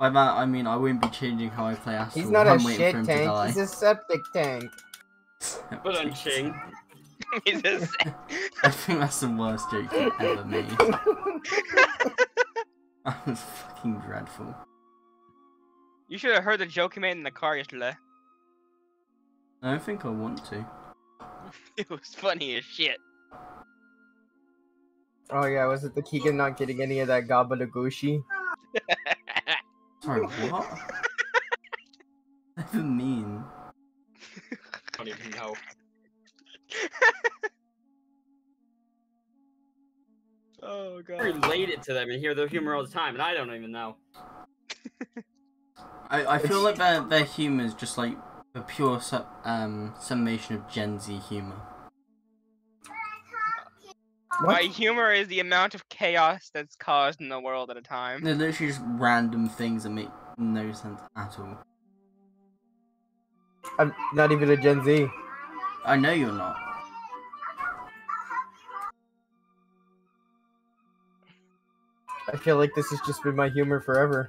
By that I mean I wouldn't be changing how I play Astral. He's not I'm a waiting shit for him to tank. He's a septic tank. But I'm ching. He's I think that's the worst joke you ever made. That was fucking dreadful. you should have heard the joke he made in the car yesterday. I don't think I want to. It was funny as shit. oh yeah, was it the Keegan not getting any of that gabadagoshi? Sorry, what? Never mean. Don't even know. oh I god. related to them and hear their humor all the time, and I don't even know. I, I feel It's- like their their humor is just like a pure su- um summation of Gen Z humor. My humor is the amount of chaos that's caused in the world at a time. They're literally just random things that make no sense at all. I'm not even a Gen Z. I know you're not. I feel like this has just been my humor forever.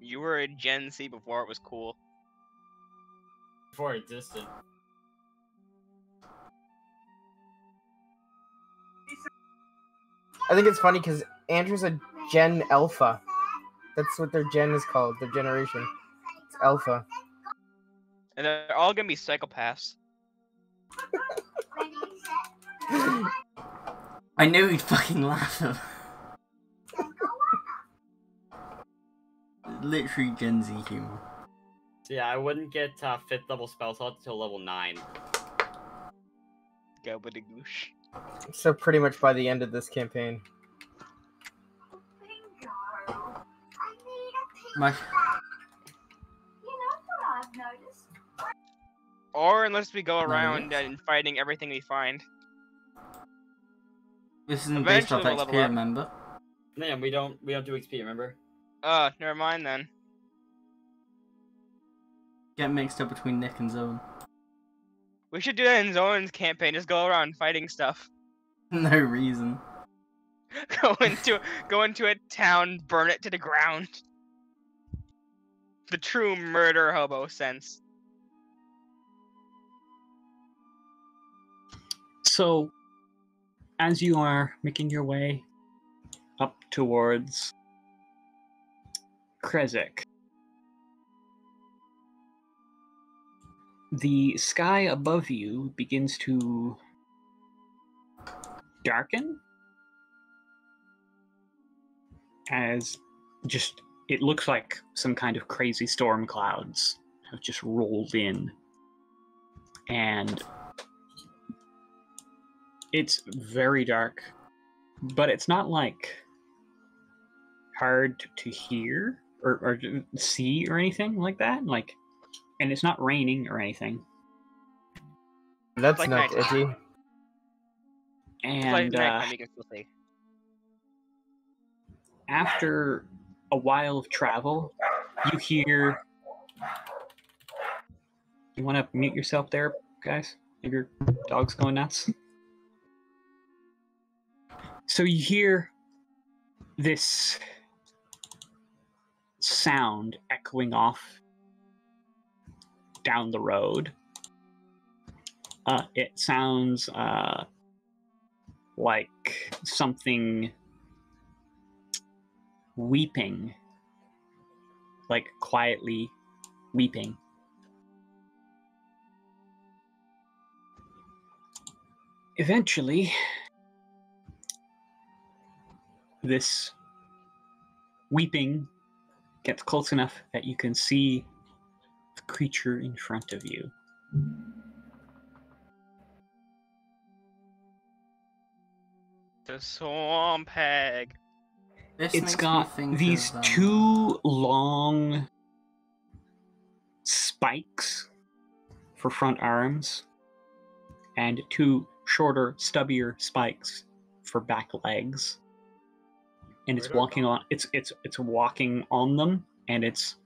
You were a Gen Z before it was cool. Before it existed. I think it's funny because Andrew's a Gen Alpha. That's what their gen is called, their generation. It's Alpha. And they're all gonna be psychopaths. I knew he'd fucking laugh at Literally Gen Z humor. Yeah, I wouldn't get uh, fifth level spell slot until level 9. Go with the goosh. So pretty much by the end of this campaign. My Or unless we go No, around yes. and fighting everything we find. this isn't based off Eventually we'll XP, remember? Man, we don't we don't do XP. Remember? Uh, never mind then. Get mixed up between Nick and Zoe. We should do that in Zone's campaign. Just go around fighting stuff. No reason. go into go into a town, burn it to the ground. The true murder hobo sense. So, as you are making your way up towards Krezk, the sky above you begins to darken as just it looks like some kind of crazy storm clouds have just rolled in and it's very dark but it's not like hard to hear or, or see or anything like that like and it's not raining or anything That's like not nighttime. edgy. Like and uh, you can still see. after a while of travel, you hear. You want to mute yourself there, guys? If your dog's going nuts. So you hear this sound echoing off down the road. Uh, it sounds uh, like something weeping, like quietly weeping. Eventually, this weeping gets close enough that you can see the creature in front of you. The swamp hag. This it's makes me got these of, um, two long spikes for front arms and two shorter stubbier spikes for back legs. And it's Where do I walking on it's it's it's walking on them and it's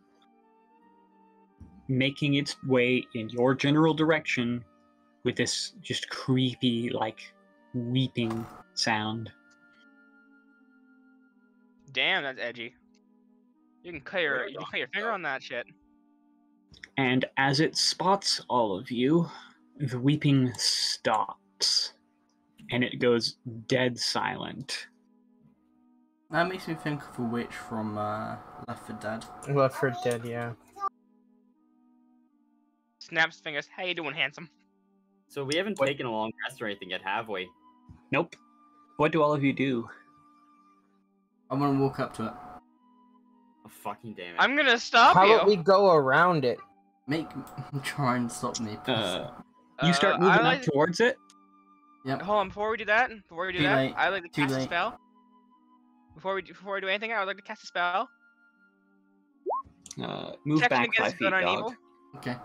making its way in your general direction with this just creepy like weeping sound Damn, that's edgy. You can cut your you can cut your finger on that shit. And as it spots all of you, the weeping stops. And it goes dead silent. That makes me think of a witch from uh, Left 4 Dead. Left 4 Dead, yeah. Snaps fingers. How you doing, handsome? So we haven't What- taken a long rest or anything yet, have we? Nope. What do all of you do? I'm gonna walk up to it. Oh, fucking damn it. I'm gonna stop How you. about we go around it? Make try and stop me. Uh, you start Uh, moving I up like- towards it. yep. Hold on, before we do that, before we do Too that, late, I would like to too cast a spell. Before we do, before we do anything, I would like to cast a spell. Uh, move Protection back five against feet, good and dog. evil. Okay.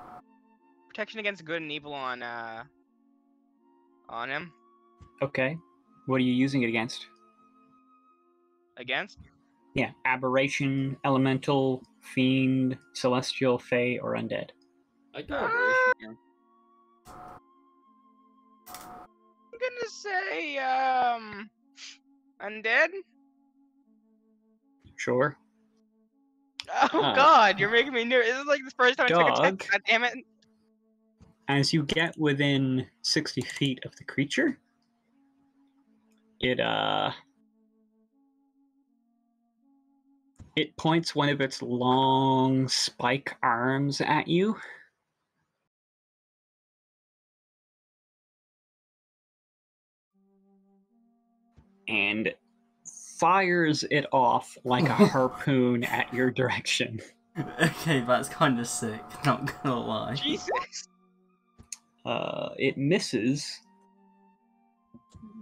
Protection against good and evil on uh on him. Okay. What are you using it against? Against? Yeah, aberration, elemental, fiend, celestial, fey, or undead. I got aberration here. I'm gonna say um undead. Sure. Oh Uh, God, you're making me nervous. This is like the first time I took a Dog. check. God damn it! As you get within 60 feet of the creature, it uh it points one of its long spike arms at you. And fires it off like a harpoon at your direction. Okay, that's kind of sick. Not gonna lie. Jesus. Uh, it misses.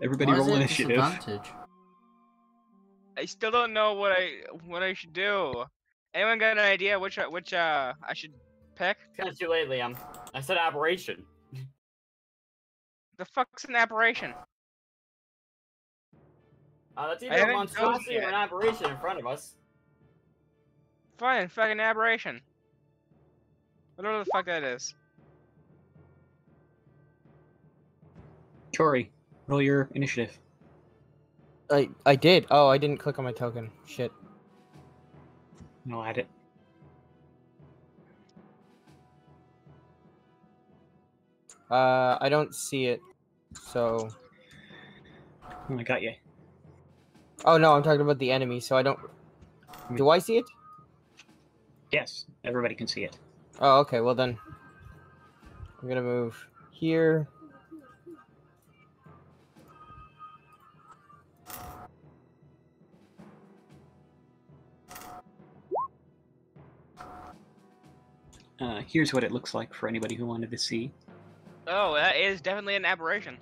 Everybody Why is roll it a initiative. Disadvantage? I still don't know what I what I should do. Anyone got an idea which uh, which uh I should pick? It's kind of too late, Liam. I said aberration. The fuck's an aberration? Uh, that's I either a haven't monstrosity or an aberration in front of us. Fine, fucking aberration. Whatever the fuck that is. Tori, roll your initiative. I I did. Oh, I didn't click on my token. Shit. No, add it. Uh, I don't see it. So. Oh, I got you. Oh no, I'm talking about the enemy. So I don't. Do I see it? Yes, everybody can see it. Oh, okay. Well then, I'm gonna move here. Uh, here's what it looks like for anybody who wanted to see. Oh, that is definitely an aberration.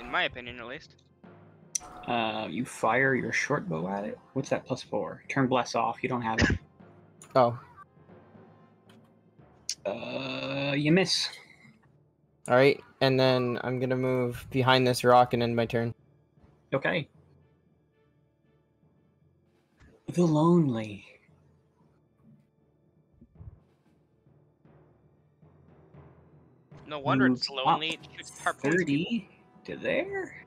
In my opinion, at least. Uh, you fire your short bow at it. What's that plus four? Turn bless off. You don't have it. Oh, Uh, you miss. all right. And then I'm gonna move behind this rock and end my turn. Okay. The lonely. No wonder it's Moves lonely. It shoots harpoons. Thirty to there.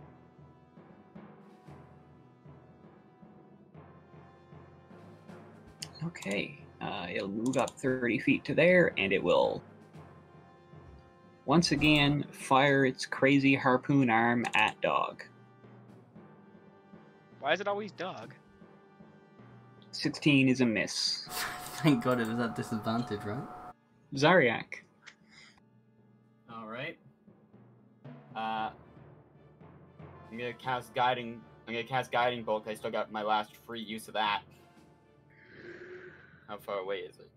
Okay. Uh, it'll move up 30 feet to there, and it will once again fire its crazy harpoon arm at dog. Why is it always dog? 16 is a miss. Thank God it was at disadvantage, right? Zariak. Right. Uh, I'm gonna cast guiding. I'm gonna cast guiding bolt. I still got my last free use of that. How far away is it?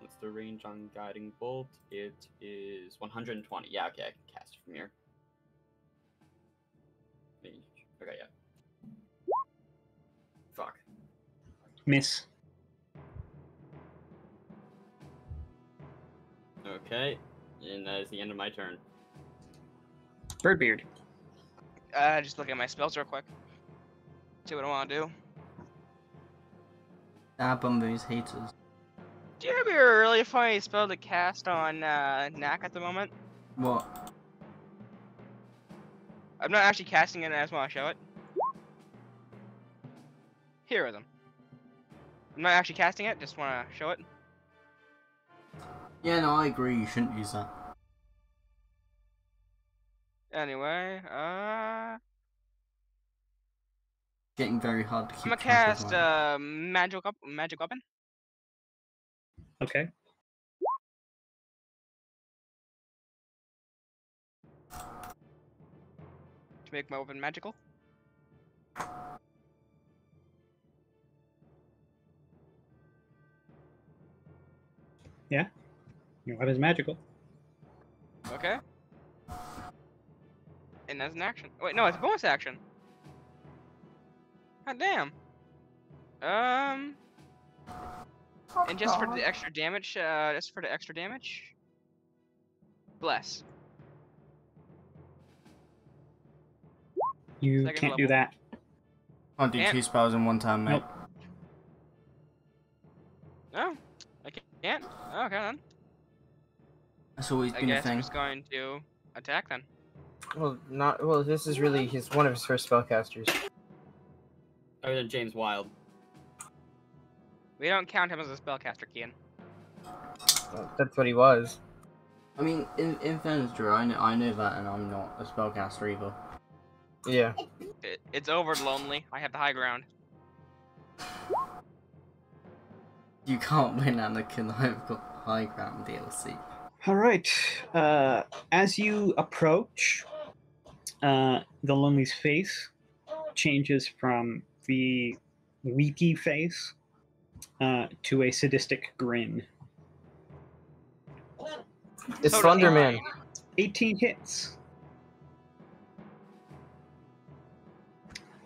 What's the range on guiding bolt? It is 120. Yeah, okay, I can cast it from here. Okay, yeah. Fuck. Miss. Okay, and that is the end of my turn. Birdbeard. Uh, just look at my spells real quick. See what I want to do. Dab on those haters. Do you have a really funny spell to cast on uh, Knack at the moment? What? I'm not actually casting it, I just want to show it. Heroism. I'm not actually casting it, just want to show it. Yeah, no, I agree. You shouldn't use that. Anyway, uh, Getting very hard to keep. I'm keep gonna cast mine. uh, magic up, magic weapon. Okay. to make my weapon magical. Your weapon's magical. Okay. And that's an action. Wait, no, it's a bonus action. God damn. Um. And just for the extra damage, uh, just for the extra damage. Bless. You Second can't do level. that. Can't do and- two spells in one time, mate. Nope. No, I can't. Oh, okay then. That's always I been a guess I'm just going to attack then. Well, not well. This is really his one of his first spellcasters. Oh, Other than James Wild. We don't count him as a spellcaster, Kian. Well, That's what he was. I mean, in, in fairness, Drew, I know, I know that, and I'm not a spellcaster either. Yeah. It, it's over, lonely. I have the high ground. You can't win Anakin. I've got high ground DLC. All right. Uh, as you approach, uh, the lonely's face changes from the weepy face uh, to a sadistic grin. It's So Slender do Man. 18 hits.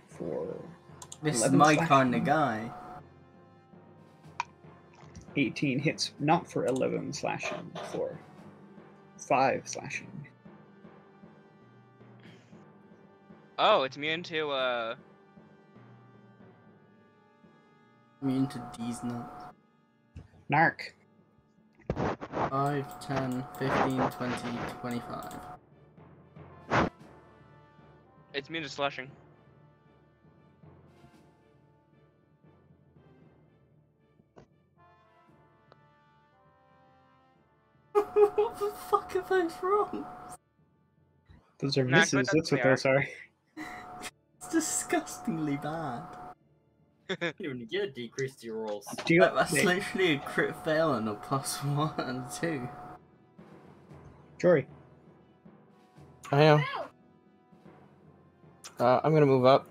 For This is my slashing. kind of guy. 18 hits, not for 11 slashing, for 5 slashing. Oh, it's immune to uh. Immune to these nuts. Narc. 5, 10, 15, 20, 25. It's immune to slushing. what the fuck are those wrong? Those are Narc, misses. That's what does those are. It's disgustingly bad. You even get a decrease to your rolls. Do you, Like, that's wait, literally a crit fail and a plus one and two. Jory. I am. Uh, I'm gonna move up.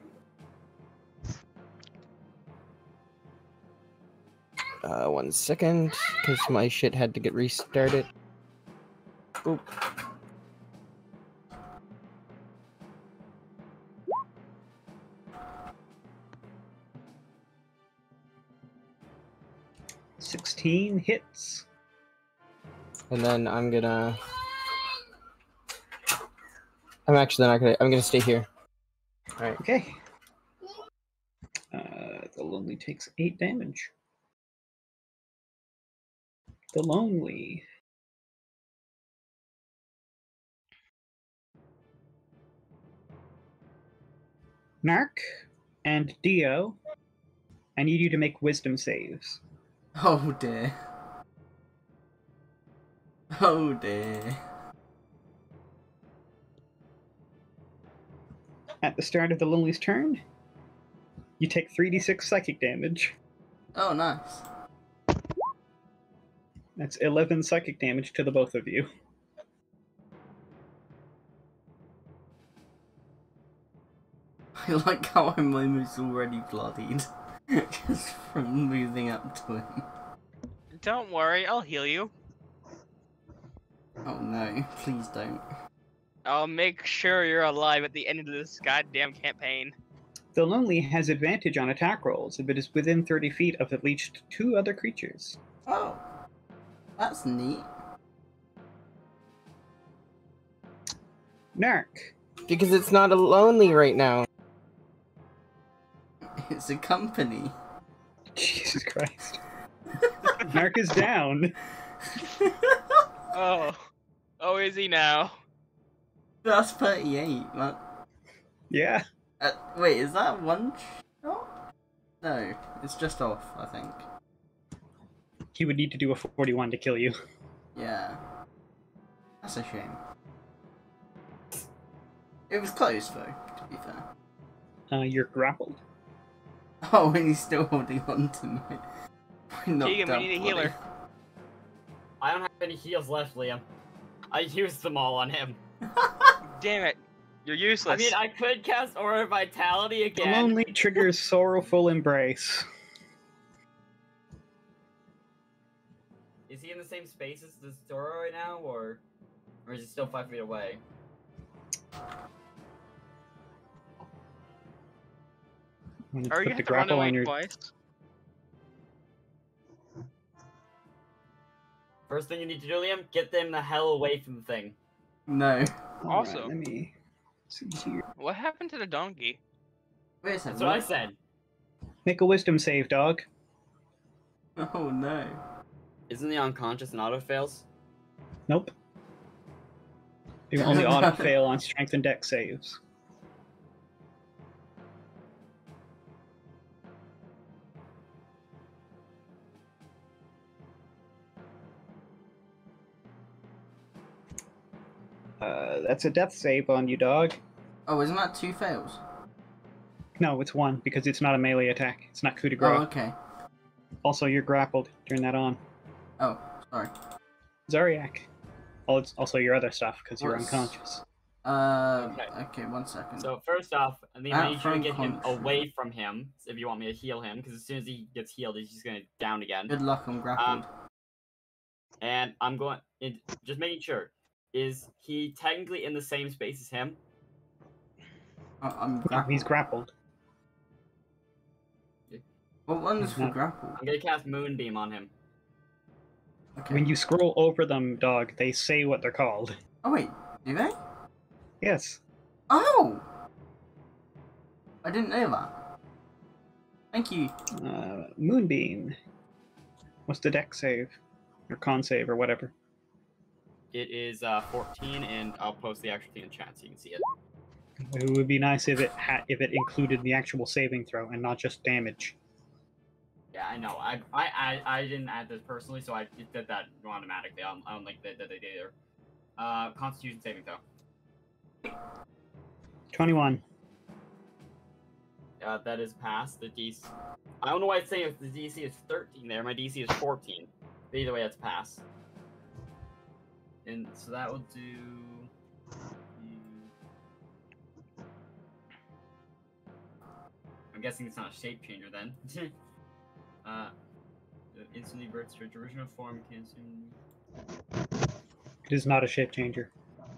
Uh, one second, because my shit had to get restarted. Oop. Sixteen hits. And then I'm gonna. I'm actually not gonna. I'm gonna stay here. Alright. Okay. Uh, the lonely takes eight damage. The lonely. Narc and Dio, I need you to make wisdom saves. Oh dear. Oh dear. At the start of the lonely's turn, you take 3d6 psychic damage. Oh nice. That's 11 psychic damage to the both of you. I like how I'm almost already bloodied. Just from moving up to him. Don't worry, I'll heal you. Oh no, please don't. I'll make sure you're alive at the end of this goddamn campaign. The lonely has advantage on attack rolls if it is within 30 feet of at least two other creatures. Oh. That's neat. Narc. Because it's not a lonely right now. It's a company. Jesus Christ. Mark is down. Oh. Oh, is he now? That's 38. That, Yeah. uh, wait, is that one shot? No, it's just off, I think. He would need to do a 41 to kill you. Yeah. That's a shame. It was close, though, to be fair. Uh, you're grappled. Oh, and he's still holding on to my. my Keegan, we need a body. healer. I don't have any heals left, Liam. I used them all on him. Damn it. You're useless. I mean, I could cast Aura of Vitality The again. lonely triggers sorrowful embrace. Is he in the same space as the Zoro right now, or or is he still five feet away? Or you put the have to run grapple away on your. twice. First thing you need to do, Liam, get them the hell away from the thing. No. Alright, Also- let me see here. What happened to the donkey? Wait a second. That's what I said. Make a wisdom save, dog. Oh no. Isn't the unconscious an auto fails? Nope. You only auto fail on strength and Dex saves. Uh, that's a death save on you, dog. Oh, isn't that two fails? No, it's one because it's not a melee attack. It's not coup de grace. Oh, okay. Also, you're grappled. Turn that on. Oh, sorry. Zariak. Oh, it's also your other stuff because you're unconscious. Uh, Okay. okay, one second. So first off, I think Out I need you to from get him away from him if you want me to heal him, because as soon as he gets healed, he's just gonna down again. Good luck, I'm grappled. Um, And I'm going, it, just making sure, is he technically in the same space as him? I- I'm grappled. he's grappled. What one is He's for grapple? I'm gonna cast Moonbeam on him. Okay. When you scroll over them, dog, they say what they're called. Oh wait, do they? Yes. Oh! I didn't know that. Thank you. Uh, Moonbeam. What's the Dex save? Or con save, or whatever. It is uh, 14, and I'll post the actual thing in chat so you can see it. It would be nice if it had if it included the actual saving throw and not just damage. Yeah, I know. I I I, I didn't add this personally, so I did that automatically. I don't, I don't think they did it either. Uh, Constitution saving throw. 21. Uh, that is passed. The DC. I don't know why it's saying if the DC is 13 there. My DC is 14. But either way, that's passed. And so that will do. I'm guessing it's not a shape changer then. uh, instantly reverts to its original form. Can soon. It is not a shape changer.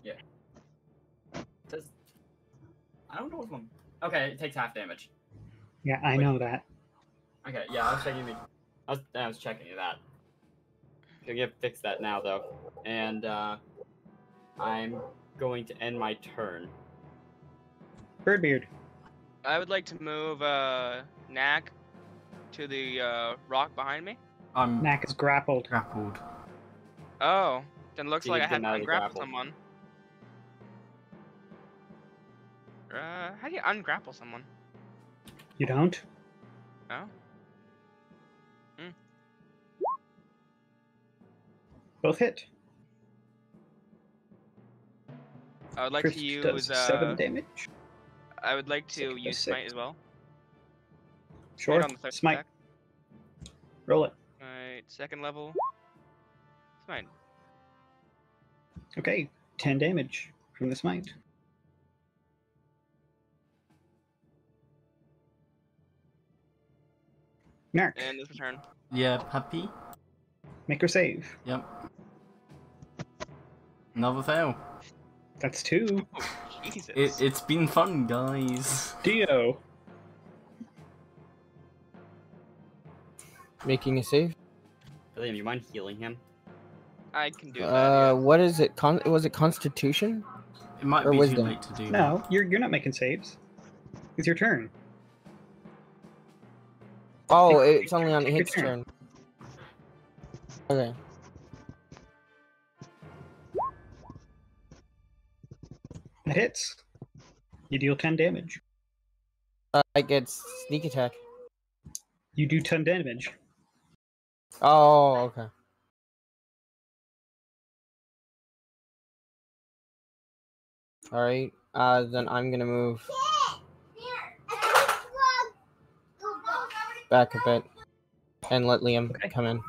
Yeah. Does I don't know if I'm. Okay, it takes half damage. Yeah, I Wait. know that. Okay, yeah, I was checking the. I was, I was checking that. I'm gonna fix that now though, and uh, I'm going to end my turn. Birdbeard. I would like to move uh, Knack to the uh, rock behind me. I'm Knack is grappled. grappled. Oh, then looks So like I had to ungrapple grapple. someone. Uh, how do you ungrapple someone? You don't? Oh, Both hit. I would like First to use. does Uh, seven damage. I would like to Second does use smite as well. Sure. on the third Smite. attack. Roll it. Alright, second level. Smite. Okay. 10 damage from the smite. Narc, And this return. Yeah, puppy. make her save. Yep. Another fail. That's two. Oh, Jesus. It, it's been fun, guys. Dio. Making a save. William, you mind healing him? I can do that. Uh, yeah. what is it? Con- was it Constitution? It might Or be too wisdom. late to do No, you're you're not making saves. It's your turn. Oh, it's only on take your turn. turn. Okay. Hits. You deal 10 damage. Uh, I get sneak attack. You do 10 damage. Oh, okay. All right. Uh, then I'm gonna move back a bit and let Liam Okay. come in.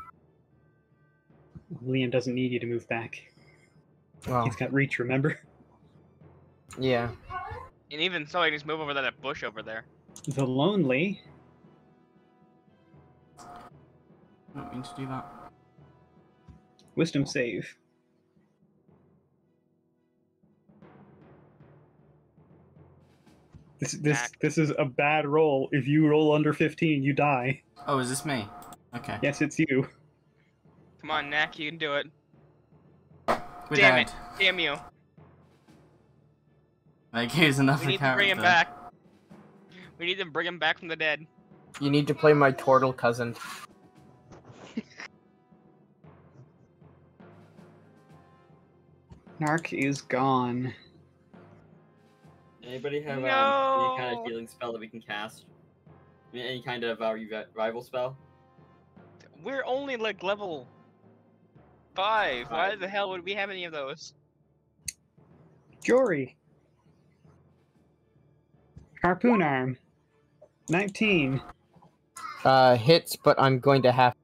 Liam doesn't need you to move back. Well, He's got reach, remember? Yeah. And even so, I can just move over that bush over there. The Lonely. Don't mean to do that. Wisdom save. This this Back. this is a bad roll. If you roll under 15, you die. Oh, is this me? Okay. Yes, it's you. Come on, Knack, you can do it. We're Damn dead. it. Damn you. Like, here's another We need to bring him back. We need to bring him back from the dead. You need to play my turtle cousin. Narc is gone. Anybody have um, any kind of healing spell that we can cast? Any kind of uh, revival spell? We're only like level five. Why the hell would we have any of those? Jory. Harpoon arm. 19. Uh, hits, but I'm going to have.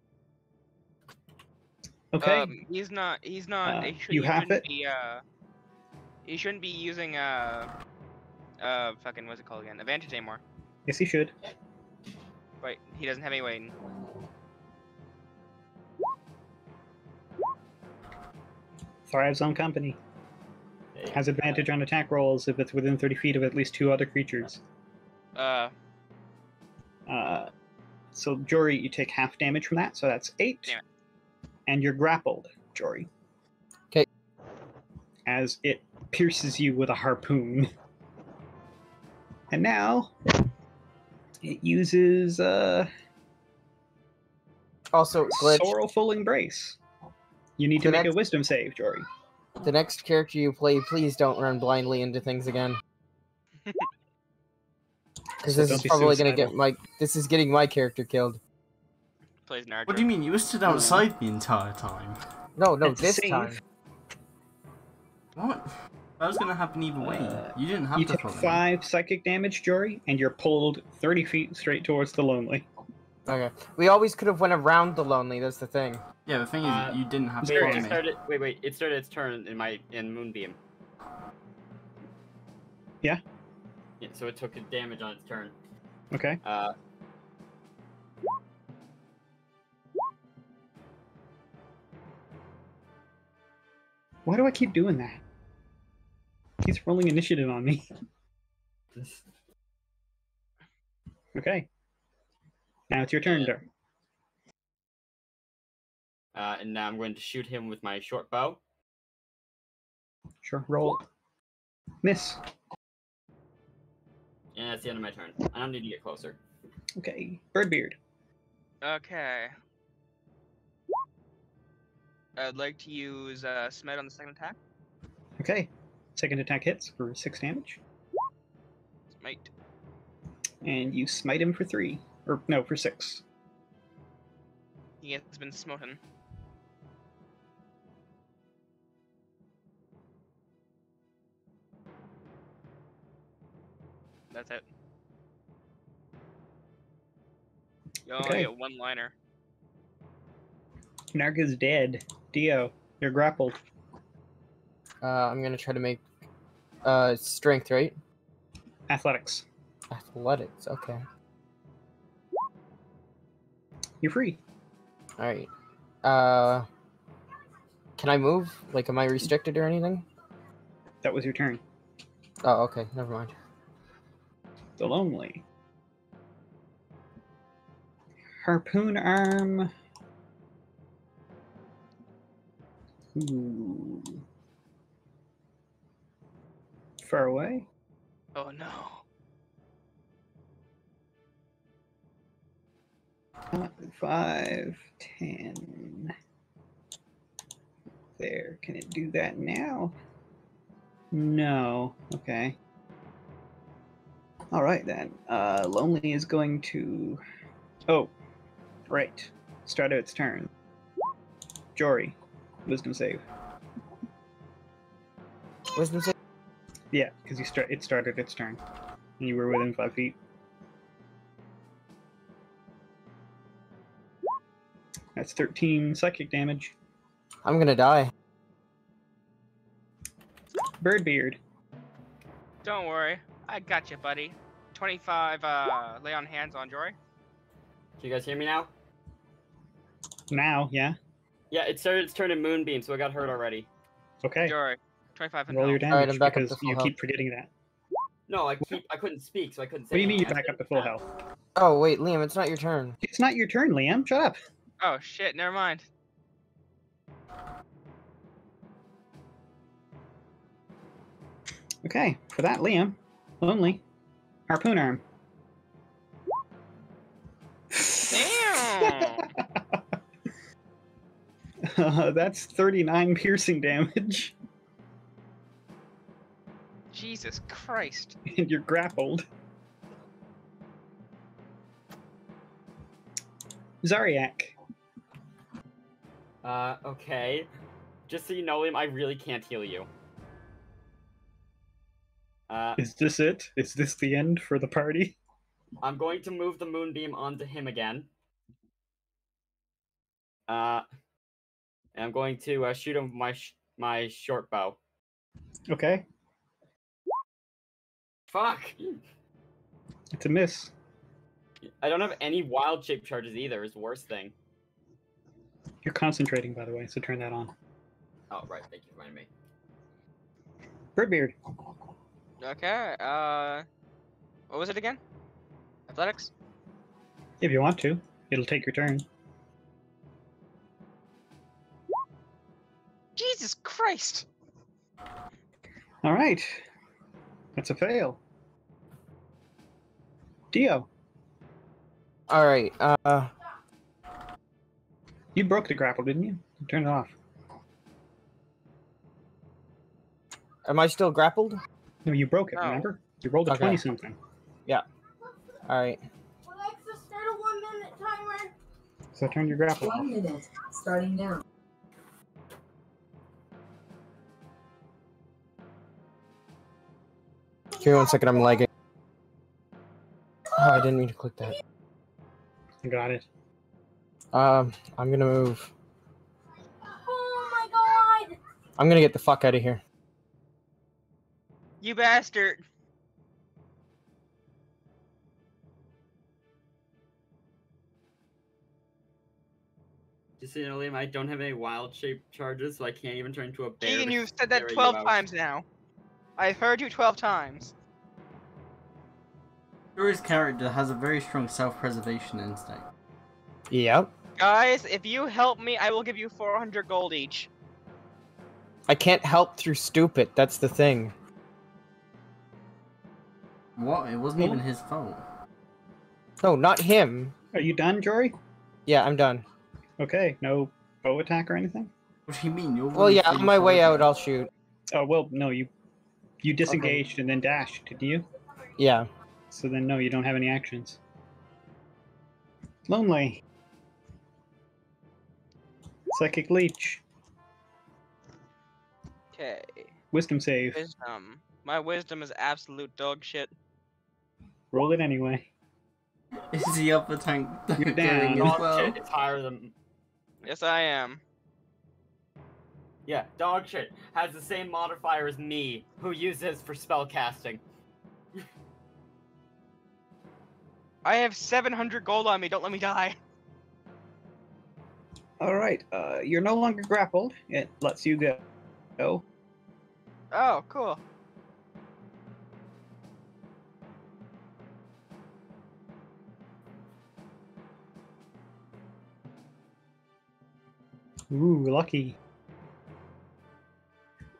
Okay. Um, he's not. He's not. Uh, he should, you he have shouldn't it? Be, uh, he shouldn't be using uh, uh, fucking what's it called again? Advantage anymore. yes, he should. But he doesn't have any weight. Thrives on company. Okay. Has advantage on attack rolls if it's within 30 feet of at least two other creatures. Uh, Uh, so, Jory, you take half damage from that, so that's eight. Damn it. And you're grappled, Jory. Okay. As it pierces you with a harpoon. And now, It uses uh, Also, glitch. sorrowful embrace. You need to The make a wisdom save, Jory. The next character you play, please don't run blindly into things again. Because So this don't is probably gonna get suicidal. my. This is getting my character killed. Plays Nardra. What do you mean? You were stood outside the entire time. No, no, That's a this save. time. What? That was gonna happen either way. Uh, you didn't have You to take follow five psychic damage, Jory, and you're pulled 30 feet straight towards the lonely. Okay. We always could have went around the lonely. That's the thing. Yeah, the thing is, Uh, you didn't have to Wait, follow it me. started. Wait, wait. It started its turn in my in Moonbeam. Yeah? Yeah. So it took a damage on its turn. Okay. Uh, Why do I keep doing that? He's rolling initiative on me. Okay. Now it's your turn, Dirk. uh, and now I'm going to shoot him with my short bow. Sure, roll. Miss. And that's the end of my turn. I don't need to get closer. Okay. Birdbeard. Okay. I'd like to use uh, Smite on the second attack. Okay. Second attack hits for six damage. Smite. And you smite him for three. Or, no, for six. He has been smoten. That's it. You only Okay. get one liner. Narc is dead. Dio, you're grappled. Uh, I'm gonna try to make. Uh, strength, right? Athletics. Athletics. Okay. You're free. All right. Uh, can I move? Like, am I restricted or anything? That was your turn. Oh, okay. Never mind. The Lonely. Harpoon arm. Ooh. Far away. Oh no. Uh, Five, ten. There. Can it do that now? No. Okay. All right then. Uh, Lonely is going to. Oh, right. Start out its turn. Jory, wisdom save. Wisdom save. Yeah, because you start. It started its turn, and you were within five feet. That's thirteen psychic damage. I'm gonna die. Birdbeard. Don't worry. I got you, buddy. 25 uh, lay on hands on Jory. Can you guys hear me now? Now, yeah. Yeah, it started its turn in Moonbeam, so I got hurt already. Okay. Jory, 25 and Roll your health. Alright, damage I'm back up because to full you health. keep forgetting that. No, I keep. I couldn't speak, so I couldn't say. What do you mean you back up to full that. health? Oh wait, Liam, it's not your turn. It's not your turn, Liam. Shut up. Oh shit, never mind. Okay, for that, Liam. Lonely. Harpoon arm. Damn! Uh, that's 39 piercing damage, Jesus Christ. and you're grappled. Zariak. Uh, okay. Just so you know, Liam, I really can't heal you. Uh, Is this it? Is this the end for the party? I'm going to move the moonbeam onto him again. Uh, and I'm going to uh, shoot him with my sh- my short bow. Okay, Fuck! it's a miss. I don't have any wild shape charges either. Is the worst thing. You're concentrating, by the way, so turn that on. Oh right, thank you for reminding me. Birdbeard. Okay, uh. What was it again? Athletics? If you want to, it'll take your turn. Jesus Christ! All right, that's a fail. Dio. All right. Uh, You broke the grapple, didn't you? Turn it off. am I still grappled? No, you broke it. No. Remember? You rolled a Okay. twenty something. Yeah. All right. Alexa, start a one minute timer. So turn your grapple off. One minute, starting now. Give me one second. I'm lagging. Oh, I didn't mean to click that. You got it. Um, I'm gonna move. Oh my god! I'm gonna get the fuck out of here. You bastard! Just so you know, Liam, I don't have any wild shape charges, so I can't even turn into a bear. Keegan, you've said that 12 times now. I've heard you 12 times. Yuri's character has a very strong self-preservation instinct. Yep. Guys, if you help me, I will give you 400 gold each. I can't help through stupid. That's the thing. What? It wasn't even oh. his fault. No, not him. Are you done, Jory? Yeah, I'm done. Okay. No bow attack or anything. What do you mean? You're Well, yeah, on my way out. I'll shoot. Oh well, no. You you disengaged and then dashed, didn't you? Yeah. So then, no, you don't have any actions. Lonely. Psychic leech. Okay. Wisdom save. Wisdom. My wisdom is absolute dog shit. Roll it anyway. Is the upper tank You're down. Dog well? shit, it's higher than. Yes, I am. Yeah, dog shit has the same modifier as me, who uses for spell casting. I have 700 gold on me. Don't let me die. All right. Uh, you're no longer grappled. It lets you go. Go. Oh, cool. Ooh, lucky.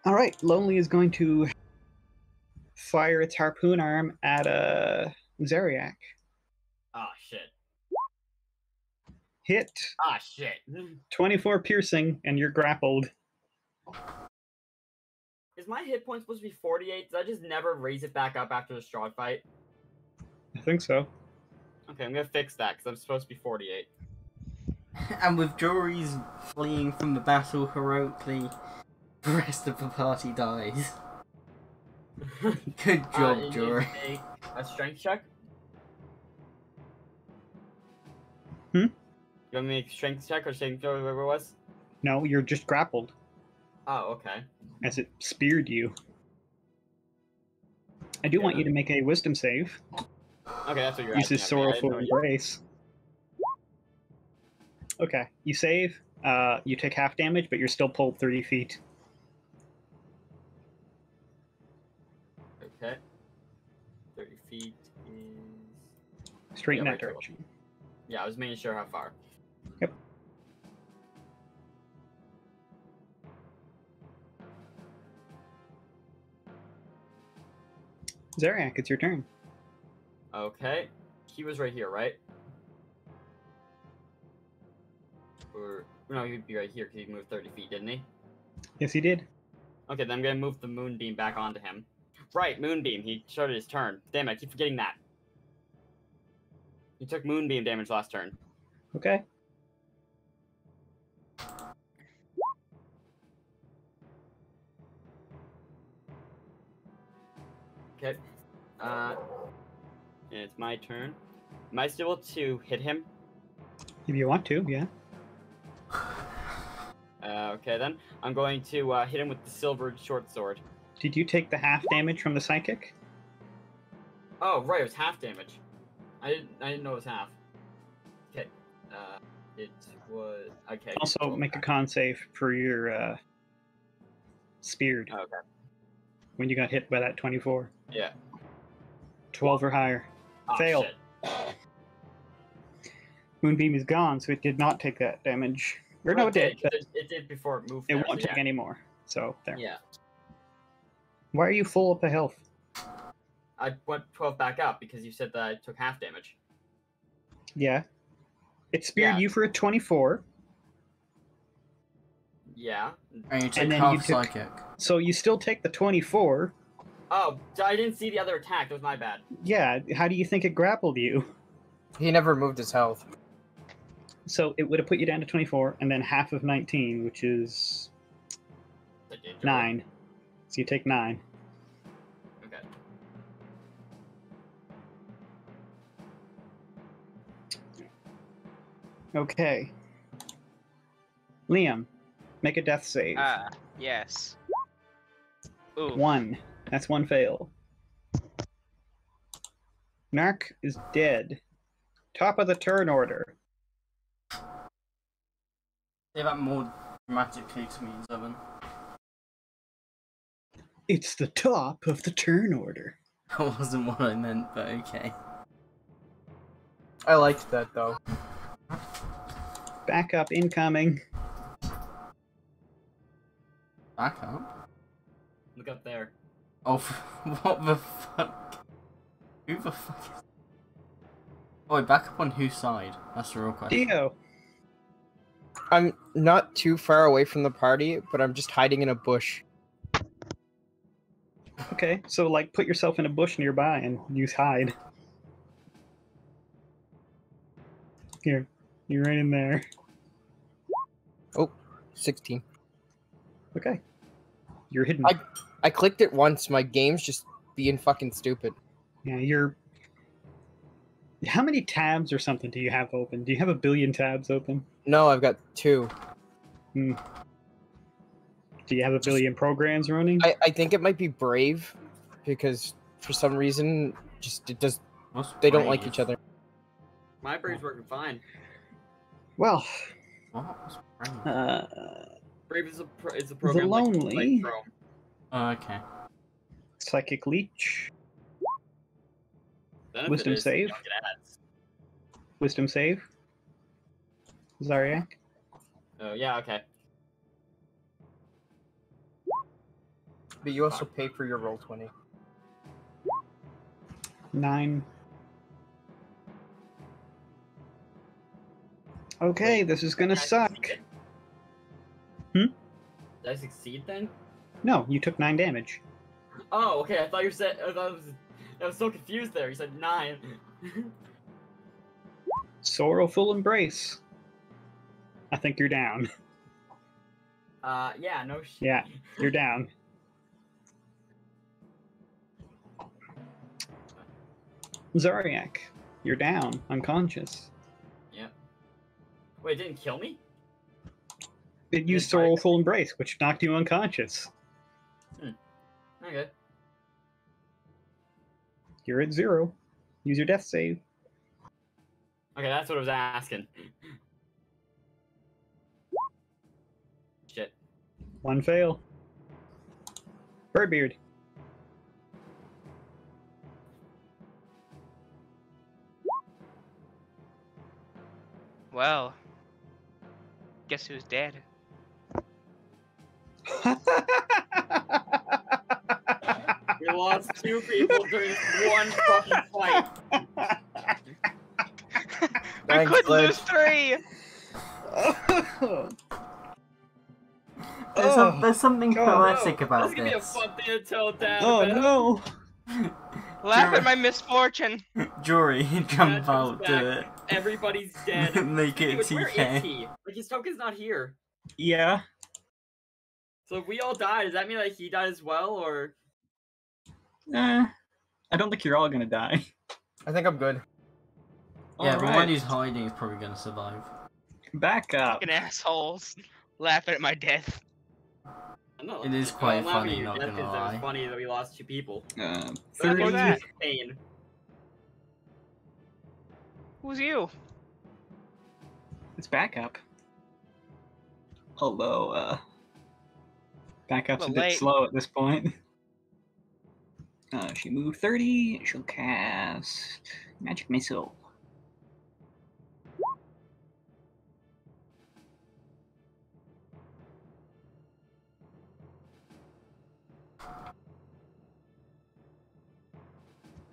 All right. Lonely is going to fire its harpoon arm at uh, Zariak. Ah shit. Hit Ah shit. 24 piercing, and you're grappled. Is my hit point supposed to be 48? Did I just never raise it back up after the straw fight? I think so. Okay, I'm gonna fix that because I'm supposed to be 48. And with Jory's fleeing from the battle heroically, the rest of the party dies. Good Uh, job, you need to Jory. A strength check? Hmm? You want me to make strength check or strength check, whatever it was? No, you're just grappled Oh, okay. as it speared you. I do want you to make a wisdom save. Okay, that's what you're Uses asking of. I didn't sorrowful embrace. Okay, you save. Uh, you take half damage, but you're still pulled 30 feet. Okay. 30 feet is. Straight in Yeah, that right, cool. direction. Yeah, I was making sure how far. Yep. Zariak, it's your turn. Okay. He was right here, right? Or. No, he'd be right here because he moved 30 feet, didn't he? Yes, he did. Okay, then I'm gonna move the moonbeam back onto him. Right, moonbeam. He started his turn. Damn it, I keep forgetting that. He took moonbeam damage last turn. Okay. Okay. Uh, and it's my turn. Am I still able to hit him? If you want to, yeah. Uh, okay then. I'm going to uh, hit him with the silver short sword. Did you take the half damage from the psychic? Oh, right, it was half damage. I didn't. I didn't know it was half. Okay. Uh, it was okay. Also, roll make a con save for your uh, speared Okay. When you got hit by that 24. Yeah. 12 or higher. Oh, Fail. shit. Moonbeam is gone, so it did not take that damage. Or no, Well, it did, It, it did before it moved. it there, won't so take yeah. any more. So, there. Yeah. Why are you full up of health? I went 12 back up because you said that I took half damage. Yeah. It speared Yeah. you for a 24, Yeah. And you take then half you took- psychic. so you still take the 24. Oh, I didn't see the other attack. That was my bad. Yeah, how do you think it grappled you? He never moved his health. So it would have put you down to 24, and then half of 19, which is I did, 9. So you take 9. Okay. Okay. Liam, make a death save. Ah, yes. Ooh. One. That's one fail. Narc is dead. Top of the turn order. Say that more dramatically to me, Zevon. It's the top of the turn order. That wasn't what I meant, but okay. I liked that though. Backup incoming. Back up? Look up there. Oh, f- what the fuck? Who the fuck is... Oh, wait, back up on whose side? That's the real question. Dio. I'm not too far away from the party, but I'm just hiding in a bush. Okay, so like put yourself in a bush nearby and use hide. Here, you're right in there. Oh, 16. Okay, you're hidden. I- I clicked it once. My game's just being fucking stupid. Yeah, you're. How many tabs or something do you have open? Do you have a billion tabs open? No, I've got two. Hmm. Do you have a billion programs running? I, I think it might be Brave because for some reason, just it does. What's They don't like each other. My brave's working fine. Well, What? What's brave? uh, Brave is a pro- is a program Lonely. like, like Chrome. Oh, okay. psychic leech, Benefit Wisdom is you save? don't get wisdom save. Zariak. Oh yeah, okay. But you also pay for your roll twenty. Nine. Okay, this is gonna Did I suck. Hmm? Did I succeed then? No, you took nine damage. Oh, okay. I thought you said. I, was. I was so confused there. You said nine. Sorrowful embrace. I think you're down. uh, yeah. No shit. Yeah, you're down. Zariak, you're down, unconscious. Yep. Wait, it didn't kill me? It used It's fine. Sorrowful embrace, which knocked you unconscious. Hmm. Okay. You're at zero. Use your death save. Okay, that's what I was asking. Shit. One fail. Birdbeard. Well, guess who's dead? We lost two people during one fucking fight. we Thanks, couldn't Glitch. lose three. There's, some, oh, there's something Oh, poetic This about is gonna be a fun thing to tell down. oh about. no! Laugh at my misfortune. Jory, jump comes out, do it. Everybody's dead. Make it Dude, where is he? Like his token's not here. Yeah. So if we all die, does that mean like he died as well, or Nah, I don't think you're all gonna die. I think I'm good. Yeah, the one Alright. who's hiding is probably gonna survive. Back up. Fucking assholes. Laughing at my death. I'm not It is I'm quite funny, not death gonna 'cause It lie. was funny that we lost two people. Uh, But that was that? pain. Who's you? It's back up. Although, uh, back up's a bit late. slow at this point. Uh, she moved 30. She'll cast Magic Missile.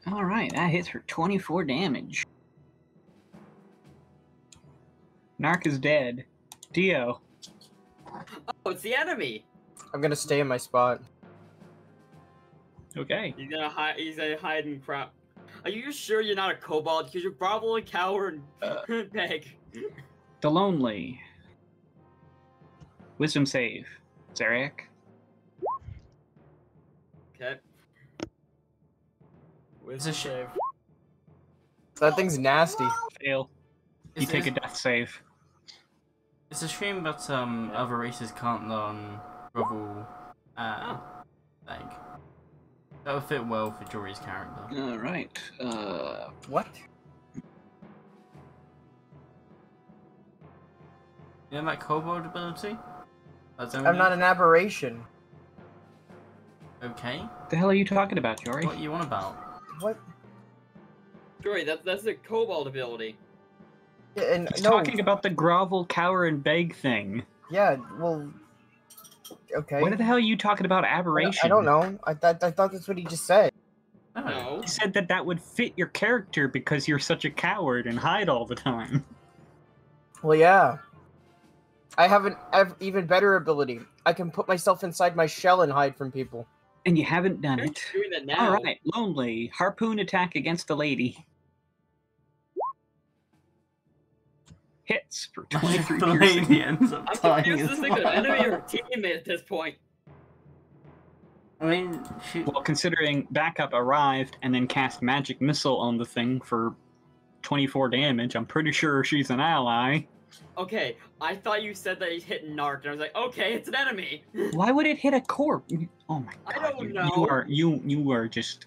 Alright, that hits for 24 damage. Narc is dead. Dio. Oh, it's the enemy. I'm gonna stay in my spot. Okay. He's gonna hide. He's gonna hide and crap. Are you sure you're not a kobold? Because you're probably a coward uh, and beg. The Lonely. Wisdom save. Zariak. Okay. With It's a sh- save. That thing's nasty. Fail. You Is take a death save. It's a shame that um other races can't learn grovel uh leg. That would fit well for Jory's character. Alright. Uh What? You know that kobold ability? That's I'm not an aberration. Okay. What the hell are you talking about, Jory? What you on about? What? Jory, that's that's the kobold ability. Yeah, and He's no. talking about the grovel, cower, and beg thing. Yeah. Well. Okay. What the hell are you talking about aberration? I don't know. I thought I thought that's what he just said. No. He said that that would fit your character because you're such a coward and hide all the time. Well, yeah. I have an ev- even better ability. I can put myself inside my shell and hide from people. And you haven't done You're it. doing that now. Alright, lonely. Harpoon attack against the lady. Hits for 23 the piercing. lady ends up I'm confused. as This thing's an well. enemy or a teammate at this point. I mean, she. Well, considering backup arrived and then cast magic missile on the thing for 24 damage, I'm pretty sure she's an ally. Okay, I thought you said that he hit Narc, and I was like, okay, it's an enemy. Why would it hit a corpse? Oh my god! I don't you, know. you are you you are just.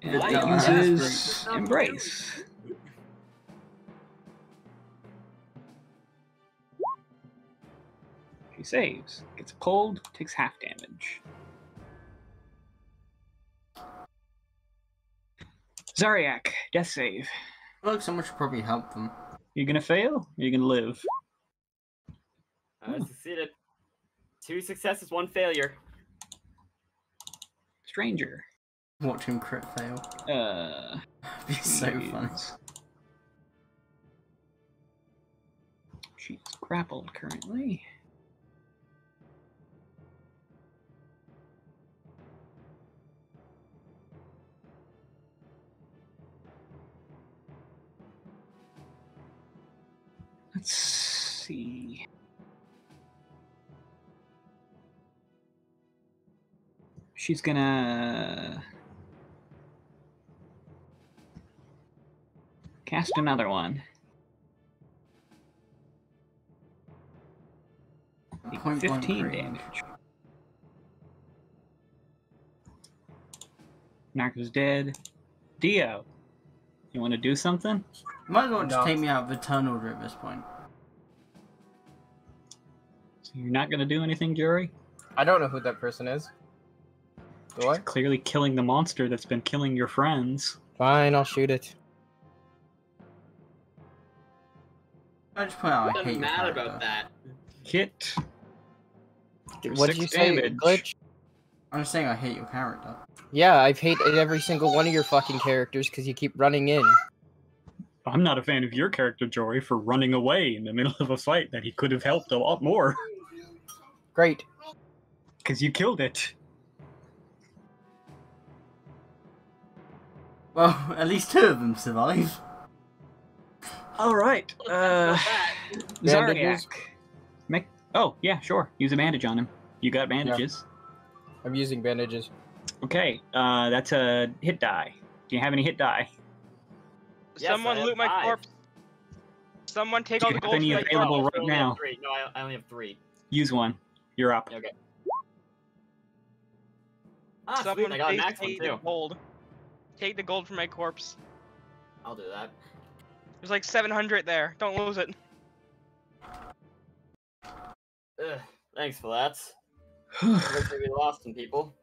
It It uses embrace. She saves, gets pulled, takes half damage. Zariak, death save. I feel like someone should probably help them. You're gonna fail? You're gonna live? I succeeded. Two successes, one failure. Stranger. Watch him crit fail. Uh, It'd be so funny. is- She's grappled currently. Let's see. She's gonna cast another one. Take Point blank 15 range. damage. Narco's dead. Dio, you want to do something? Might as well just No. take me out of the tunnel at this point. So you're not going to do anything, Jory? I don't know who that person is. Do I? Clearly killing the monster that's been killing your friends. Fine, I'll shoot it. I just point out I I'm hate mad character. about that. Hit. What did you say, damage. Glitch? I'm just saying I hate your character. Yeah, I've hated every single one of your fucking characters because you keep running in. I'm not a fan of your character, Jory, for running away in the middle of a fight that he could have helped a lot more. Great. Because you killed it. Well, at least two of them survive. Alright. Uh, Bandages? Make... Oh, yeah, sure. Use a bandage on him. You got bandages. I'm using bandages. Okay, uh, that's a hit die. Do you have any hit die? Yes, Someone loot my five. corpse. Someone take Do all you the have gold any available right now? Three. No, I, I only have three. Use one. You're up. Okay. Ah, sweet, Someone I got an please axe one take the too. gold. Take the gold from my corpse. I'll do that. There's like 700 there. Don't lose it. Ugh, thanks for that. Looks like we lost some people.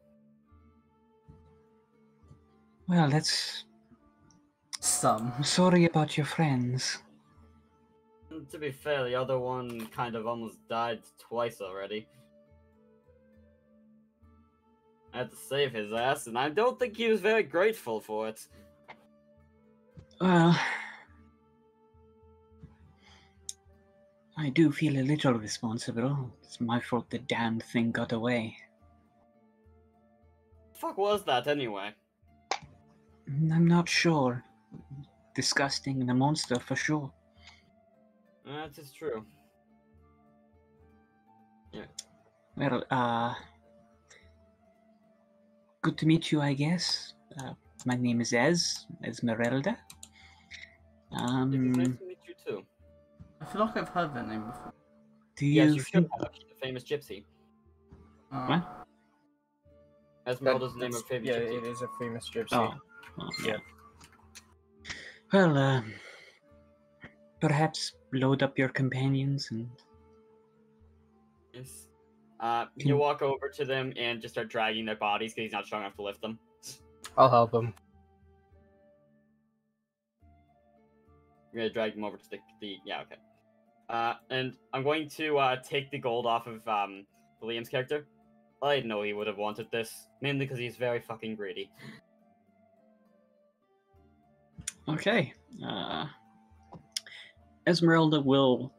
well, that's. Some. Sorry about your friends. Mm, To be fair, the other one kind of almost died twice already. I had to save his ass, and I don't think he was very grateful for it. Well, I do feel a little responsible. It's my fault the damn thing got away. fuck was that anyway? I'm not sure. Disgusting and a monster for sure. That is true. Yeah. Well, uh. Good to meet you, I guess. Uh, my name is Ez, Esmeralda. It is Um, nice to meet you too. I feel like I've heard that name before. do you, Yes, you should think- have. She's a famous gypsy. Uh, What? Esmeralda's the name of famous yeah, gypsy. it is a famous gypsy. Oh, well, yeah. Well, uh, perhaps load up your companions and Yes. Uh, you walk over to them and just start dragging their bodies because he's not strong enough to lift them. I'll help him. You're gonna drag them over to the, the yeah okay. Uh, and I'm going to uh, take the gold off of um, Liam's character. I know he would have wanted this mainly because he's very fucking greedy. Okay. Uh, Esmeralda will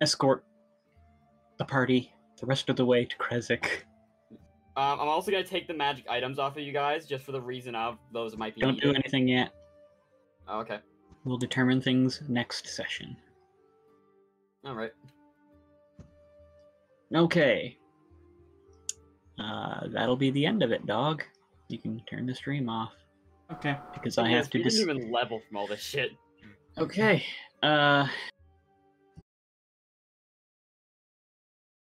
escort the party the rest of the way to Krezk. Um, I'm also gonna take the magic items off of you guys just for the reason of those might be. Don't do anything yet. Oh, okay. We'll determine things next session. All right. Okay. Uh, that'll be the end of it, dog. You can turn the stream off okay. because I Yes, have to we dis- didn't even level from all this shit. Okay. Uh,